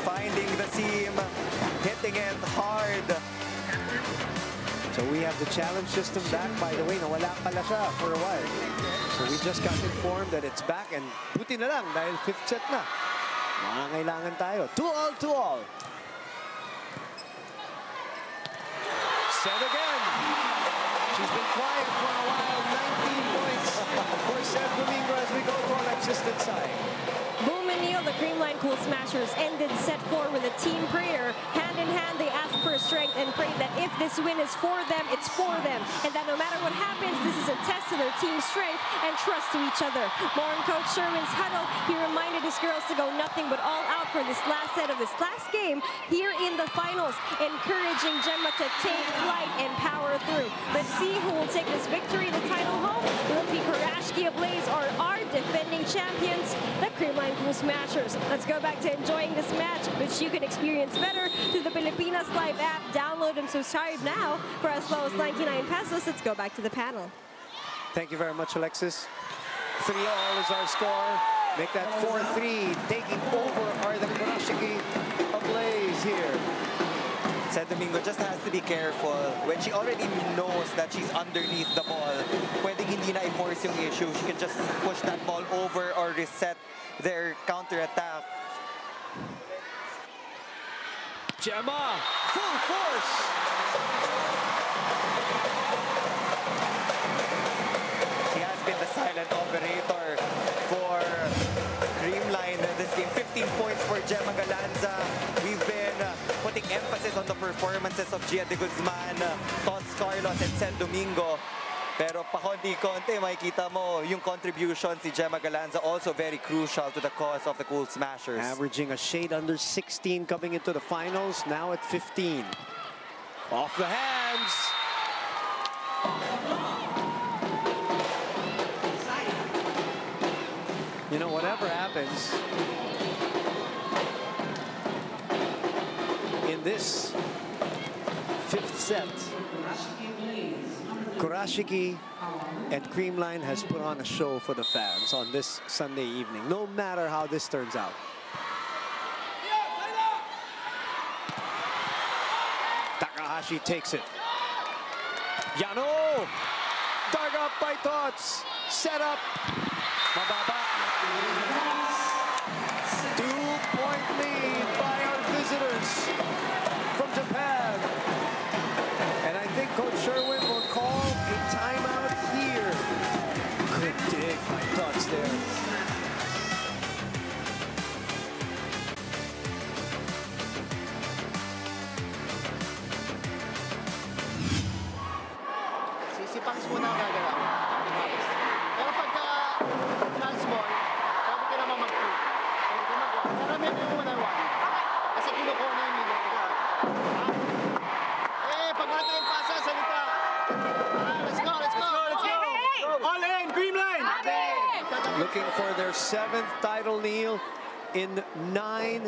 Finding the seam, hitting it hard. So we have the challenge system back. By the way, nawala pala siya for a while. So we just got informed that it's back and buti na lang dahil fifth set na. Nangangailangan tayo. Two all, two all. Set again. She's been quiet for a while. 19 points [laughs] for Ced Domingo as we go to. Boom and Neil, the Creamline Cool Smashers, ended set four with a team prayer. Hand in hand, they asked for strength and prayed that if this win is for them, it's for them. And that no matter what happens, this is a test to their team's strength and trust to each other. More Coach Sherwin's huddle, he reminded his girls to go nothing but all out for this last set of this last game here in the finals, encouraging Jema to take flight and power through. Let's see who will take this victory, the title home. Will it be Kurashiki Ablaze are our defending champions, the Creamline Cool Smashers? Let's go back to enjoying this match, which you can experience better through the Pilipinas Live app. Download and subscribe now for as low as 99 pesos. Let's go back to the panel. Thank you very much, Alexis. 3 all is our score. Make that 4-3. Taking over are the Kurashiki ablaze here. Ced Domingo just has to be careful. When she already knows that she's underneath the ball, pwedeng hindi na i-force yung issue. She can just push that ball over or reset their counter-attack. Jema, full force. He has been the silent operator on the performances of Jia de Guzman, uh, Tots Carlos, and Ced Domingo. Pero pa konti-konti, makikita mo yung contribution si Jema Galanza also very crucial to the cause of the Cool Smashers. Averaging a shade under 16 coming into the finals, now at 15. Off the hands. You know, whatever happens this fifth set, Kurashiki and Creamline has put on a show for the fans on this Sunday evening, no matter how this turns out. Takahashi takes it. Yano! Dug up by Tots. Set up. Mababa. Seventh title, Neil, in nine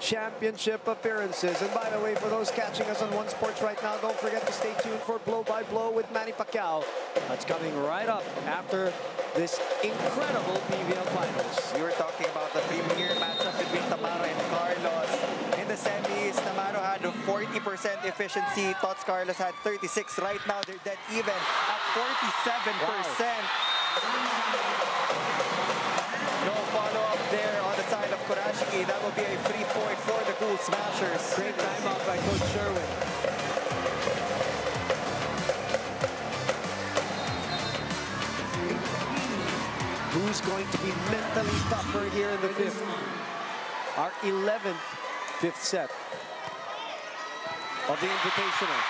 championship appearances. And by the way, for those catching us on One Sports right now, don't forget to stay tuned for Blow by Blow with Manny Pacquiao. That's coming right up after this incredible PVL Finals. We were talking about the premier matchup between Tamaru and Carlos. In the semis, Tamaru had a 40% efficiency. Tots Carlos had 36. Right now, they're dead even at 47%. No follow-up there on the side of Kurashiki. That will be a free point for the Cool Smashers. Great timeout by Coach Sherwin. Who's who's going to be mentally tougher here in the fifth. Our 11th fifth set of the Invitational.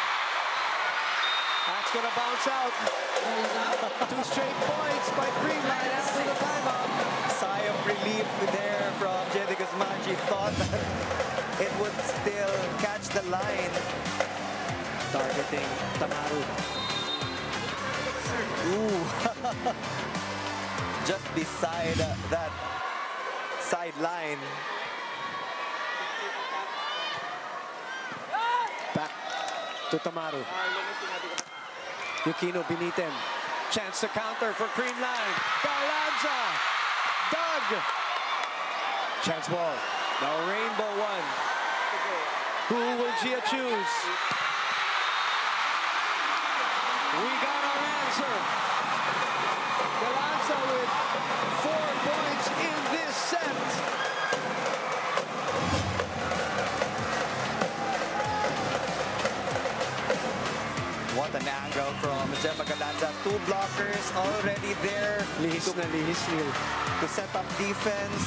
That's going to bounce out. Two straight points by Creamline after the timeout. Sigh of relief there from Jia de Guzman. She thought that it would still catch the line. Targeting Tamaru. Ooh. [laughs] Just beside that sideline. Back to Tamaru. Yukino Beniten. Chance to counter for Creamline. Galanza. Doug. Chance ball. Now Rainbow one. Who will Jia choose? We got our answer. Galanza with four points in this set. What an angle from Jema Galanza. Two blockers already there Lihis na lihis, Neil. to set up defense.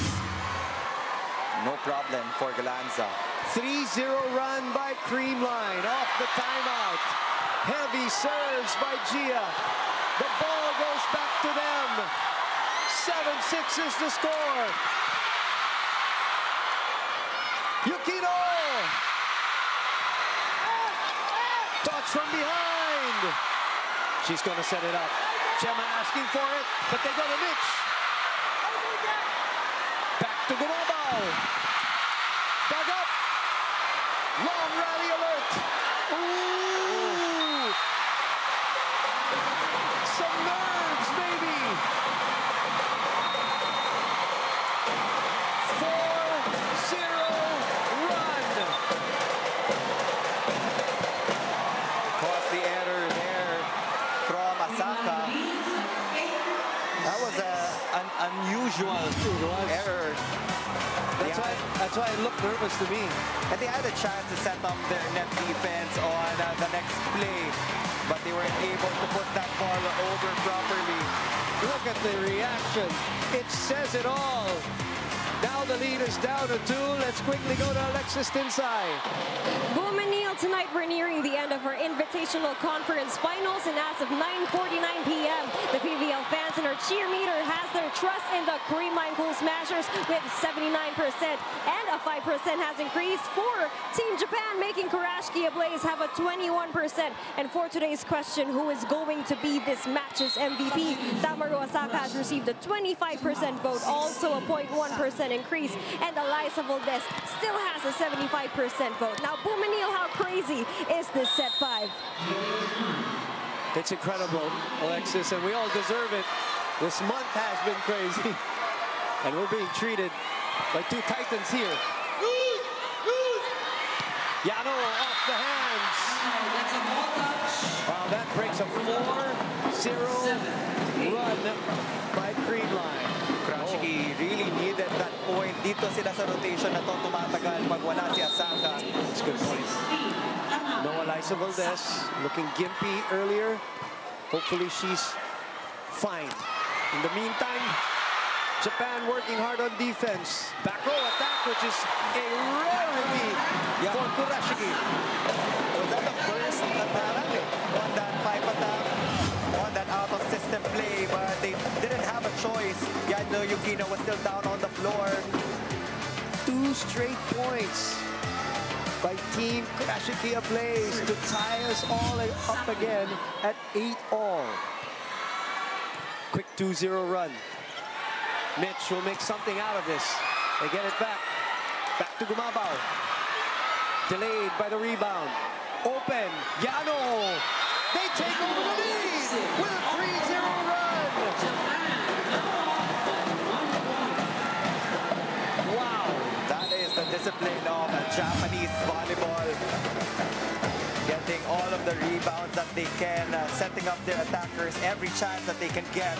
No problem for Galanza. 3-0 run by Creamline off the timeout. Heavy serves by Jia. The ball goes back to them. 7-6 is the score. Yukino! Touch from behind. She's going to set it up. Jema asking for it, but they go to Mitch. Back to Gumabao. Dug up. Long rally alert. Ooh. Unusual error. That's why, that's why it looked nervous to me. And they had a chance to set up their net defense on uh, the next play, but they weren't able to put that ball over properly. Look at the reaction. It says it all. Now the lead is down to two. Let's quickly go to Alexis Tinsay. Boom Neil, tonight we're nearing the end of our Invitational Conference Finals, and as of 9.49 p.m., the PVL fans and our cheer meter has their trust in the Creamline Cool Smashers with 79%, and a 5% has increased for Team Japan, making Kurashiki Ablaze have a 21%. And for today's question, who is going to be this match's MVP? Tamaru Asaka has received a 25% vote, also a 0.1% increase, and Alyssa Valdez still has a 75% vote. Now, Neil, how crazy is this set five? It's incredible, Alexis, and we all deserve it. This month has been crazy, [laughs] and we're being treated like two titans here. Yano off the hands. Wow, that breaks a 4-0 run by Creamline. Kurashiki really needed that point. Dito sila sa rotation na to tumatagal pag wala si Asaka. A good point. No Alyssa Valdez looking gimpy earlier. Hopefully she's fine. In the meantime, Japan working hard on defense. Back row attack, which is a rarity Yeah. for Kurashiki. Was that the first attack eh, on that system play, but they didn't have a choice. Yano Yukino was still down on the floor. Two straight points by Team Kurashiki Ablaze to tie us all up again at 8 all. Quick 2-0 run. Mitch will make something out of this. They get it back. Back to Gumabao. Delayed by the rebound. Open. Yano. They take over the lead with a 3-0 run. Wow. That is the discipline of Japanese volleyball. Getting all of the rebounds that they can, uh, setting up their attackers every chance that they can get.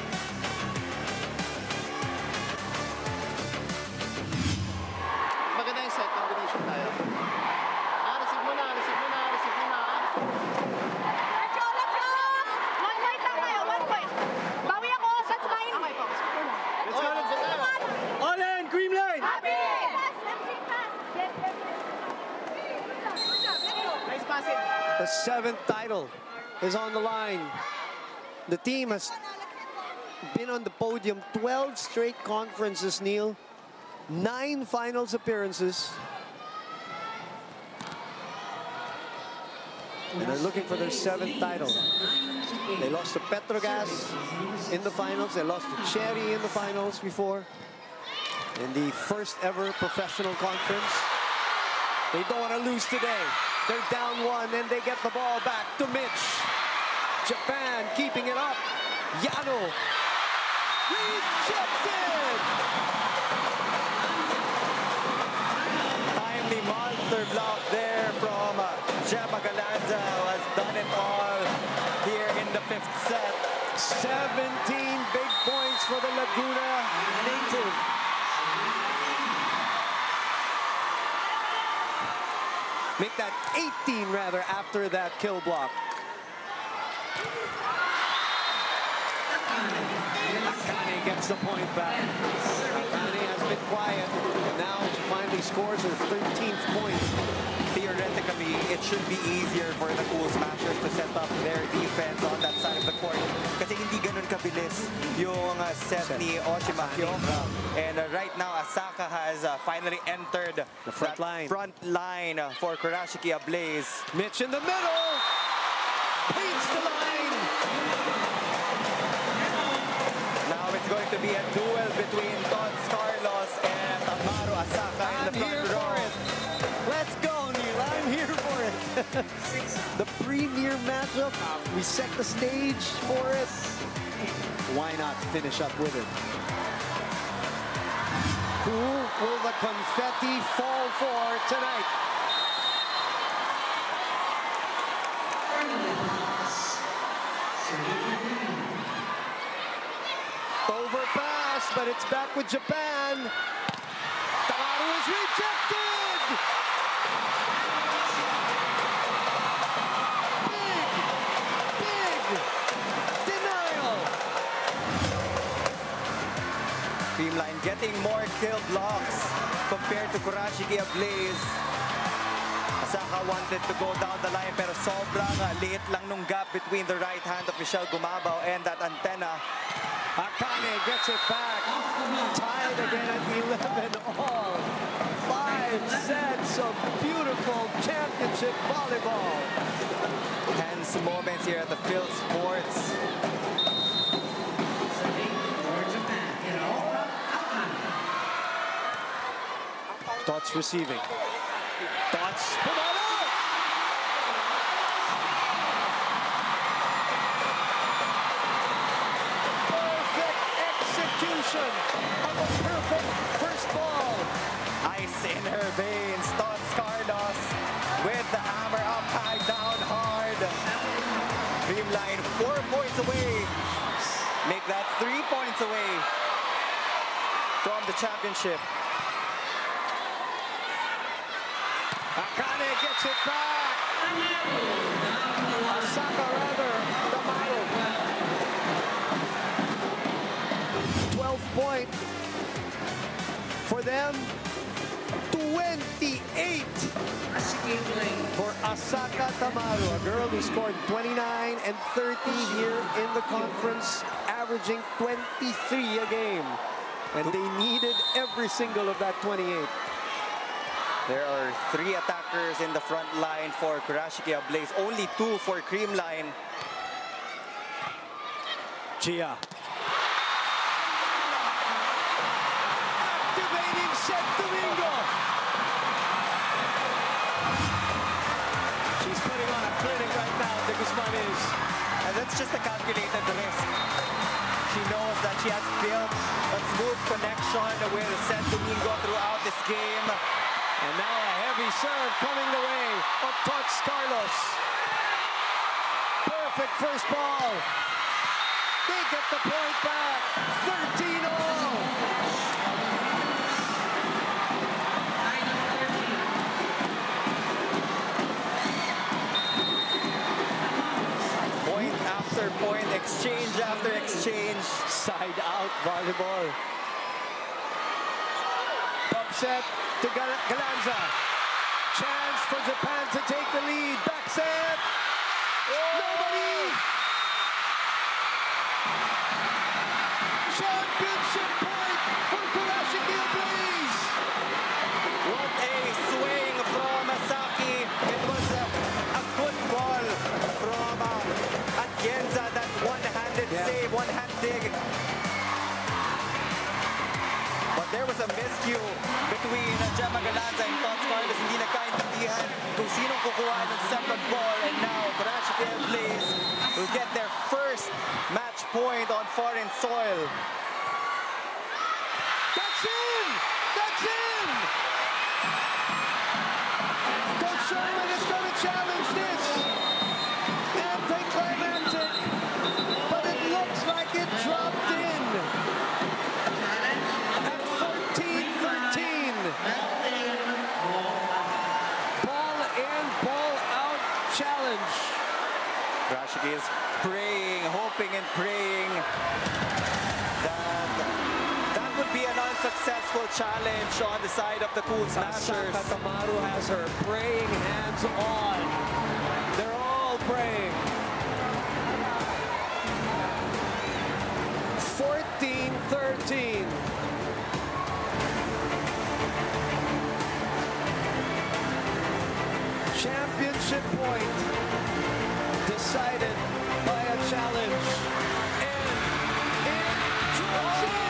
Seventh title is on the line. The team has been on the podium 12 straight conferences, Neil. Nine finals appearances. And they're looking for their seventh title. They lost to Petro Gazz in the finals. They lost to Chery in the finals before. In the first ever professional conference. They don't want to lose today. They're down one and they get the ball back to Mitch. Japan keeping it up. Yano. Rejected! Timely monster block there from uh, Jema Galanza, who has done it all here in the fifth set. 17 big points for the Laguna native. Make that 18 rather after that kill block. Akane gets the point back. Akane has been quiet, and now she finally scores her 13th point. It should be easier for the Cool Smashers to set up their defense on that side of the court. Kasi hindi ganun kabilis yung uh, set ni Oshimakyo. And uh, right now, Asaka has uh, finally entered The front line. front line uh, for Kurashiki Ablaze. Mitch in the middle. Paints the line. Now it's going to be a duel between Tots the premier matchup. We set the stage for it. Why not finish up with it? Who will the confetti fall for tonight? Overpass, but it's back with Japan. Tamaru is rejected! Getting more kill blocks compared to Kurashiki Ablaze. Asaka wanted to go down the line pero sobrang liit lang nung gap between the right hand of Michelle Gumabao and that antenna. Akane gets it back. Tied again at 11 all. Five sets of beautiful championship volleyball. Tense moments here at the PhilSports. Tots receiving. Tots. Perfect execution of a perfect first ball. Ice in her veins. Tots Carlos with the hammer up high, down hard. Creamline four points away. Make that three points away from the championship. Akane gets it back. Rather. Tamaru. 12 point for them. 28 for Asaka Tamaru, a girl who scored 29 and 30 here in the conference, averaging 23 a game. And they needed every single of that 28. There are three attackers in the front line for Kurashiki Ablaze. Only two for Creamline. Jia. Activating Ced Domingo. She's putting on a clinic right now, De Guzman is. And that's just a calculated risk. She knows that she has built a smooth connection with Ced Domingo throughout this game. And now a heavy serve coming the way of Tots Carlos. Perfect first ball. They get the point back. 13 all. Point after point, exchange after exchange. Side out volleyball set to Galanza. Chance for Japan to take the lead. Back set. Whoa. Nobody. Championship point for Kurashiki Blaze. What a swing from Masaki. It was a, a good ball from uh, Atienza. That one-handed yeah. save, one-hand dig. There was a miscue between uh, Jema Galanza and Tots Carlos. Hindi nagkaintindihan kung sinong kukuha ng second ball. And now, and Blaze will get their first match point on foreign soil. That's in! That's in! Coach going to challenge this. Anticlimactic. But it looks like it dropped in. Is praying, hoping and praying that that would be an unsuccessful challenge on the side of the Cool Smashers. Katamaru has her praying hands on. They're all praying. 14-13. Championship point decided by a challenge. And it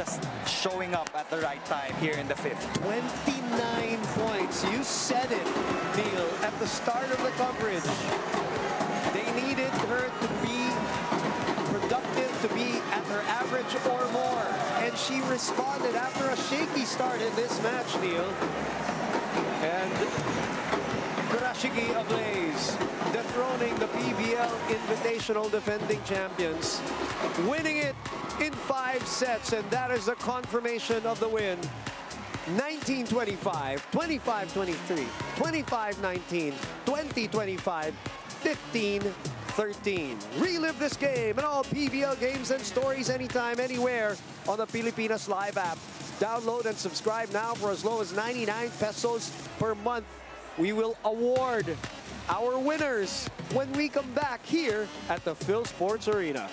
just showing up at the right time here in the fifth. 29 points. You said it, Neil, at the start of the coverage. They needed her to be productive, to be at her average or more. And she responded after a shaky start in this match, Neil. And Kurashiki ablaze, dethroning the PVL Invitational defending champions, winning it in five sets, and that is the confirmation of the win. 1925, 25-23, 25-19, 20-25, 15-13. Relive this game and all PVL games and stories anytime, anywhere on the Pilipinas Live app. Download and subscribe now for as low as 99 pesos per month. We will award our winners when we come back here at the PhilSports Arena.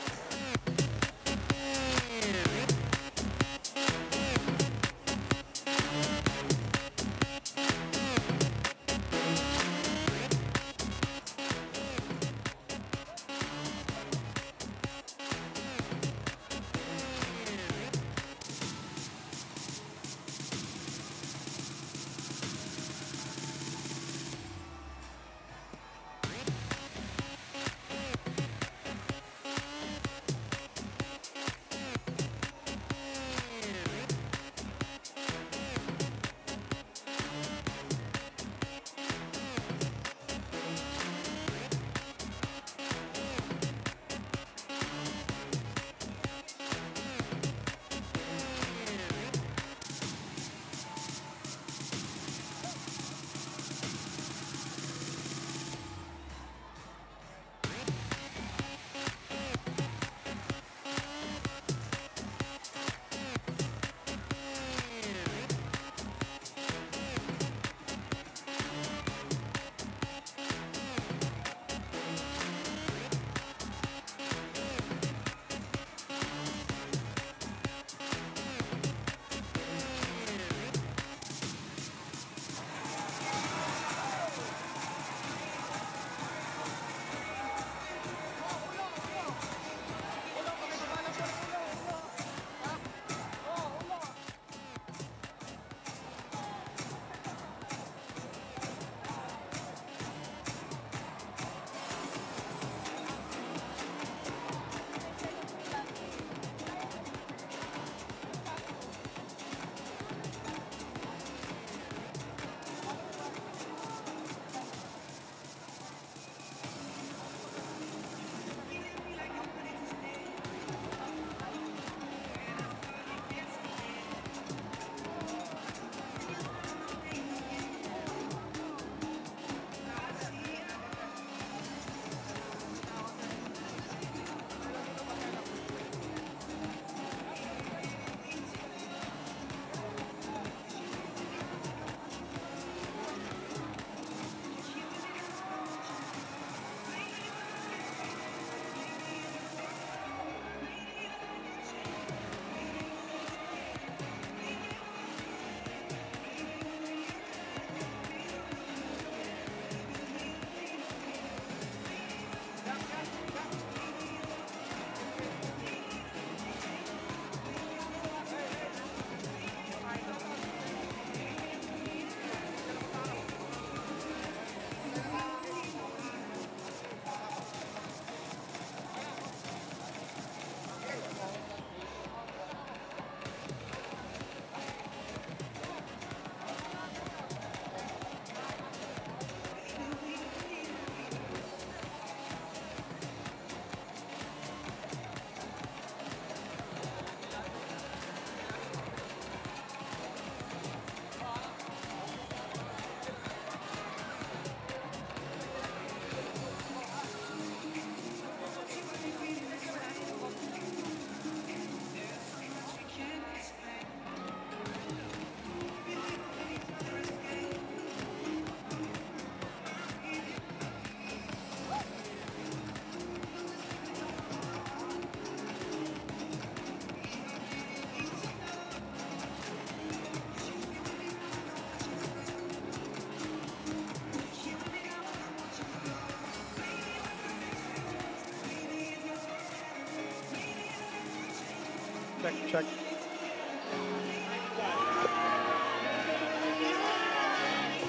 Check, check.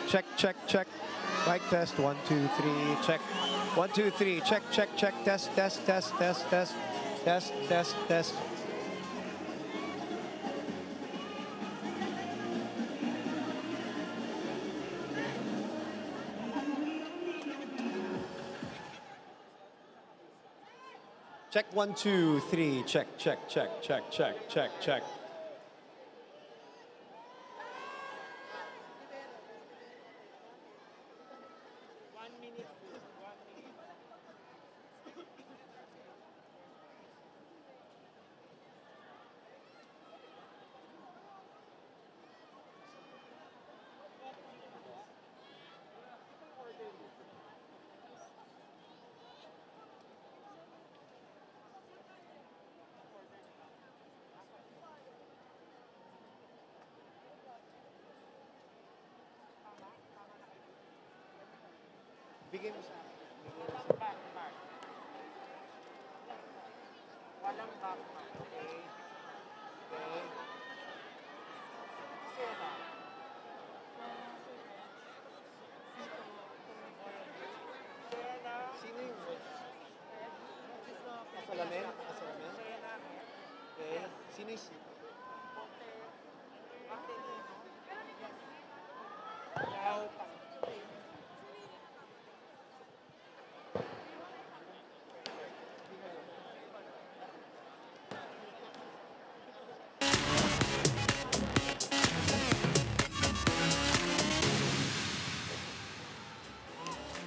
Check, check, check. Mic test. One, two, three. Check. One, two, three. Check, check, check. Test, test, test, test, test, test, test, test. One, two, three. Check, check, check, check, check, check, check.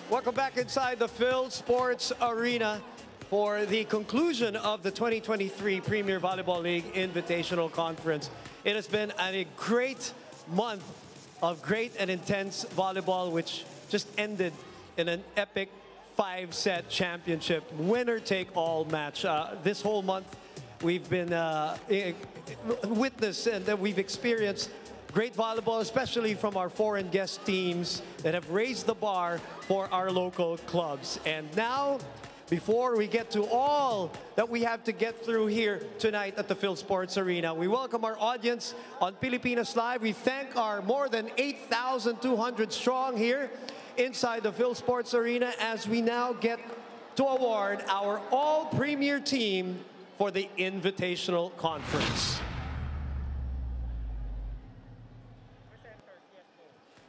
Welcome back inside the PhilSports Arena for the conclusion of the 2023 Premier Volleyball League Invitational Conference. It has been a great month of great and intense volleyball, which just ended in an epic five-set championship, winner-take-all match. Uh, this whole month, we've been uh, eh, witness and that we've experienced great volleyball, especially from our foreign guest teams that have raised the bar for our local clubs. And now, before we get to all that we have to get through here tonight at the PhilSports Arena, we welcome our audience on Pilipinas Live. We thank our more than 8,200 strong here inside the PhilSports Arena as we now get to award our all premier team for the Invitational Conference.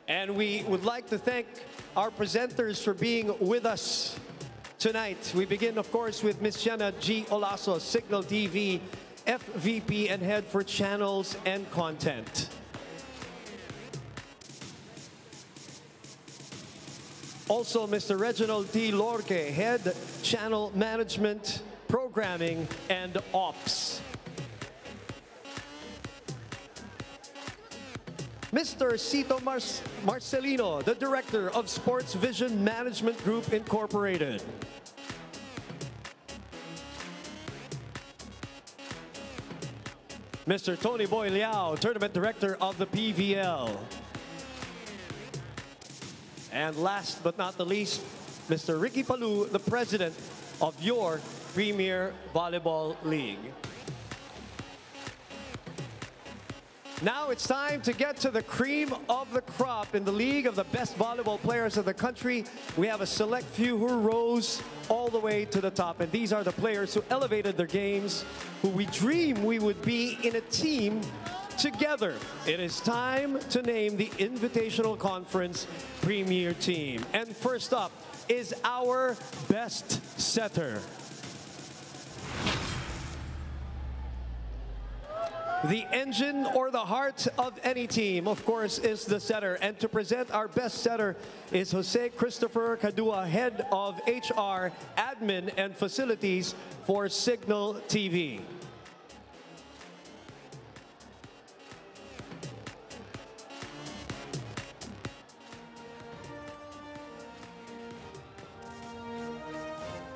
And we would like to thank our presenters for being with us tonight. We begin, of course, with Ms. Jenna G. Olaso, Cignal TV, FVP and Head for Channels and Content. Also, Mr. Reginald D. Lorque, Head Channel Management, Programming, and Ops. Mr. Cito Mar Marcelino, the Director of Sports Vision Management Group Incorporated. Mr. Tony Boy Liao, Tournament Director of the PVL. And last but not the least, Mr. Ricky Palou, the President of your Premier Volleyball League. Now it's time to get to the cream of the crop in the league of the best volleyball players of the country. We have a select few who rose all the way to the top, and these are the players who elevated their games, who we dream we would be in a team together. It is time to name the Invitational Conference Premier Team. And first up is our best setter. The engine or the heart of any team, of course, is the setter. And to present our best setter is Jose Christopher Cadua, head of HR, admin, and facilities for Cignal TV.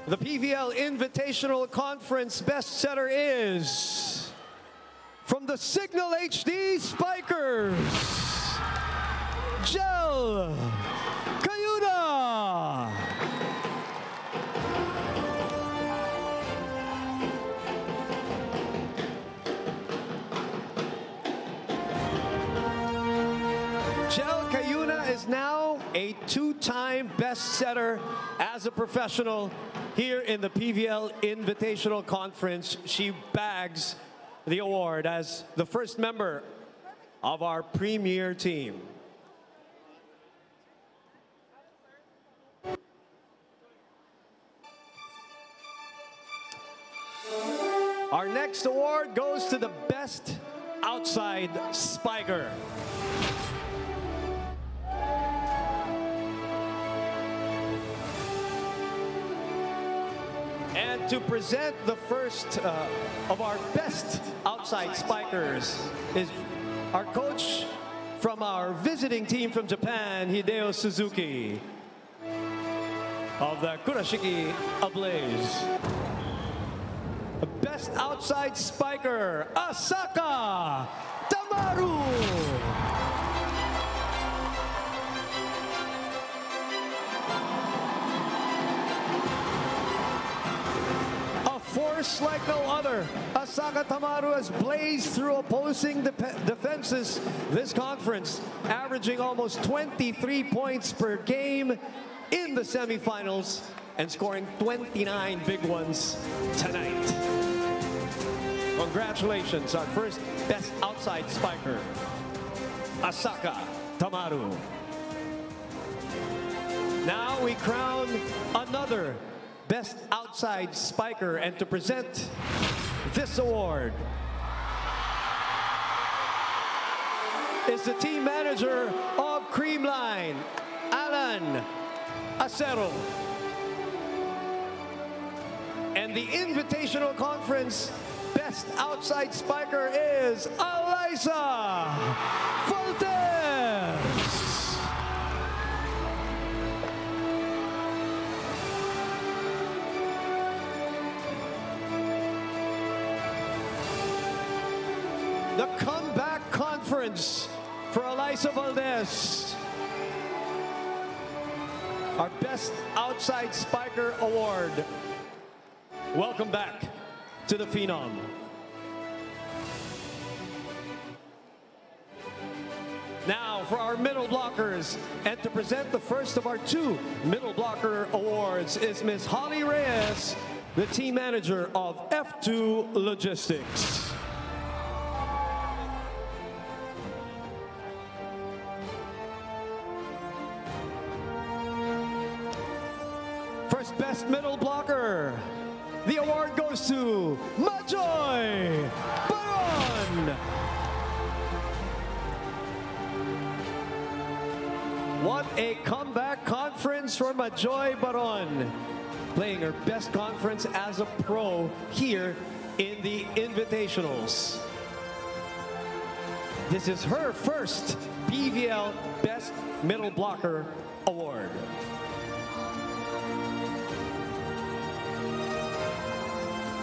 The PVL Invitational Conference best setter is from the Cignal HD Spikers, Gel Cayuna. Is now a two-time best-setter as a professional here in the PVL Invitational Conference. She bags the award as the first member of our premier team. Our next award goes to the best outside spiker. And to present the first uh, of our best outside spikers is our coach from our visiting team from Japan, Hideo Suzuki of the Kurashiki Ablaze. The best outside spiker, Asaka Tamaru. Force like no other. Asaka Tamaru has blazed through opposing dep- defenses this conference, averaging almost 23 points per game in the semifinals and scoring 29 big ones tonight. Congratulations, our first best outside spiker, Asaka Tamaru. Now we crown another best outside spiker and to present this award is the team manager of Creamline, Alan Acero. And the Invitational Conference Best Outside Spiker is Alyssa. The Comeback Conference for Alyssa Valdez. Our Best Outside Spiker Award. Welcome back to the Phenom. Now for our middle blockers, and to present the first of our two middle blocker awards is Miss Holly Reyes, the team manager of F2 Logistics. Best middle blocker. The award goes to Majoy Baron. What a comeback conference for Majoy Baron. Playing her best conference as a pro here in the Invitationals. This is her first PVL Best Middle Blocker Award.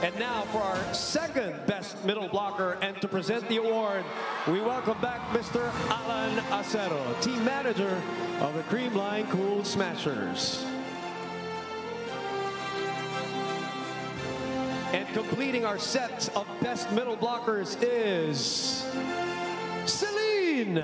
And now for our second best middle blocker and to present the award, we welcome back Mr. Alan Acero, team manager of the Creamline Cool Smashers. And completing our set of best middle blockers is Celine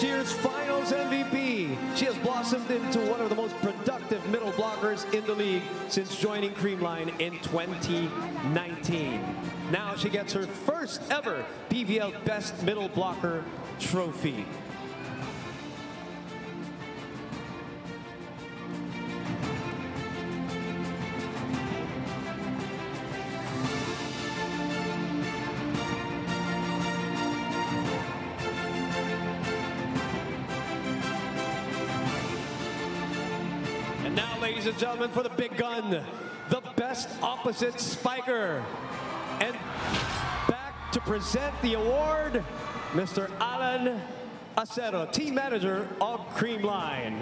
Last year's finals MVP. She has blossomed into one of the most productive middle blockers in the league since joining Creamline in 2019. Now she gets her first ever PVL Best Middle Blocker trophy. Gentlemen, for the big gun, the best opposite spiker. And back to present the award, Mr. Alan Acero, team manager of Creamline.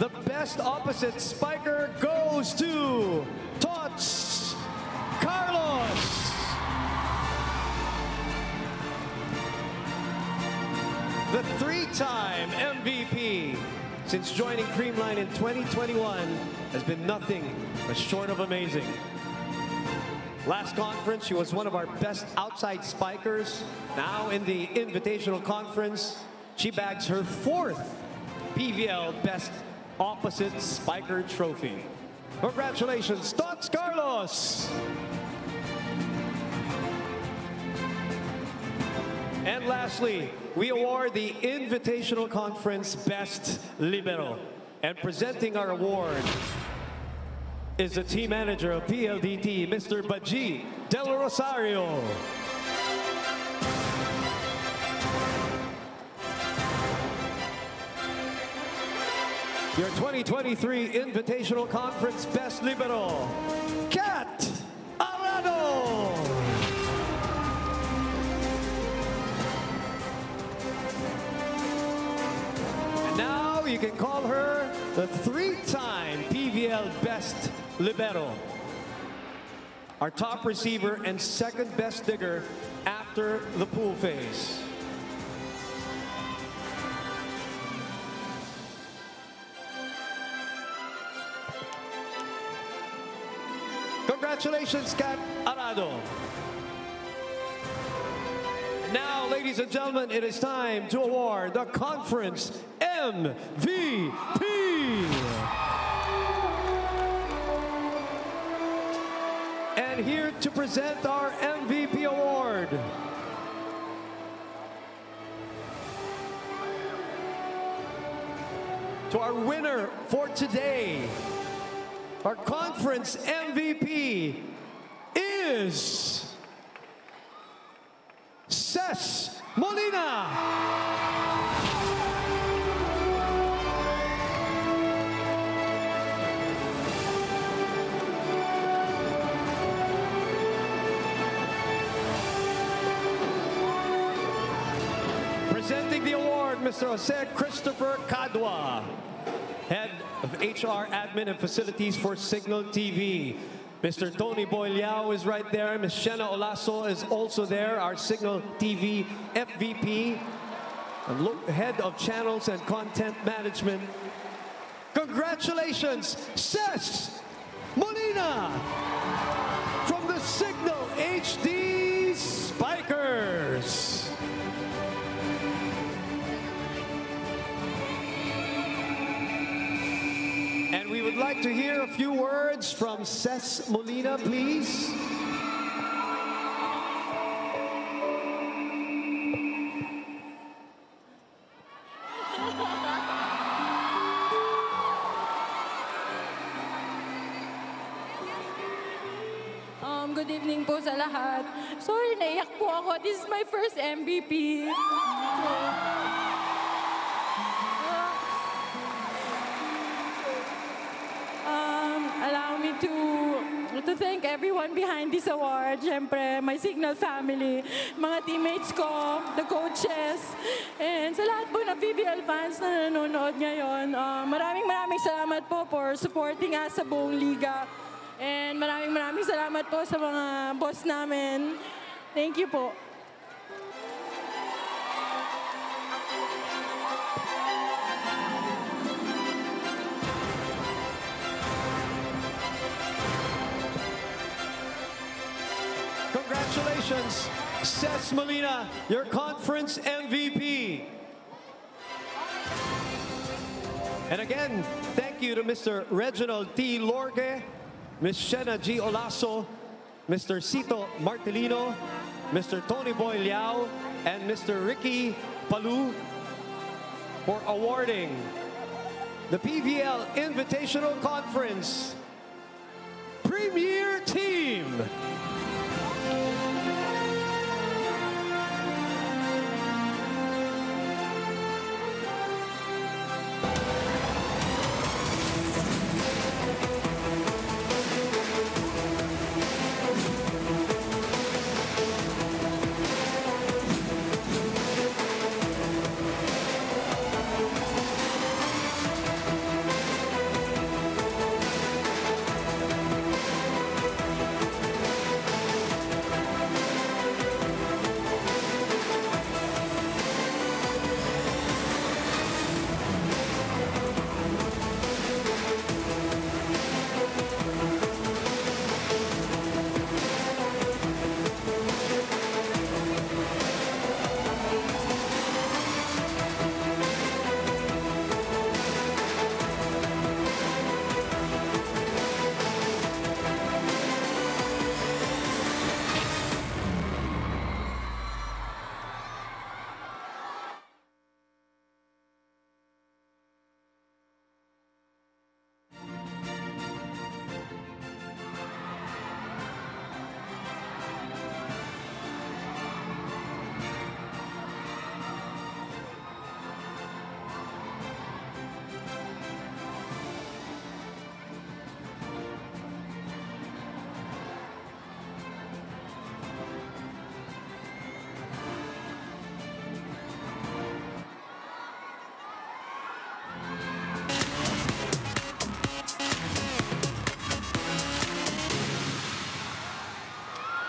The best opposite spiker goes to Tots Carlos. The three-time MVP, since joining Creamline in 2021 has been nothing but short of amazing. Last conference, she was one of our best outside spikers. Now in the Invitational Conference, she bags her fourth PVL Best Opposite Spiker Trophy. Congratulations, Tots Carlos! And lastly, we award the Invitational Conference Best Libero. And presenting our award is the team manager of PLDT, Mr. Baji Del Rosario. Your 2023 Invitational Conference Best Libero, Kat now you can call her the three-time PVL Best Libero. Our top receiver and second best digger after the pool phase. Congratulations, Kat Arado. Now, ladies and gentlemen, it is time to award the conference MVP. And here to present our MVP award. To our winner for today, our conference MVP is Ces Molina. Presenting the award, Mr. Jose Christopher Cadua, Head of HR Admin and Facilities for Cignal TV. Mr. Tony Boyliao is right there. Ms. Shena Olaso is also there, our Cignal TV FVP, and Head of Channels and Content Management. Congratulations, Ces Molina from the Cignal HD like to hear a few words from Ces Molina, please. Um, good evening po sa lahat. Sorry, naiyak po ako. This is my first MVP. [laughs] Um, allow me to to thank everyone behind this award. Siyempre, my Signal family, mga teammates ko, the coaches, and sa lahat po ng PBL fans na nanonood ngayon. Uh, maraming maraming salamat po for supporting us sa buong liga. And maraming maraming salamat po sa mga boss namin. Thank you po. Congratulations, Ces Molina, your conference MVP. And again, thank you to Mr. Reginald T. Lorge, Ms. Shena G. Olaso, Mr. Cito Martelino, Mr. Tony Boy Liao, and Mr. Ricky Palou for awarding the PVL Invitational Conference Premier Team.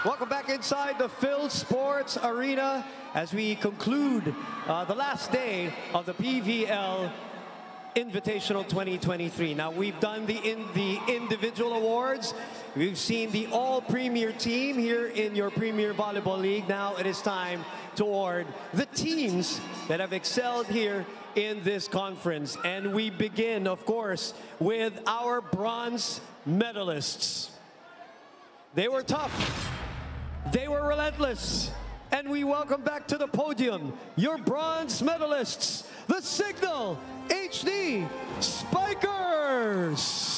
Welcome back inside the PhilSports Arena as we conclude uh, the last day of the PVL Invitational 2023. Now we've done the in the individual awards. We've seen the all premier team here in your Premier Volleyball League. Now it is time to award the teams that have excelled here in this conference. And we begin, of course, with our bronze medalists. They were tough. They were relentless. And we welcome back to the podium your bronze medalists, the Cignal HD Spikers.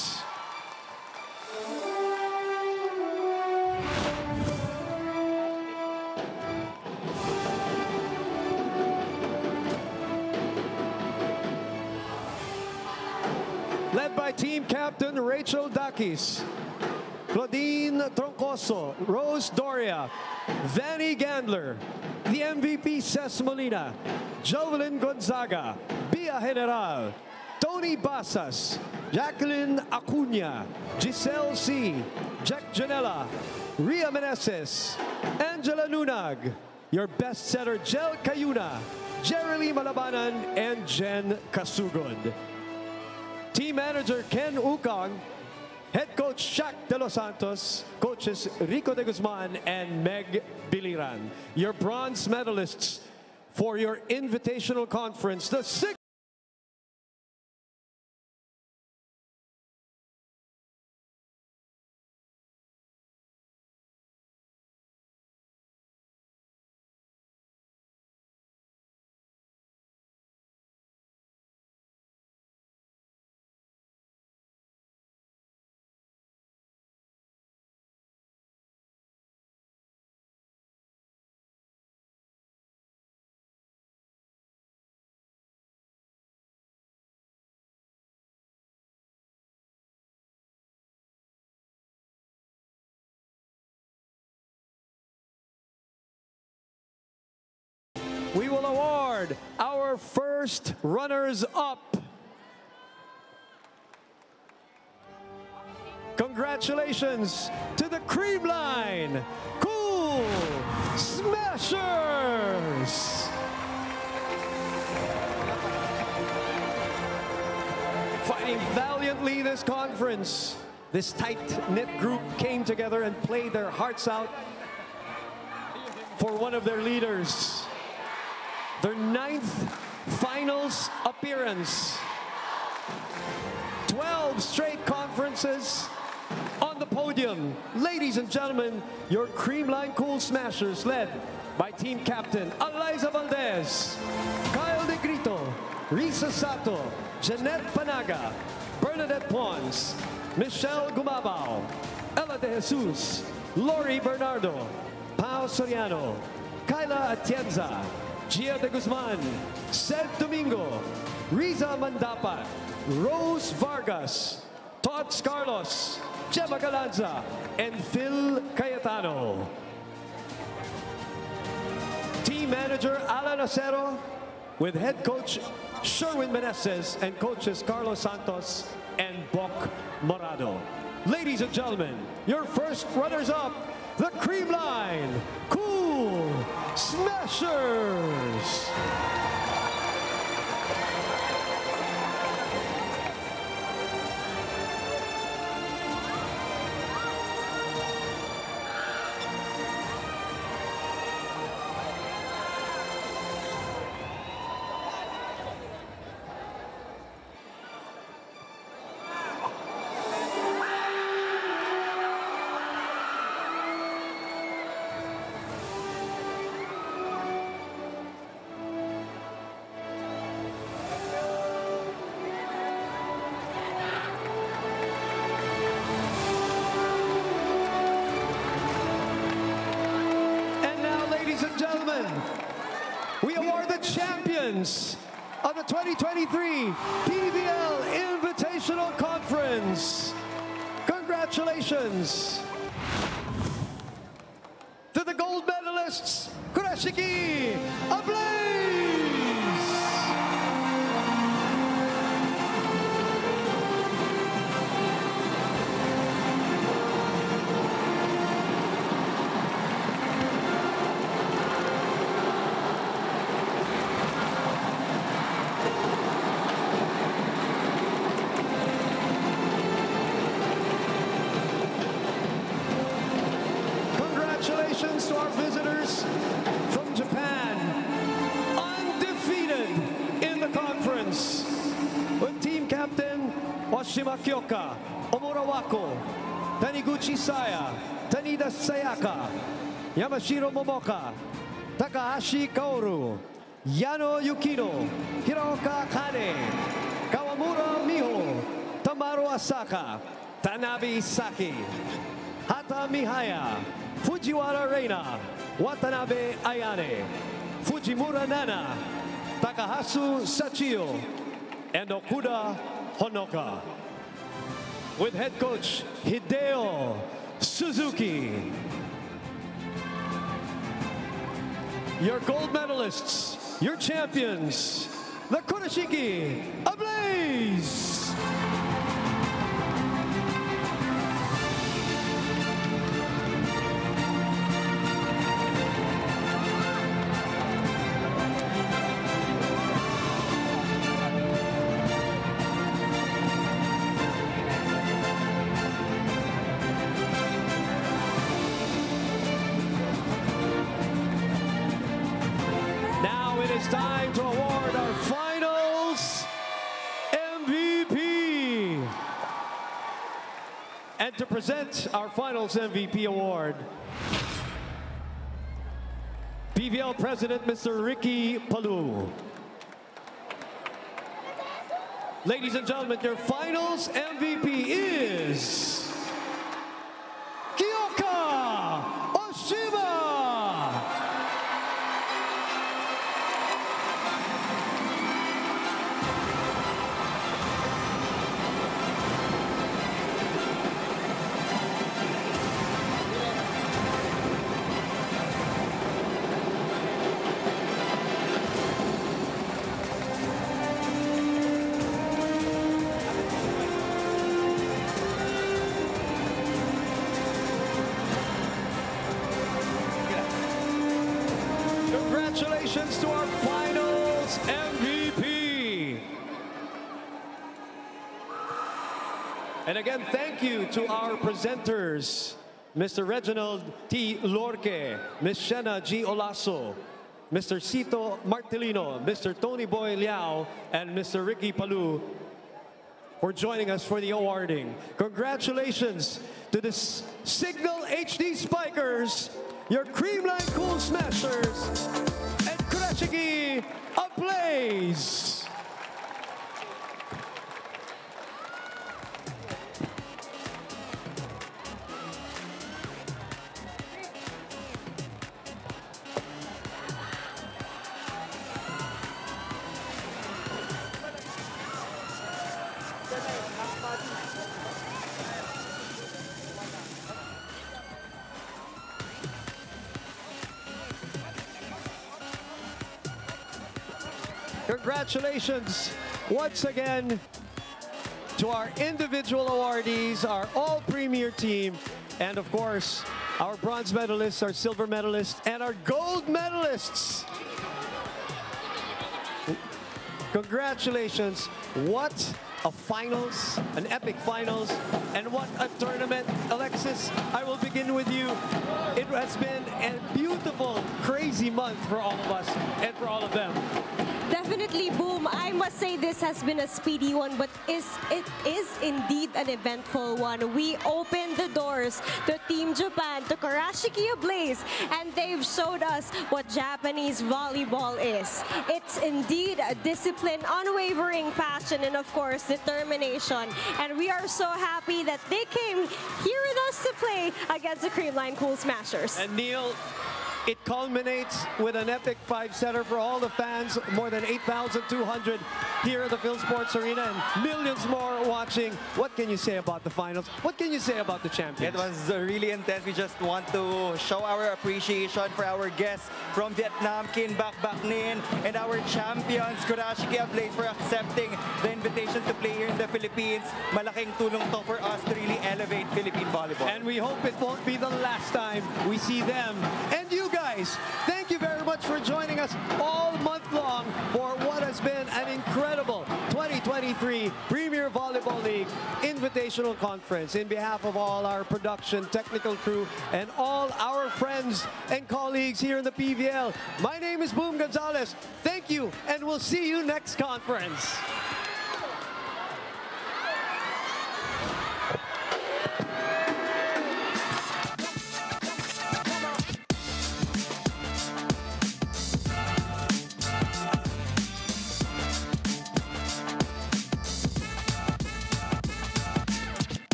Led by team captain Rachel Daquis, Claudine Troncoso, Rose Doria, Vanie Gandler, the MVP Ces Molina, Jovelyn Gonzaga, Bia General, Tony Basas, Jacqueline Acuna, Giselle C, Jack Janela, Ria Meneses, Angela Nunag, your best setter Gel Cayuna, Jerry Malabanan, and Jen Kasugod. Team manager Ken Ukong, head coach Shaq De Los Santos, coaches Rico De Guzman and Meg Biliran. Your bronze medalists for your invitational conference, the six. Our first runners up. Congratulations to the Creamline Cool Smashers! Fighting valiantly this conference, this tight-knit group came together and played their hearts out for one of their leaders their ninth finals appearance. 12 straight conferences on the podium. Ladies and gentlemen, your Creamline Cool Smashers led by team captain Alyssa Valdez, Kyle Negrito, Risa Sato, Jeanette Panaga, Bernadeth Pons, Michelle Gumabao, Ella De Jesus, Lori Bernardo, Pao Soriano, Kyla Atienza, Jia de Guzman, Ced Domingo, Riza Mandapat, Rose Vargas, Tots Carlos, Jema Galanza, and Phil Cayetano. Team manager Alan Acero with head coach Sherwin Meneses and coaches Carlos Santos and Bok Morado. Ladies and gentlemen, your first runners-up, the Creamline, Cool Smashers. Champions of the 2023 PVL Invitational Conference. Congratulations to the gold medalists, Kurashiki Ablaze! Yamashiro Momoka, Takahashi Kaoru, Yano Yukino, Hiraoka Akane, Kawamura Miho, Tamaru Asaka, Tanabe Saki, Hata Mihaya, Fujiwara Reina, Watanabe Ayane, Fujimura Nana, Takahasu Sachio, and Okuda Honoka. With head coach Hideo Suzuki. Your gold medalists, your champions, the Kurashiki Ablaze! And to present our finals MVP award, PVL President Mr. Ricky Palou. Ladies and gentlemen, your finals MVP is to our presenters, Mr. Reginald T. Lorque, Ms. Shena G. Olaso, Mr. Cito Martelino, Mr. Tony Boy Liao, and Mr. Ricky Palou for joining us for the awarding. Congratulations to the Cignal HD Spikers, your Creamline Cool Smashers, and Kurashiki Ablaze. Congratulations once again to our individual awardees, our all premier team, and of course, our bronze medalists, our silver medalists, and our gold medalists. Congratulations. What a finals, an epic finals, and what a tournament. Alexis, I will begin with you. It has been a beautiful, crazy month for all of us and for all of them. Definitely, Boom. I must say this has been a speedy one, but is it is indeed an eventful one. We opened the doors to Team Japan, to Kurashiki Ablaze, and they've showed us what Japanese volleyball is. It's indeed a discipline, unwavering passion, and of course, determination. And we are so happy that they came here with us to play against the Creamline Cool Smashers. And Neil, it culminates with an epic five-setter for all the fans, more than 8,200 here at the PhilSports Arena and millions more watching. What can you say about the finals? What can you say about the champions? It was really intense. We just want to show our appreciation for our guests from Vietnam, Kinh Bac Bac Ninh, and our champions, Kurashiki Ablaze, for accepting the invitation to play here in the Philippines. Malaking tulong to for us to really elevate Philippine volleyball. And we hope it won't be the last time we see them. And you thank you very much for joining us all month long for what has been an incredible 2023 Premier Volleyball League Invitational. Invitational Conference. In behalf of all our production, technical crew, and all our friends and colleagues here in the PVL, my name is Boom Gonzalez. Thank you, and we'll see you next conference.